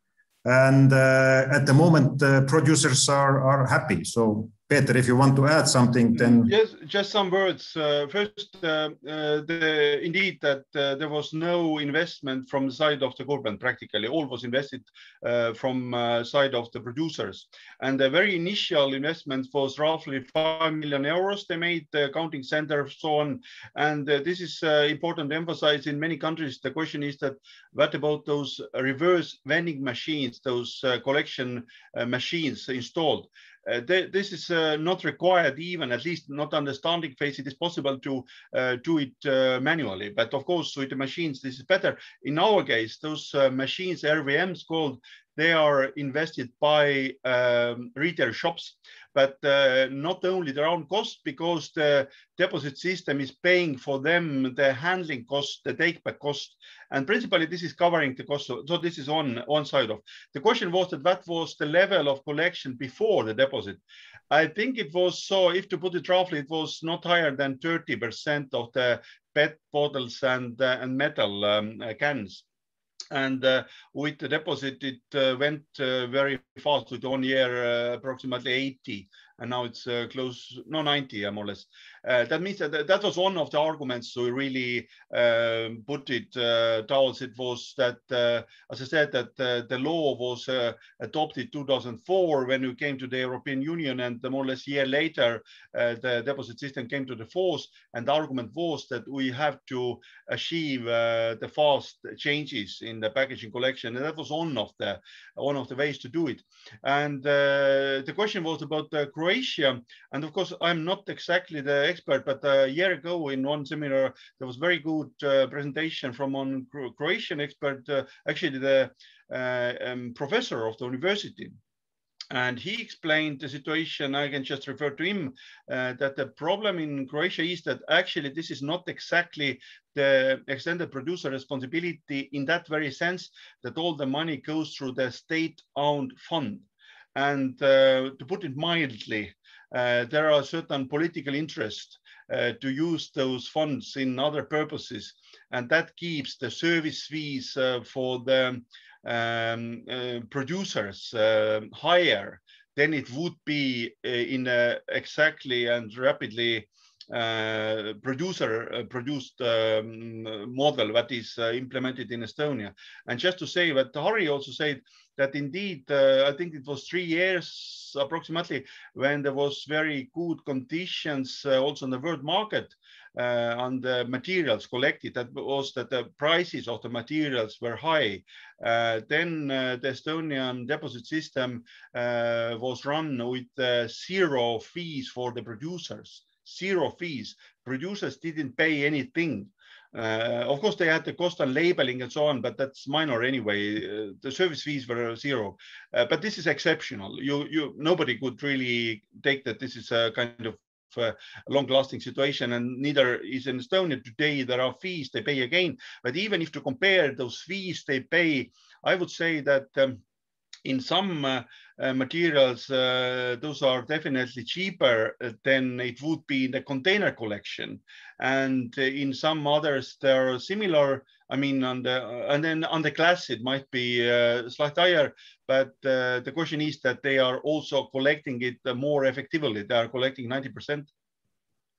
and uh, at the moment, producers are are happy. So Peter, if you want to add something, then yes, just some words. Uh, first, uh, uh, the, indeed that uh, there was no investment from the side of the government. Practically, all was invested uh, from uh, side of the producers, and the very initial investment was roughly five million euros. They made the accounting center, so on, and this is important to emphasize. In many countries, the question is that what about those reverse vending machines, those collection machines installed? Uh, th this is uh, not required even, at least not understanding phase. It is possible to uh, do it manually, but of course with the machines, this is better. In our case, those machines, RVMs called, they are invested by um, retail shops but uh, not only their own cost because the deposit system is paying for them the handling cost, the take back cost, and principally this is covering the cost. So, this is on one side of the question was that what was the level of collection before the deposit? I think it was so. If to put it roughly, it was not higher than 30% of the PET bottles and uh, and metal um, cans and uh, with the deposit, it uh, went uh, very fast with one year, approximately 80 and now it's uh, close, no, 90 more or less. Uh, that means that that was one of the arguments to really uh, put it uh, towards it was that, uh, as I said, that uh, the law was adopted 2004 when we came to the European Union, and more or less a year later, the deposit system came to the force. And the argument was that we have to achieve the fast changes in the packaging collection, and that was one of the one of the ways to do it. And the question was about the Croatia. And of course, I'm not exactly the expert, but a year ago in one seminar, there was very good uh, presentation from one Croatian expert, uh, actually the uh, um, professor of the university. And he explained the situation, I can just refer to him, uh, that the problem in Croatia is that actually this is not exactly the extended producer responsibility in that very sense that all the money goes through the state-owned fund. And uh, to put it mildly, uh, there are certain political interests uh, to use those funds in other purposes. And that keeps the service fees for the um, producers higher than it would be in exactly and rapidly uh, producer uh, produced um, model that is uh, implemented in Estonia. And just to say that Harri also said that indeed, I think it was three years approximately when there was very good conditions also in the world market uh, on the materials collected. That was that the prices of the materials were high. Uh, then uh, the Estonian deposit system was run with zero fees for the producers zero fees. Producers didn't pay anything. Uh, of course, they had the cost on labeling and so on, but that's minor anyway. Uh, the service fees were zero. Uh, but this is exceptional. You, you, nobody could really take that. This is a kind of uh, long-lasting situation, and neither is in Estonia today. There are fees they pay again, but even if to compare those fees they pay, I would say that. Um, in some uh, uh, materials, uh, those are definitely cheaper than it would be in the container collection. And in some others, they're similar. I mean, on the, and then on the glass, it might be slightly higher, but the question is that they are also collecting it more effectively. They are collecting 90%.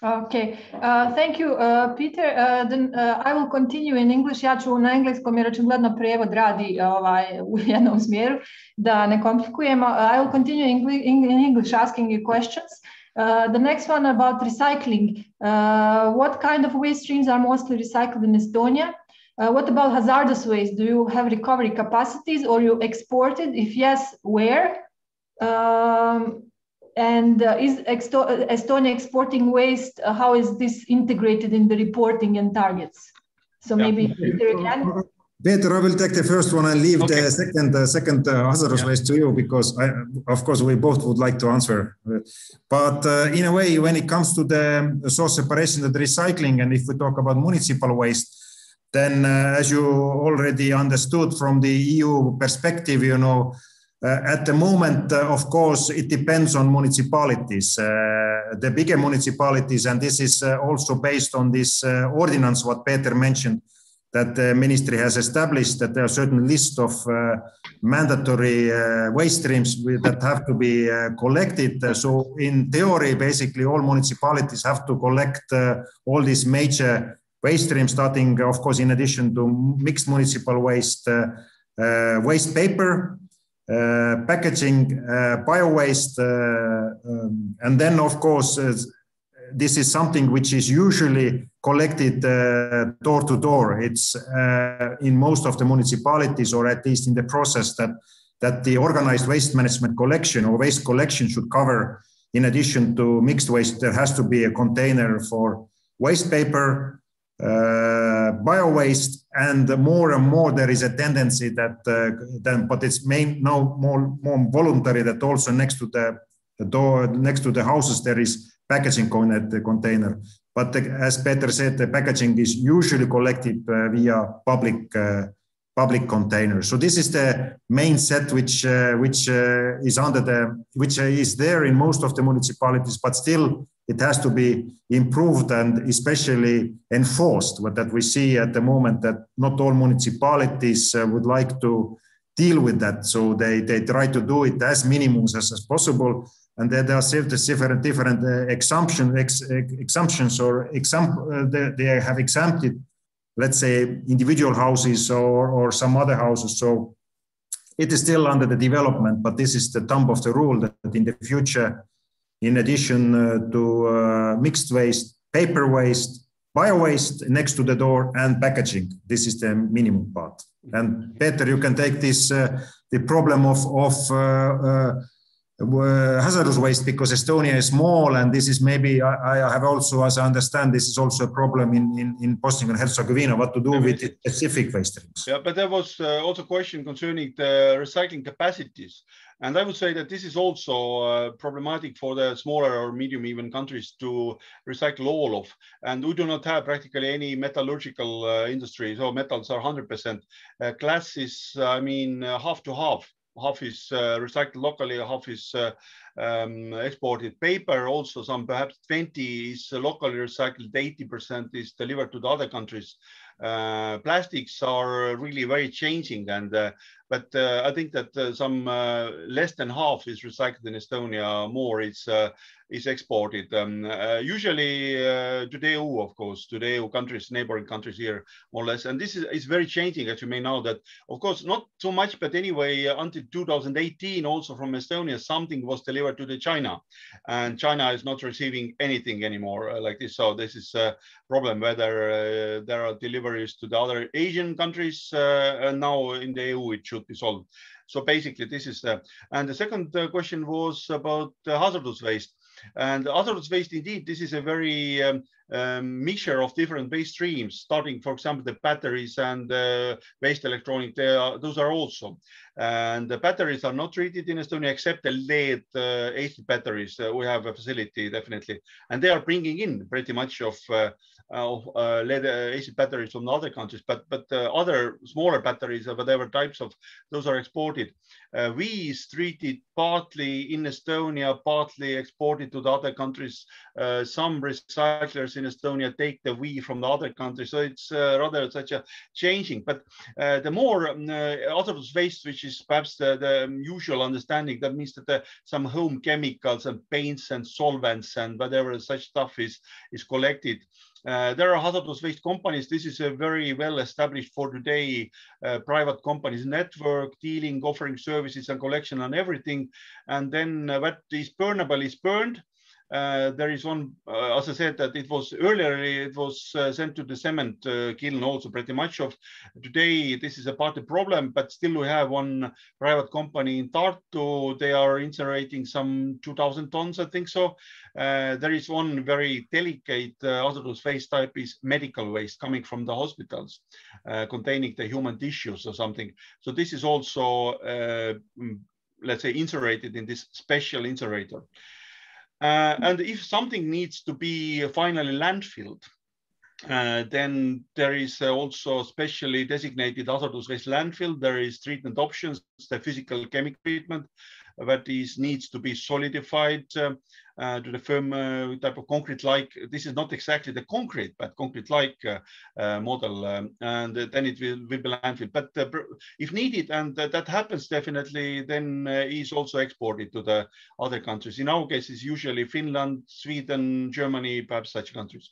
Okay, uh, thank you, uh, Peter. Uh, then uh, I will continue in English. Ja ću na engleskom jer očigledno prijevod radi ovaj, u jednom smjeru, da ne komplikujemo. Uh, I will continue in, English asking you questions. Uh, the next one about recycling. what kind of waste streams are mostly recycled in Estonia? What about hazardous waste? Do you have recovery capacities or you export it? If yes, where? Um, and uh, is Estonia exporting waste? Uh, how is this integrated in the reporting and targets? So yeah. maybe Peter again. Peter, I will take the first one and leave okay. the second uh, second uh, hazardous yeah. waste to you because, I, of course, we both would like to answer. But uh, in a way, when it comes to the source separation and recycling, and if we talk about municipal waste, then uh, as you already understood from the EU perspective, you know, uh, at the moment, uh, of course, it depends on municipalities. the bigger municipalities, and this is also based on this ordinance what Peter mentioned that the ministry has established that there are certain list of uh, mandatory uh, waste streams that have to be uh, collected. so in theory, basically all municipalities have to collect uh, all these major waste streams, starting, of course, in addition to mixed municipal waste, uh, uh, waste paper, packaging, bio waste, um, and then, of course, this is something which is usually collected uh, door to door. It's uh, in most of the municipalities, or at least in the process that that the organized waste management collection or waste collection should cover. In addition to mixed waste, there has to be a container for waste paper, uh, bio waste, and more and more there is a tendency that uh, then, but it's main no more more voluntary that also next to the, the door next to the houses there is packaging in the container. But the, as Peter said, the packaging is usually collected uh, via public uh, public containers. So this is the main set which uh, which uh, is under the which uh, is there in most of the municipalities, but still it has to be improved and especially enforced. What that we see at the moment that not all municipalities uh, would like to deal with that, so they they try to do it as minimums as, as possible and there are different different uh, exemption, ex, exemptions or exam, uh, they, they, have exempted, let's say, individual houses or, or some other houses. So it is still under the development, but this is the thumb of the rule that in the future, in addition uh, to uh, mixed waste, paper waste, bio waste next to the door and packaging, this is the minimum part. And Peter, you can take this, uh, the problem of, of uh, hazardous waste because Estonia is small and this is maybe I, I, have also as I understand this is also a problem in in, in Bosnia and Herzegovina. What to do yeah, with specific waste streams. Yeah, but there was uh, also a question concerning the recycling capacities, and I would say that this is also uh, problematic for the smaller or medium even countries to recycle all of, and we do not have practically any metallurgical uh, industry, so metals are 100%. Uh, glass is, I mean, uh, half to half half is uh, recycled locally, half is uh, um, exported paper. Also, some perhaps 20 is locally recycled, 80% is delivered to the other countries. Uh, plastics are really very changing, and uh, but uh, I think that uh, some less than half is recycled in Estonia. More is is exported. Um, uh, usually uh, to the EU, of course, to the EU countries, neighboring countries here, more or less. And this is, is very changing, as you may know, that, of course, not so much, but anyway, uh, until 2018, also from Estonia, something was delivered to the China. And China is not receiving anything anymore uh, like this. So this is a problem whether uh, there are deliveries to the other Asian countries. Uh, and now in the EU, it should be solved. So basically, this is the, and the second question was about hazardous waste. And hazardous waste, indeed, this is a very um, um, mixture of different waste streams, starting, for example, the batteries and uh, waste electronic, are, those are also. And the batteries are not treated in Estonia except the lead uh, acid batteries. Uh, we have a facility, definitely. And they are bringing in pretty much of uh, of uh, lead acid batteries from other countries, but but uh, other smaller batteries of whatever types of those are exported. Uh, we is treated partly in Estonia, partly exported to the other countries. Uh, some recyclers in Estonia take the we from the other countries, so it's uh, rather such a changing. But uh, the more um, hazardous waste, which is perhaps the, the usual understanding, that means that some home chemicals and paints and solvents and whatever such stuff is is collected. Uh, there are hazardous waste companies. This is a very well established for today uh, private companies network dealing, offering services and collection and everything. And then uh, what is burnable is burned Uh, there is one, uh, as I said, that it was earlier, it was uh, sent to the cement uh, kiln also pretty much of. Today, this is a part of the problem, but still we have one private company in Tartu. They are incinerating some 2000 tons, I think so. Uh, there is one very delicate hazardous waste type is medical waste coming from the hospitals containing the human tissues or something. So this is also, mm, let's say, incinerated in this special incinerator. Uh, and if something needs to be finally landfilled, uh, then there is uh, also specially designated hazardous waste landfill. There is treatment options, the physical chemical treatment that is needs to be solidified uh, uh, to the firm uh, type of concrete-like. This is not exactly the concrete, but concrete-like model, um, and then it will, will be landfill. But if needed, and that happens definitely, then is also exported to the other countries. In our case, it's usually Finland, Sweden, Germany, perhaps such countries.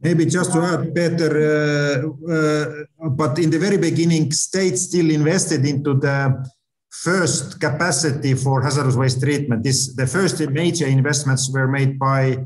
Maybe just to add, Peter, uh, uh, but in the very beginning, states still invested into the first capacity for hazardous waste treatment. This, the first major investments were made by,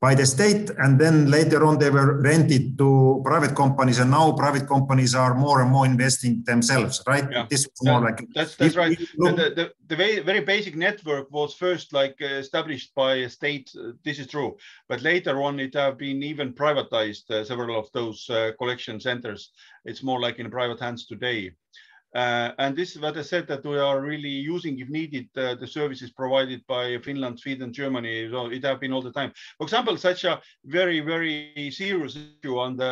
by the state, and then later on they were rented to private companies, and now private companies are more and more investing themselves, right? Yeah. This is more like That's that's if right. The, look- the, the, the very, very basic network was first like uh, established by a state. uh, This is true, but later on it have been even privatized. Uh, several of those uh, collection centers. It's more like in private hands today. Uh, and this is what I said that we are really using, if needed, uh, the services provided by Finland, Sweden, Germany. So it have been all the time. For example, such a very, very serious issue, and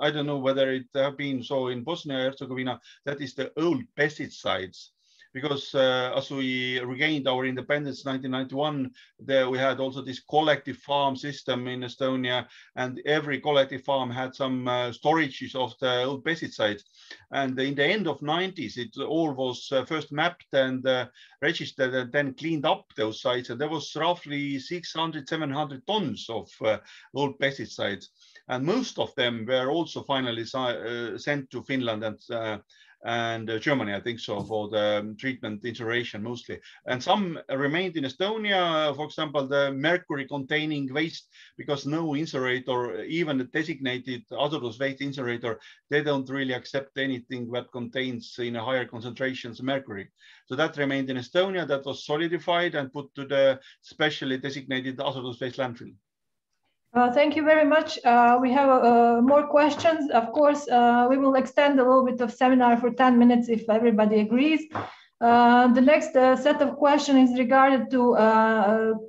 I don't know whether it have been so in Bosnia Herzegovina. That is the old pesticides because uh, as we regained our independence in 1991 there we had also this collective farm system in estonia and every collective farm had some uh, storages of the old pesticides and in the end of 90s it all was uh, first mapped and uh, registered and then cleaned up those sites. And there was roughly 600 700 tons of uh, old pesticides. And most of them were also finally uh, sent to finland and and uh, Germany, I think so, for the um, treatment incineration mostly. And some remained in Estonia, for example, the mercury containing waste, because no incinerator, even a designated hazardous waste incinerator, they don't really accept anything that contains in a higher concentrations mercury. So that remained in Estonia, that was solidified and put to the specially designated hazardous waste landfill. Uh, thank you very much. Uh, we have uh, more questions. Of course, uh, we will extend a little bit of seminar for 10 minutes if everybody agrees. Uh, the next set of questions is regarded to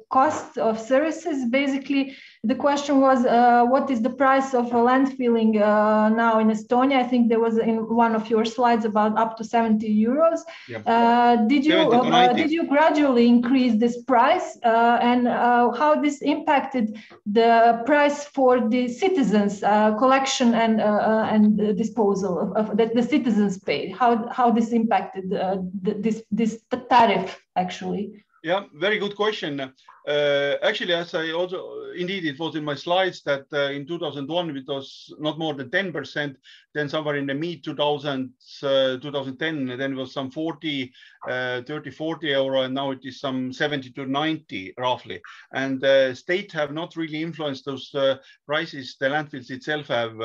cost of services. Basically, the question was, uh, what is the price of a landfilling uh, now in Estonia? I think there was in one of your slides about up to 70 euros. Yeah. Uh, did you uh, did you gradually increase this price, uh, and uh, how this impacted the price for the citizens uh, collection and and disposal of, of that the citizens paid? How how this impacted uh, the, this this tariff actually? Yeah, very good question. Uh, actually, as I also, indeed, it was in my slides that uh, in 2001 it was not more than 10%. Then somewhere in the mid 2000s, uh, 2010, then it was some 40, uh, 30, 40 euro, and now it is some 70 to 90 roughly. And uh, state have not really influenced those uh, prices. The landfills itself have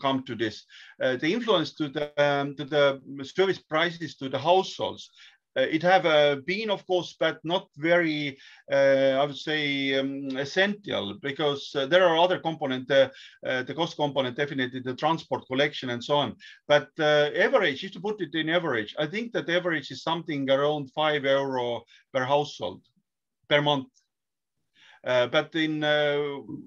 come to this. The influence to the um, to the service prices to the households it have uh, been, of course, but not very, uh, I would say, um, essential because uh, there are other component, uh, uh, the cost component, definitely the transport collection and so on. But uh, average, if to put it in average, I think that average is something around five euro per household per month. Uh, but in uh,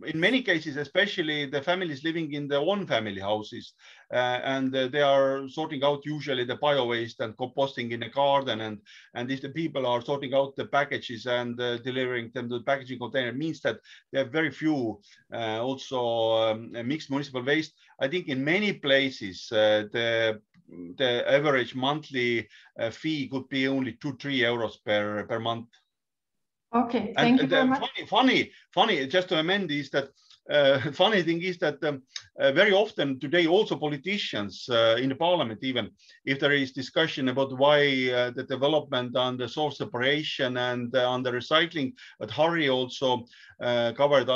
in many cases, especially the families living in their own family houses, uh, and uh, they are sorting out usually the bio waste and composting in a garden, and and if the people are sorting out the packages and uh, delivering them to the packaging container, means that they have very few also um, mixed municipal waste. I think in many places the the average monthly fee could be only two three euros per per month. Okay, And thank you and, very uh, much. funny, funny, funny. Just to amend is that uh, funny thing is that um, uh, very often today also politicians uh, in the parliament even if there is discussion about why uh, the development on the source separation and uh, on the recycling but Harri also uh, covered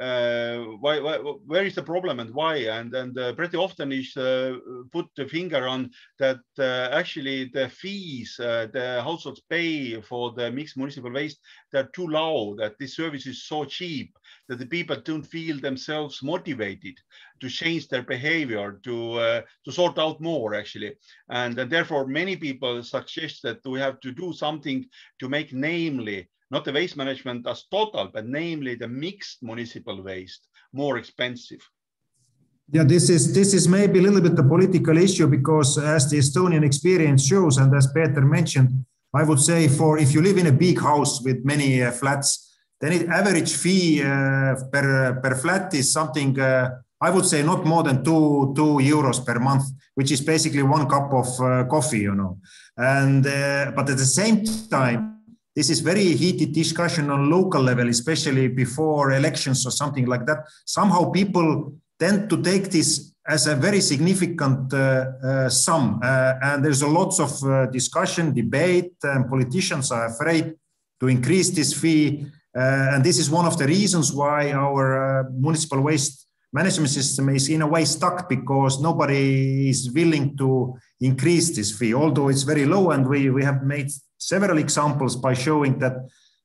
why, why, where is the problem and why? And and uh, pretty often is uh, put the finger on that uh, actually the fees uh, the households pay for the mixed municipal waste they're too low. That this service is so cheap that the people don't feel themselves motivated to change their behavior to uh, to sort out more actually. And, and therefore many people suggest that we have to do something to make namely not the waste management as total, but namely the mixed municipal waste more expensive. Yeah, this is this is maybe a little bit the political issue because as the Estonian experience shows, and as Peter mentioned, I would say for if you live in a big house with many uh, flats, then the average fee uh, per per flat is something uh, I would say not more than two two euros per month, which is basically one cup of uh, coffee, you know. And uh, but at the same time, this is very heated discussion on local level, especially before elections or something like that. Somehow people tend to take this as a very significant uh, uh, sum, uh, and there's a lots of uh, discussion, debate, and politicians are afraid to increase this fee. Uh, and this is one of the reasons why our uh, municipal waste management system is in a way stuck because nobody is willing to increase this fee, although it's very low, and we, we have made several examples by showing that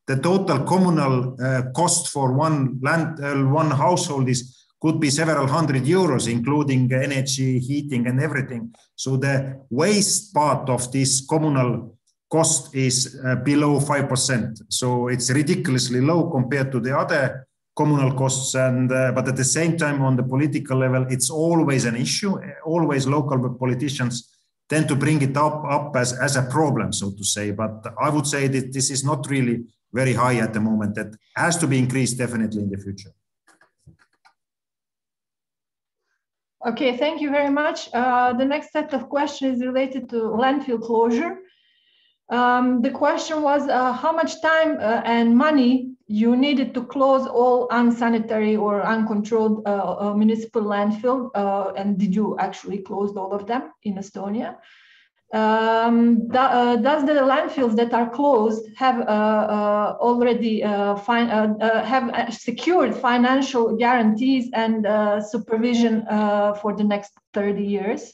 the total communal uh, cost for one land, uh, one household is could be several hundred euros, including energy, heating, and everything. So the waste part of this communal cost is uh, below five percent. So it's ridiculously low compared to the other communal costs. And uh, but at the same time, on the political level, it's always an issue. Always local politicians tend to bring it up, up as, as a problem, so to say. But I would say that this is not really very high at the moment. That has to be increased definitely in the future. Okay, thank you very much. Uh, the next set of questions is related to landfill closure. Um, the question was uh, how much time uh, and money you needed to close all unsanitary or uncontrolled uh, uh municipal landfill, uh, and did you actually close all of them in Estonia? Um, uh, does the landfills that are closed have already have secured financial guarantees and supervision for the next 30 years?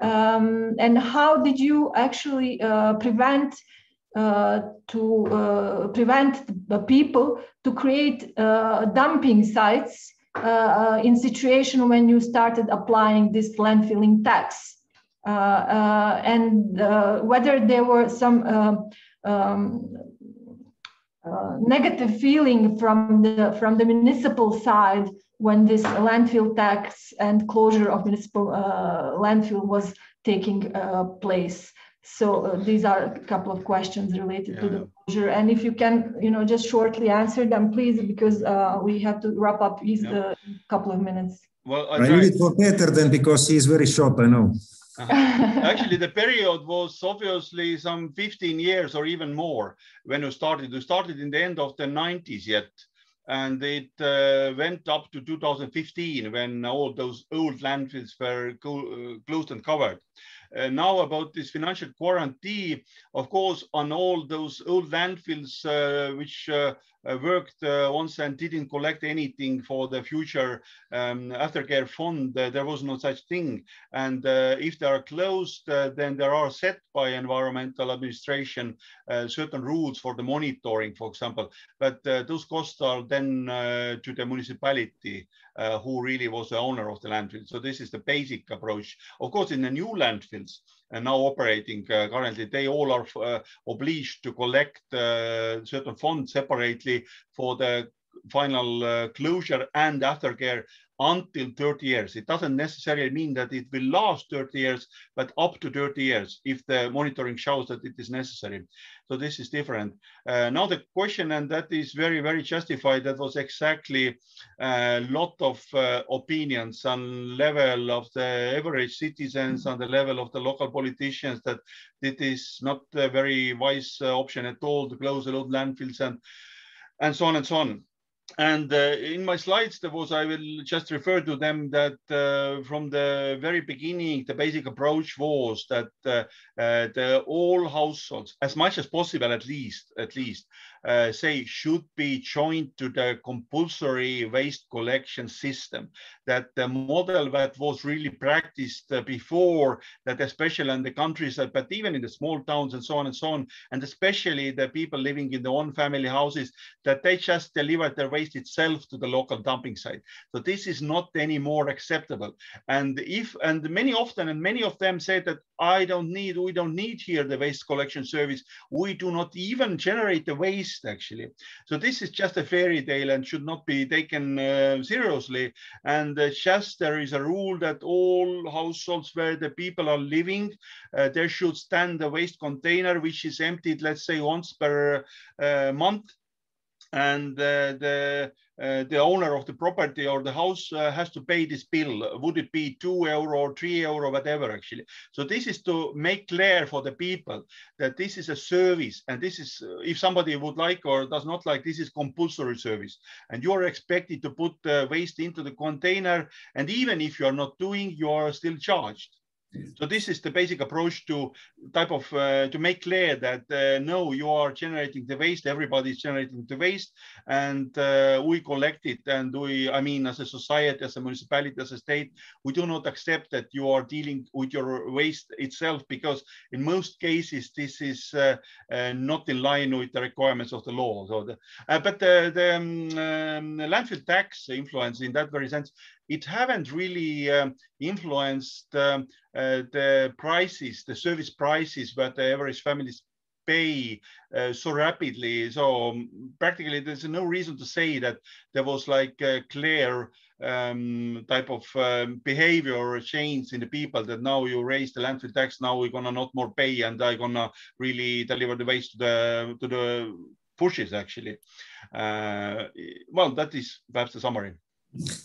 Um, and how did you actually uh, prevent uh, to uh, prevent the people to create uh, dumping sites uh, uh, in situation when you started applying this landfilling tax? and whether there were some um, negative feeling from the from the municipal side when this landfill tax and closure of municipal uh, landfill was taking uh, place. So uh, these are a couple of questions related yeah. to the closure. And if you can, you know, just shortly answer them, please, because uh, we have to wrap up in yeah. a couple of minutes. Well, I, I need it for Peter then because he's very short, I know. Actually, the period was obviously some 15 years or even more when we started. We started in the end of the 90s yet and it uh, went up to 2015 when all those old landfills were uh, closed and covered. Uh, now about this financial guarantee, of course, on all those old landfills uh, which uh, Uh, worked uh, once and didn't collect anything for the future um, aftercare fund. Uh, there was no such thing. And uh, if they are closed, uh, then there are set by environmental administration certain rules for the monitoring, for example. But those costs are then to the municipality who really was the owner of the landfill. So this is the basic approach. Of course, in the new landfills, and now operating uh, currently, they all are uh, obliged to collect uh, certain funds separately for the final closure and aftercare until 30 years. It doesn't necessarily mean that it will last 30 years, but up to 30 years if the monitoring shows that it is necessary. So this is different. Uh, now the question, and that is very, very justified, that was exactly a lot of uh, opinions on level of the average citizens, on the level of the local politicians, that it is not a very wise uh, option at all to close a lot of landfills and, and so on and so on and uh, in my slides there was i will just refer to them that uh, from the very beginning the basic approach was that uh, uh the all households as much as possible at least at least uh, say should be joined to the compulsory waste collection system. That the model that was really practiced uh, before, that especially in the countryside, but even in the small towns and so on and so on, and especially the people living in the one family houses, that they just deliver their waste itself to the local dumping site. So this is not anymore acceptable. And if and many often and many of them say that I don't need, we don't need here the waste collection service. We do not even generate the waste actually. So this is just a fairy tale and should not be taken uh, seriously. And uh, just there is a rule that all households where the people are living, uh, there should stand a waste container which is emptied, let's say once per uh, month. And uh, the uh, the owner of the property or the house uh, has to pay this bill. Would it be two euro or three euro, whatever, actually. So this is to make clear for the people that this is a service and this is, uh, if somebody would like or does not like, this is compulsory service. And you are expected to put the waste into the container. And even if you are not doing, you are still charged. So this is the basic approach to type of uh, to make clear that uh, no, you are generating the waste. Everybody is generating the waste, and uh, we collect it. And we, I mean, as a society, as a municipality, as a state, we do not accept that you are dealing with your waste itself because in most cases this is uh, uh, not in line with the requirements of the law. So, the, uh, but the, the um, um, landfill tax influence in that very sense it haven't really um, influenced um, uh, the prices, the service prices that the average families pay uh, so rapidly. So um, practically, there's no reason to say that there was like a clear um, type of um, behavior or change in the people that now you raise the landfill tax, now we're gonna not more pay, and I'm gonna really deliver the waste to the to the pushes actually. Uh, well, that is perhaps the summary.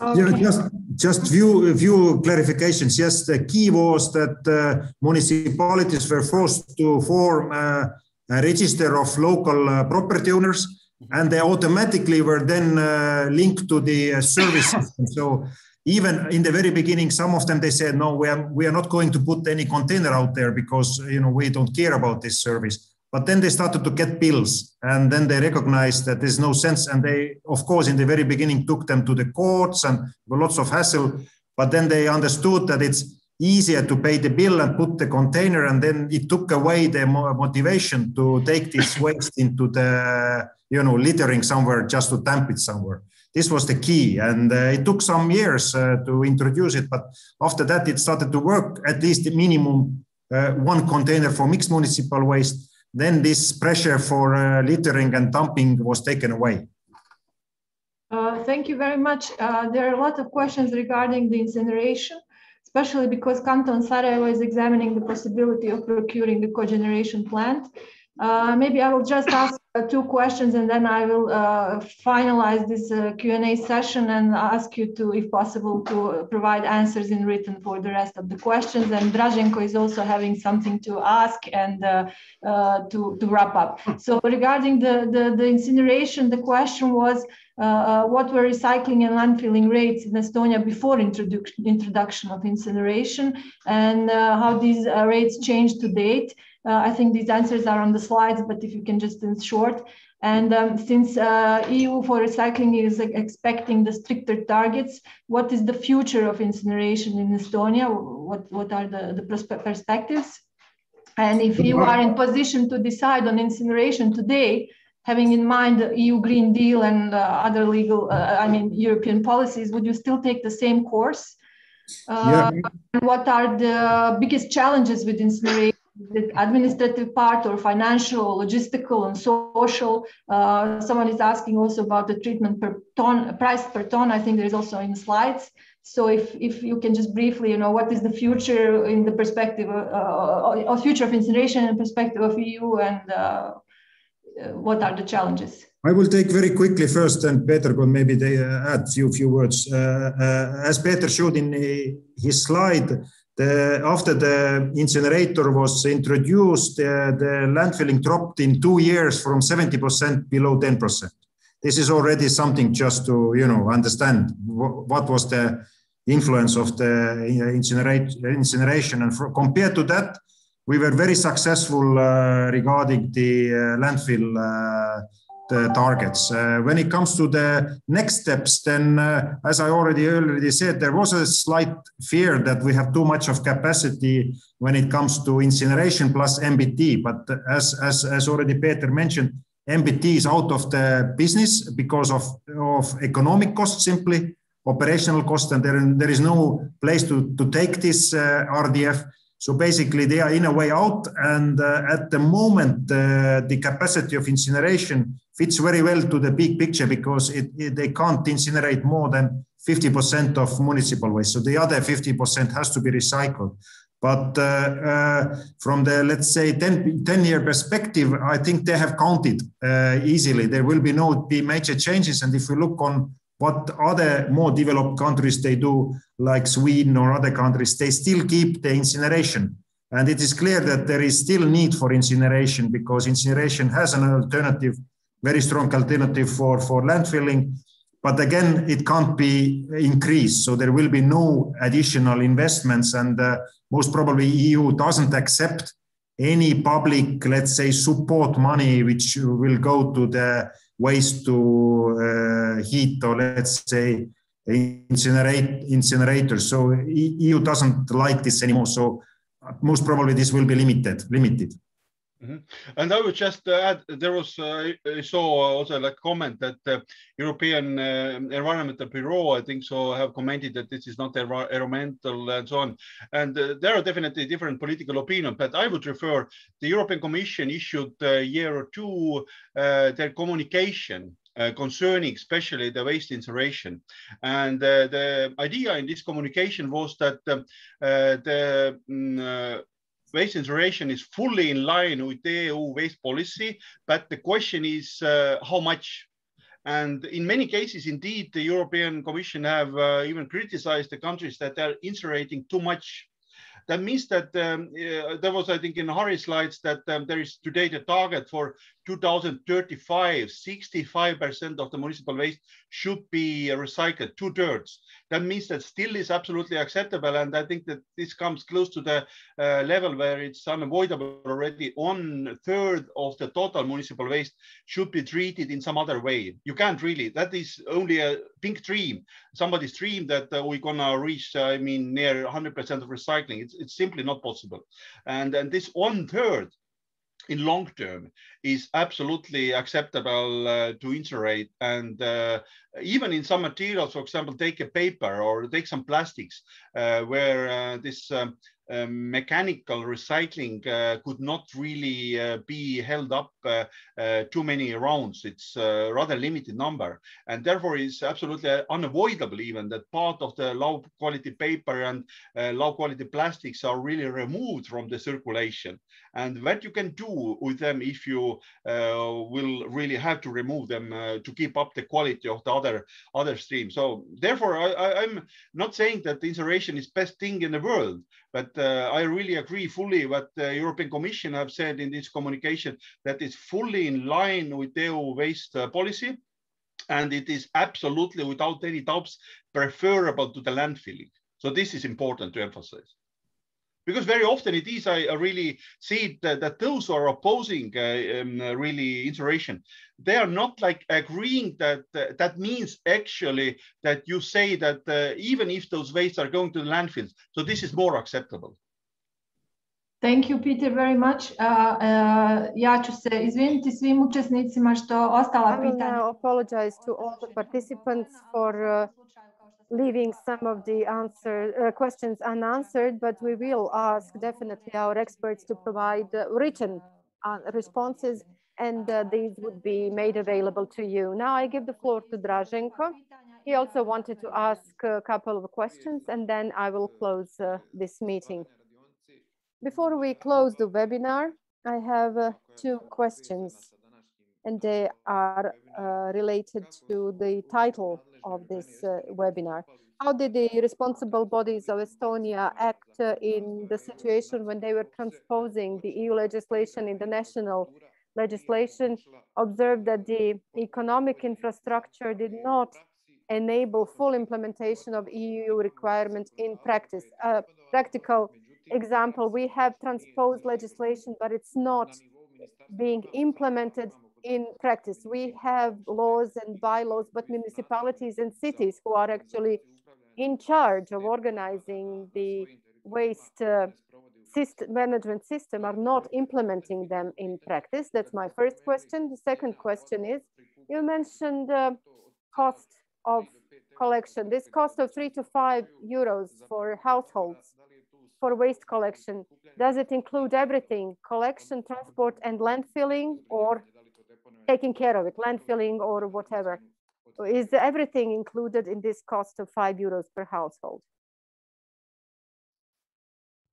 Okay. Yeah, just just few few clarifications. Yes, the key was that uh, municipalities were forced to form uh, a register of local uh, property owners, and they automatically were then uh, linked to the uh, service system. So even in the very beginning, some of them they said, "No, we are we are not going to put any container out there because you know we don't care about this service." But then they started to get bills and then they recognized that there's no sense. And they, of course, in the very beginning took them to the courts and lots of hassle. But then they understood that it's easier to pay the bill and put the container. And then it took away the motivation to take this waste into the, you know, littering somewhere just to dump it somewhere. This was the key. And uh, it took some years uh, to introduce it. But after that, it started to work at least the minimum uh, one container for mixed municipal waste then this pressure for uh, littering and dumping was taken away. Uh, thank you very much. Uh, there are a lot of questions regarding the incineration, especially because Canton Sarajevo is examining the possibility of procuring a cogeneration plant. Uh, maybe I will just ask uh, two questions and then I will uh, finalize this uh, Q&A session and ask you to, if possible, to provide answers in written for the rest of the questions. And Draženko is also having something to ask and uh, uh, to, to wrap up. So regarding the, the, the incineration, the question was, what were recycling and landfilling rates in Estonia before introduction, introduction of incineration and how these rates changed to date? Uh, I think these answers are on the slides, but if you can just in short. And um, since uh, EU for recycling is expecting the stricter targets, what is the future of incineration in Estonia? What, what are the, the perspectives? And if you are in position to decide on incineration today, having in mind the EU Green Deal and uh, other legal, uh, I mean, European policies, would you still take the same course? Uh, yeah. What are the biggest challenges with incineration the administrative part or financial, logistical, and social. Uh, someone is asking also about the treatment per ton, price per ton. I think there is also in slides. So if, if you can just briefly, you know, what is the future in the perspective of, uh, uh future of incineration in perspective of EU and uh, uh, what are the challenges? I will take very quickly first, and Peter could maybe they, uh, add few few words. as Peter showed in his slide, the, after the incinerator was introduced, uh, the landfilling dropped in two years from 70% below 10%. this is already something just to you know understand what was the influence of the incineration and for, compared to that we were very successful uh, regarding the uh, landfill uh, the targets. Uh, when it comes to the next steps, then uh, as I already already said, there was a slight fear that we have too much of capacity when it comes to incineration plus MBT. But as as as already Peter mentioned, MBT is out of the business because of economic cost simply operational cost, and there is no place to to take this uh, RDF. So basically, they are in a way out. And uh, at the moment, uh, the capacity of incineration fits very well to the big picture because it, it, they can't incinerate more than 50% of municipal waste. So the other 50% has to be recycled. But uh, uh, from the, let's say, 10, 10 year perspective, I think they have counted uh, easily. There will be no be major changes. And if we look on what other more developed countries they do, like Sweden or other countries, they still keep the incineration. And it is clear that there is still need for incineration because incineration has an alternative, very strong alternative for, for landfilling. But again, it can't be increased. So there will be no additional investments. And uh, most probably EU doesn't accept any public, let's say, support money which will go to the waste to uh, heat or let's say incinerate incinerators. So EU doesn't like this anymore. So most probably this will be limited. Limited. Mm -hmm. And I would just add, there was, uh, I saw also like comment that the European uh, Environmental Bureau, I think so, have commented that this is not environmental and so on. And uh, there are definitely different political opinions, but I would refer the European Commission issued a year or two uh, their communication uh, concerning especially the waste incineration. And uh, the idea in this communication was that um, uh, the um, waste incineration is fully in line with the EU waste policy, but the question is uh, how much? And in many cases, indeed, the European Commission have uh, even criticized the countries that are incinerating too much. That means that um, uh, there was, I think, in Harri's slides that um, there is today the target for 2035, 65% of the municipal waste should be recycled, two thirds. That means that still is absolutely acceptable. And I think that this comes close to the uh, level where it's unavoidable already. One third of the total municipal waste should be treated in some other way. You can't really, that is only a pink dream, somebody's dream that uh, we're gonna reach, uh, I mean, near 100% of recycling. It's, it's simply not possible. And, and this one third in long term is absolutely acceptable uh, to incinerate and uh, even in some materials for example take a paper or take some plastics uh, where uh, this um, mechanical recycling could not really be held up too many rounds. It's a rather limited number. And therefore, it's absolutely unavoidable even that part of the low quality paper and low quality plastics are really removed from the circulation. And what you can do with them if you uh, will really have to remove them to keep up the quality of the other, other streams. So therefore, I, am not saying that incineration is best thing in the world, but uh, I really agree fully what the European Commission have said in this communication that is fully in line with EU waste uh, policy. And it is absolutely without any doubts preferable to the landfilling. So this is important to emphasize because very often it is I, I really see that, that, those who are opposing uh, um, really incineration, they are not like agreeing that uh, that means actually that you say that uh, even if those wastes are going to the landfills, so this is more acceptable. Thank you, Peter, very much. Uh, uh, ja ću se izviniti svim učesnicima što ostala pitanja. I will apologize to all the participants for uh, leaving some of the answer uh, questions unanswered, but we will ask definitely our experts to provide uh, written uh, responses and uh, these would be made available to you. Now I give the floor to Draženko. He also wanted to ask a couple of questions and then I will close this meeting. Before we close the webinar, I have uh, two questions and they are related to the title of this uh, webinar. How did the responsible bodies of Estonia act uh, in the situation when they were transposing the EU legislation in the national legislation observed that the economic infrastructure did not enable full implementation of EU requirements in practice. A practical example, we have transposed legislation, but it's not being implemented in practice. We have laws and bylaws, but municipalities and cities who are actually in charge of organizing the waste uh, system, management system are not implementing them in practice. That's my first question. The second question is, you mentioned uh, cost of collection. This cost of three to five euros for households for waste collection. Does it include everything, collection, transport, and landfilling, or taking care of it, landfilling or whatever? Is everything included in this cost of five euros per household?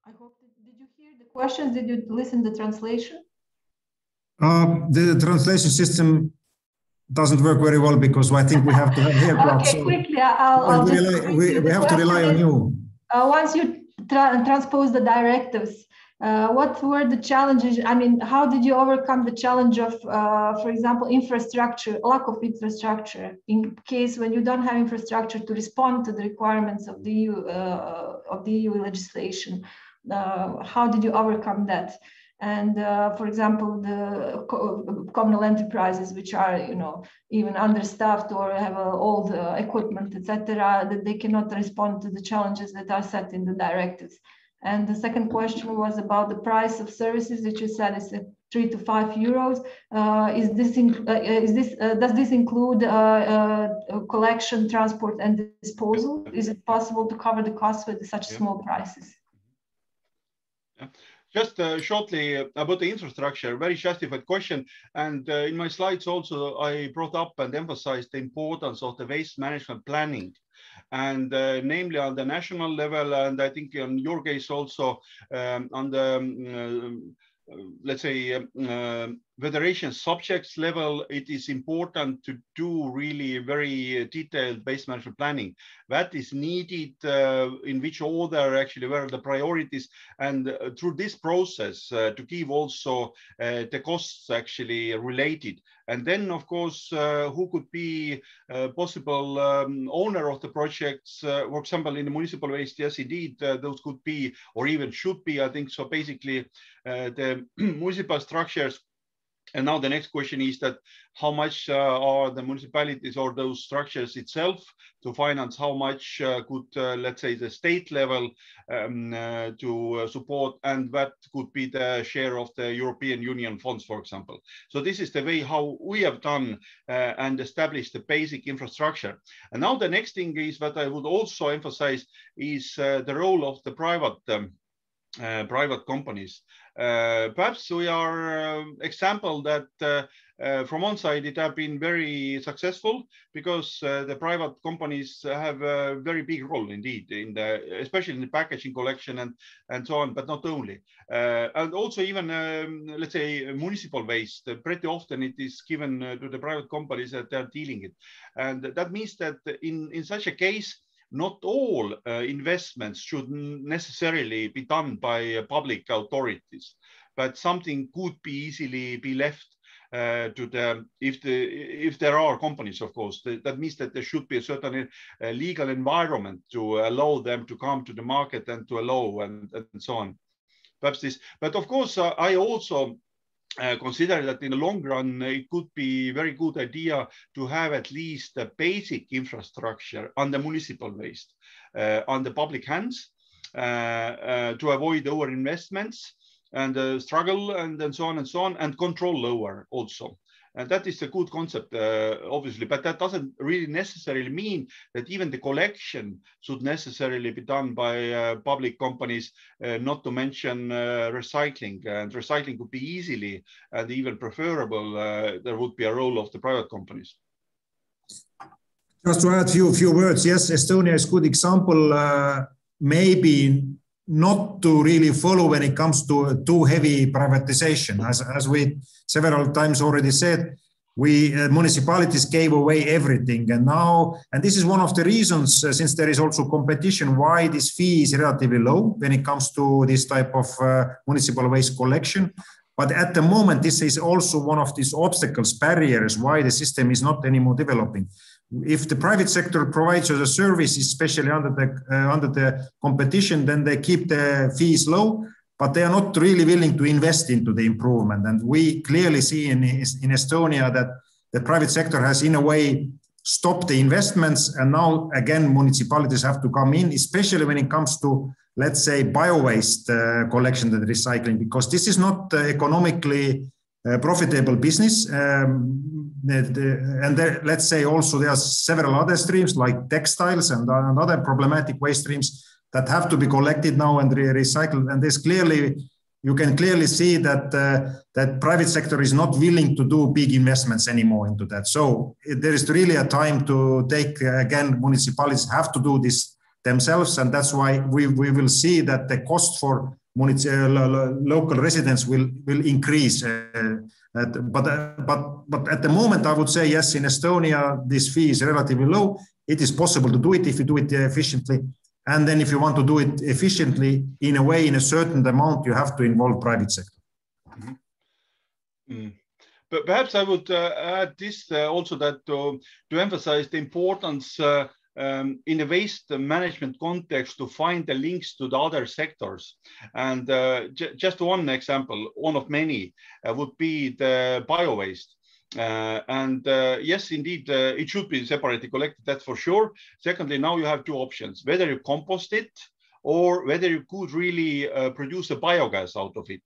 I hope, did you hear the questions? Did you listen the translation? Uh, the translation system doesn't work very well because I think we have to have here. okay, so quickly, I'll, I'll we, rely, we, we have to rely on you. Uh, once you tra transpose the directives, uh, what were the challenges? I mean, how did you overcome the challenge of, uh, for example, infrastructure, lack of infrastructure, in case when you don't have infrastructure to respond to the requirements of the EU, uh, of the EU legislation? Uh, how did you overcome that? And uh, for example, the co communal enterprises, which are you know even understaffed or have old equipment, etc., that they cannot respond to the challenges that are set in the directives. And the second question was about the price of services, which you said is three to five euros. Uh, is this in, uh, is this uh, does this include uh, uh, collection, transport, and disposal? Is it possible to cover the costs with such yeah. small prices? Yeah. Just uh, shortly about the infrastructure, very justified question. And in my slides also, I brought up and emphasized the importance of the waste management planning and uh, namely on the national level, and I think in your case also um, on the um, uh, let's say um, uh, federation subjects level, it is important to do really very detailed base management planning. That is needed uh, in which order actually were the priorities and uh, through this process uh, to give also uh, the costs actually related. And then of course, uh, who could be uh, possible um, owner of the projects, for example, in the municipal waste, yes, indeed, those could be or even should be, I think so basically the municipal structures and now the next question is that how much uh, are the municipalities or those structures itself to finance? How much uh, could, uh, let's say, the state level um, uh, to uh, support? And that could be the share of the European Union funds, for example. So this is the way how we have done uh, and established the basic infrastructure. And now the next thing is that I would also emphasize is the role of the private um, private companies. Uh, perhaps we are um, example that uh, uh, from one side it have been very successful because the private companies have a very big role indeed in the especially in the packaging collection and and so on but not only and also even um, let's say municipal waste pretty often it is given to the private companies that they're dealing it and that means that in in such a case not all uh, investments should necessarily be done by uh, public authorities, but something could be easily be left uh, to the if the if there are companies of course the, that means that there should be a certain uh, legal environment to allow them to come to the market and to allow and, and so on. Perhaps this but of course uh, i also uh, consider that in the long run, it could be a very good idea to have at least a basic infrastructure on the municipal waste, uh, on the public hands, uh, uh to avoid over investments and uh, struggle and, and so on and so on, and control lower also. And that is a good concept, uh, obviously, but that doesn't really necessarily mean that even the collection should necessarily be done by uh, public companies, uh, not to mention uh, recycling. And recycling could be easily and even preferable. Uh, there would be a role of the private companies. Just to add a few, few words, yes, Estonia is a good example. Uh, maybe not to really follow when it comes to too heavy privatization. As, as we several times already said, we uh, municipalities gave away everything and now and this is one of the reasons uh, since there is also competition why this fee is relatively low when it comes to this type of uh, municipal waste collection But at the moment, this is also one of these obstacles, barriers, why the system is not anymore developing. If the private sector provides you the service, especially under the uh, under the competition, then they keep the fees low, but they are not really willing to invest into the improvement. And we clearly see in, in Estonia that the private sector has, in a way, stopped the investments, and now again municipalities have to come in, especially when it comes to let's say, bio-waste uh, collection and recycling, because this is not uh, economically uh, profitable business. Um, the, the, and there, let's say also there are several other streams like textiles and, and other problematic waste streams that have to be collected now and re recycled. And there's clearly, you can clearly see that uh, that private sector is not willing to do big investments anymore into that. So there is really a time to take uh, again, municipalities have to do this themselves. And that's why we, we will see that the cost for uh, local residents will, will increase. Uh, at, but, uh, but, but at the moment, I would say, yes, in Estonia, this fee is relatively low. It is possible to do it if you do it efficiently. And then if you want to do it efficiently in a way, in a certain amount, you have to involve private sector. Mm -hmm. mm. But perhaps I would uh, add this uh, also that to, to emphasize the importance uh, um, in the waste management context to find the links to the other sectors. And uh, just one example, one of many, uh, would be the bio waste. Uh, and uh, yes, indeed, uh, it should be separately collected, that's for sure. Secondly, now you have two options, whether you compost it or whether you could really uh, produce a biogas out of it.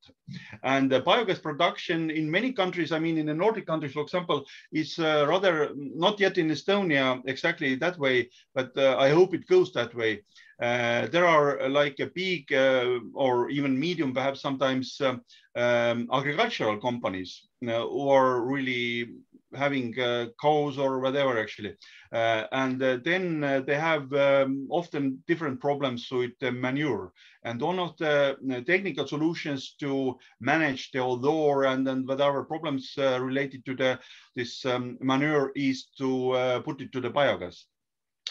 And the biogas production in many countries, I mean, in the Nordic countries, for example, is uh, rather not yet in Estonia exactly that way, but uh, I hope it goes that way. Uh, there are uh, like a big uh, or even medium, perhaps sometimes um, um, agricultural companies who are really having uh, cows or whatever actually. Uh, and uh, then they have um, often different problems with the manure. And one of the technical solutions to manage the odor and, and whatever problems related to the this um, manure is to put it to the biogas.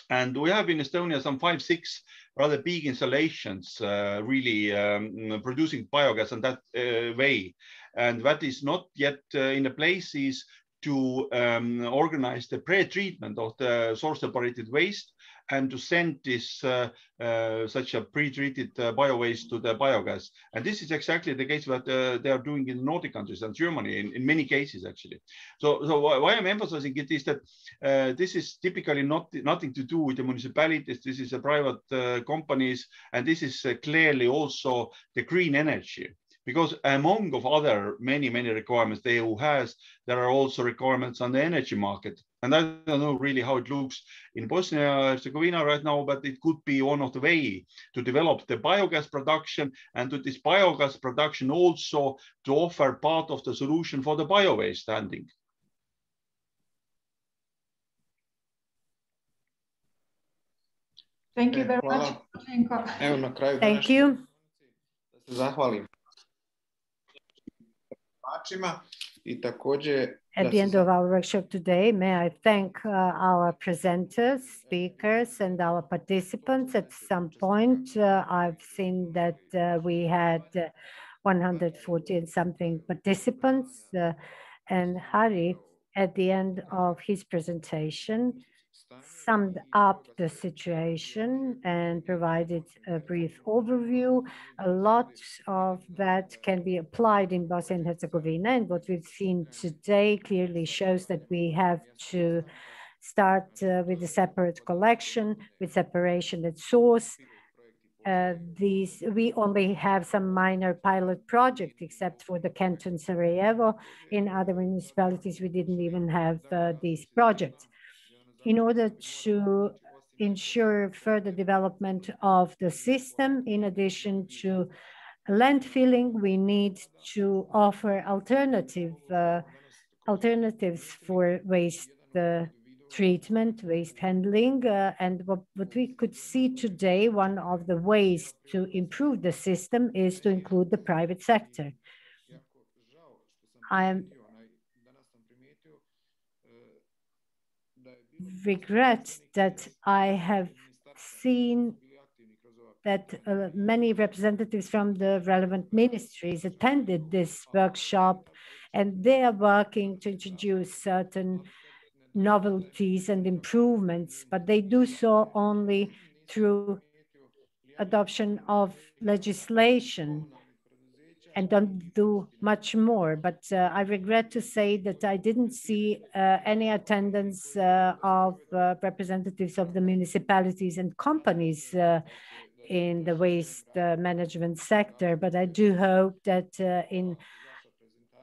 And we have in Estonia some five, six rather big installations uh, really um, producing biogas in that uh, way. And what is not yet uh, in the place is to um, organize the pre-treatment of the source separated waste and to send this uh, uh, such a pre-treated uh, bio-waste to the biogas. And this is exactly the case that uh, they are doing in Nordic countries and Germany in, in many cases actually. So, so why I'm emphasizing it is that uh, this is typically not nothing to do with the municipalities. This is a private uh, companies, and this is clearly also the green energy because among of other many many requirements the EU has, there are also requirements on the energy market. And I don't know really how it looks in Bosnia Herzegovina right now, but it could be one of the way to develop the biogas production and to this biogas production also to offer part of the solution for the bio waste handling. Thank you very much. Thank you. Zahvalim. At the end of our workshop today, may I thank uh, our presenters, speakers, and our participants. At some point, uh, I've seen that uh, we had uh, 140 and something participants. Uh, and Harri, at the end of his presentation, summed up the situation and provided a brief overview. A lot of that can be applied in Bosnia and Herzegovina. And what we've seen today clearly shows that we have to start uh, with a separate collection, with separation at source. Uh, these we only have some minor pilot project except for the canton Sarajevo. In other municipalities, we didn't even have uh, these projects in order to ensure further development of the system. In addition to landfilling, we need to offer alternative uh, alternatives for waste uh, treatment, waste handling. Uh, and what, what we could see today, one of the ways to improve the system is to include the private sector. I am regret that I have seen that uh, many representatives from the relevant ministries attended this workshop and they are working to introduce certain novelties and improvements, but they do so only through adoption of legislation and don't do much more. But uh, I regret to say that I didn't see uh, any attendance uh, of uh, representatives of the municipalities and companies uh, in the waste uh, management sector. But I do hope that in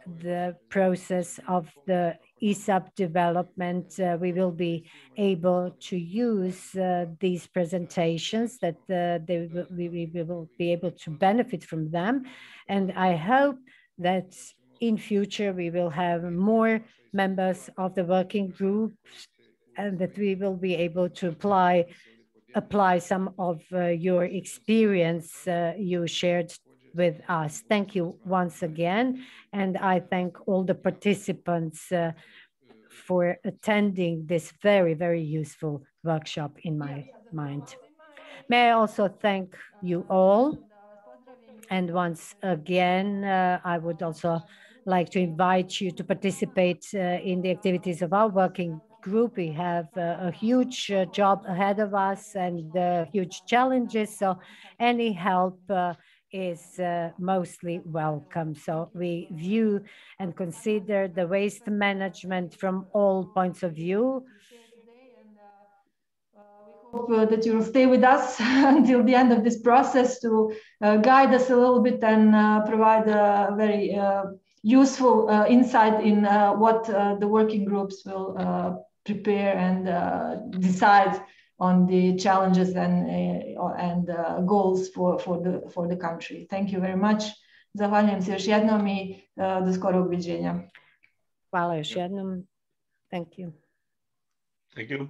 the process of the ESAP development, uh, we will be able to use uh, these presentations that uh, they we, we, will be able to benefit from them. And I hope that in future we will have more members of the working group and that we will be able to apply apply some of uh, your experience uh, you shared with us. Thank you once again. And I thank all the participants uh, for attending this very, very useful workshop in my mind. May I also thank you all. And once again, uh, I would also like to invite you to participate uh, in the activities of our working group. We have uh, a huge uh, job ahead of us and uh, huge challenges. So any help uh, is uh, mostly welcome. So we view and consider the waste management from all points of view. We hope uh, that you will stay with us until the end of this process to uh, guide us a little bit and uh, provide a very uh, useful uh, insight in what the working groups will prepare and decide on the challenges and, uh, and uh, goals for, for, the, for the country. Thank you very much. Zahvaljujem se još jednom i uh, do skorog viđenja. Hvala još jednom. Thank you. Thank you.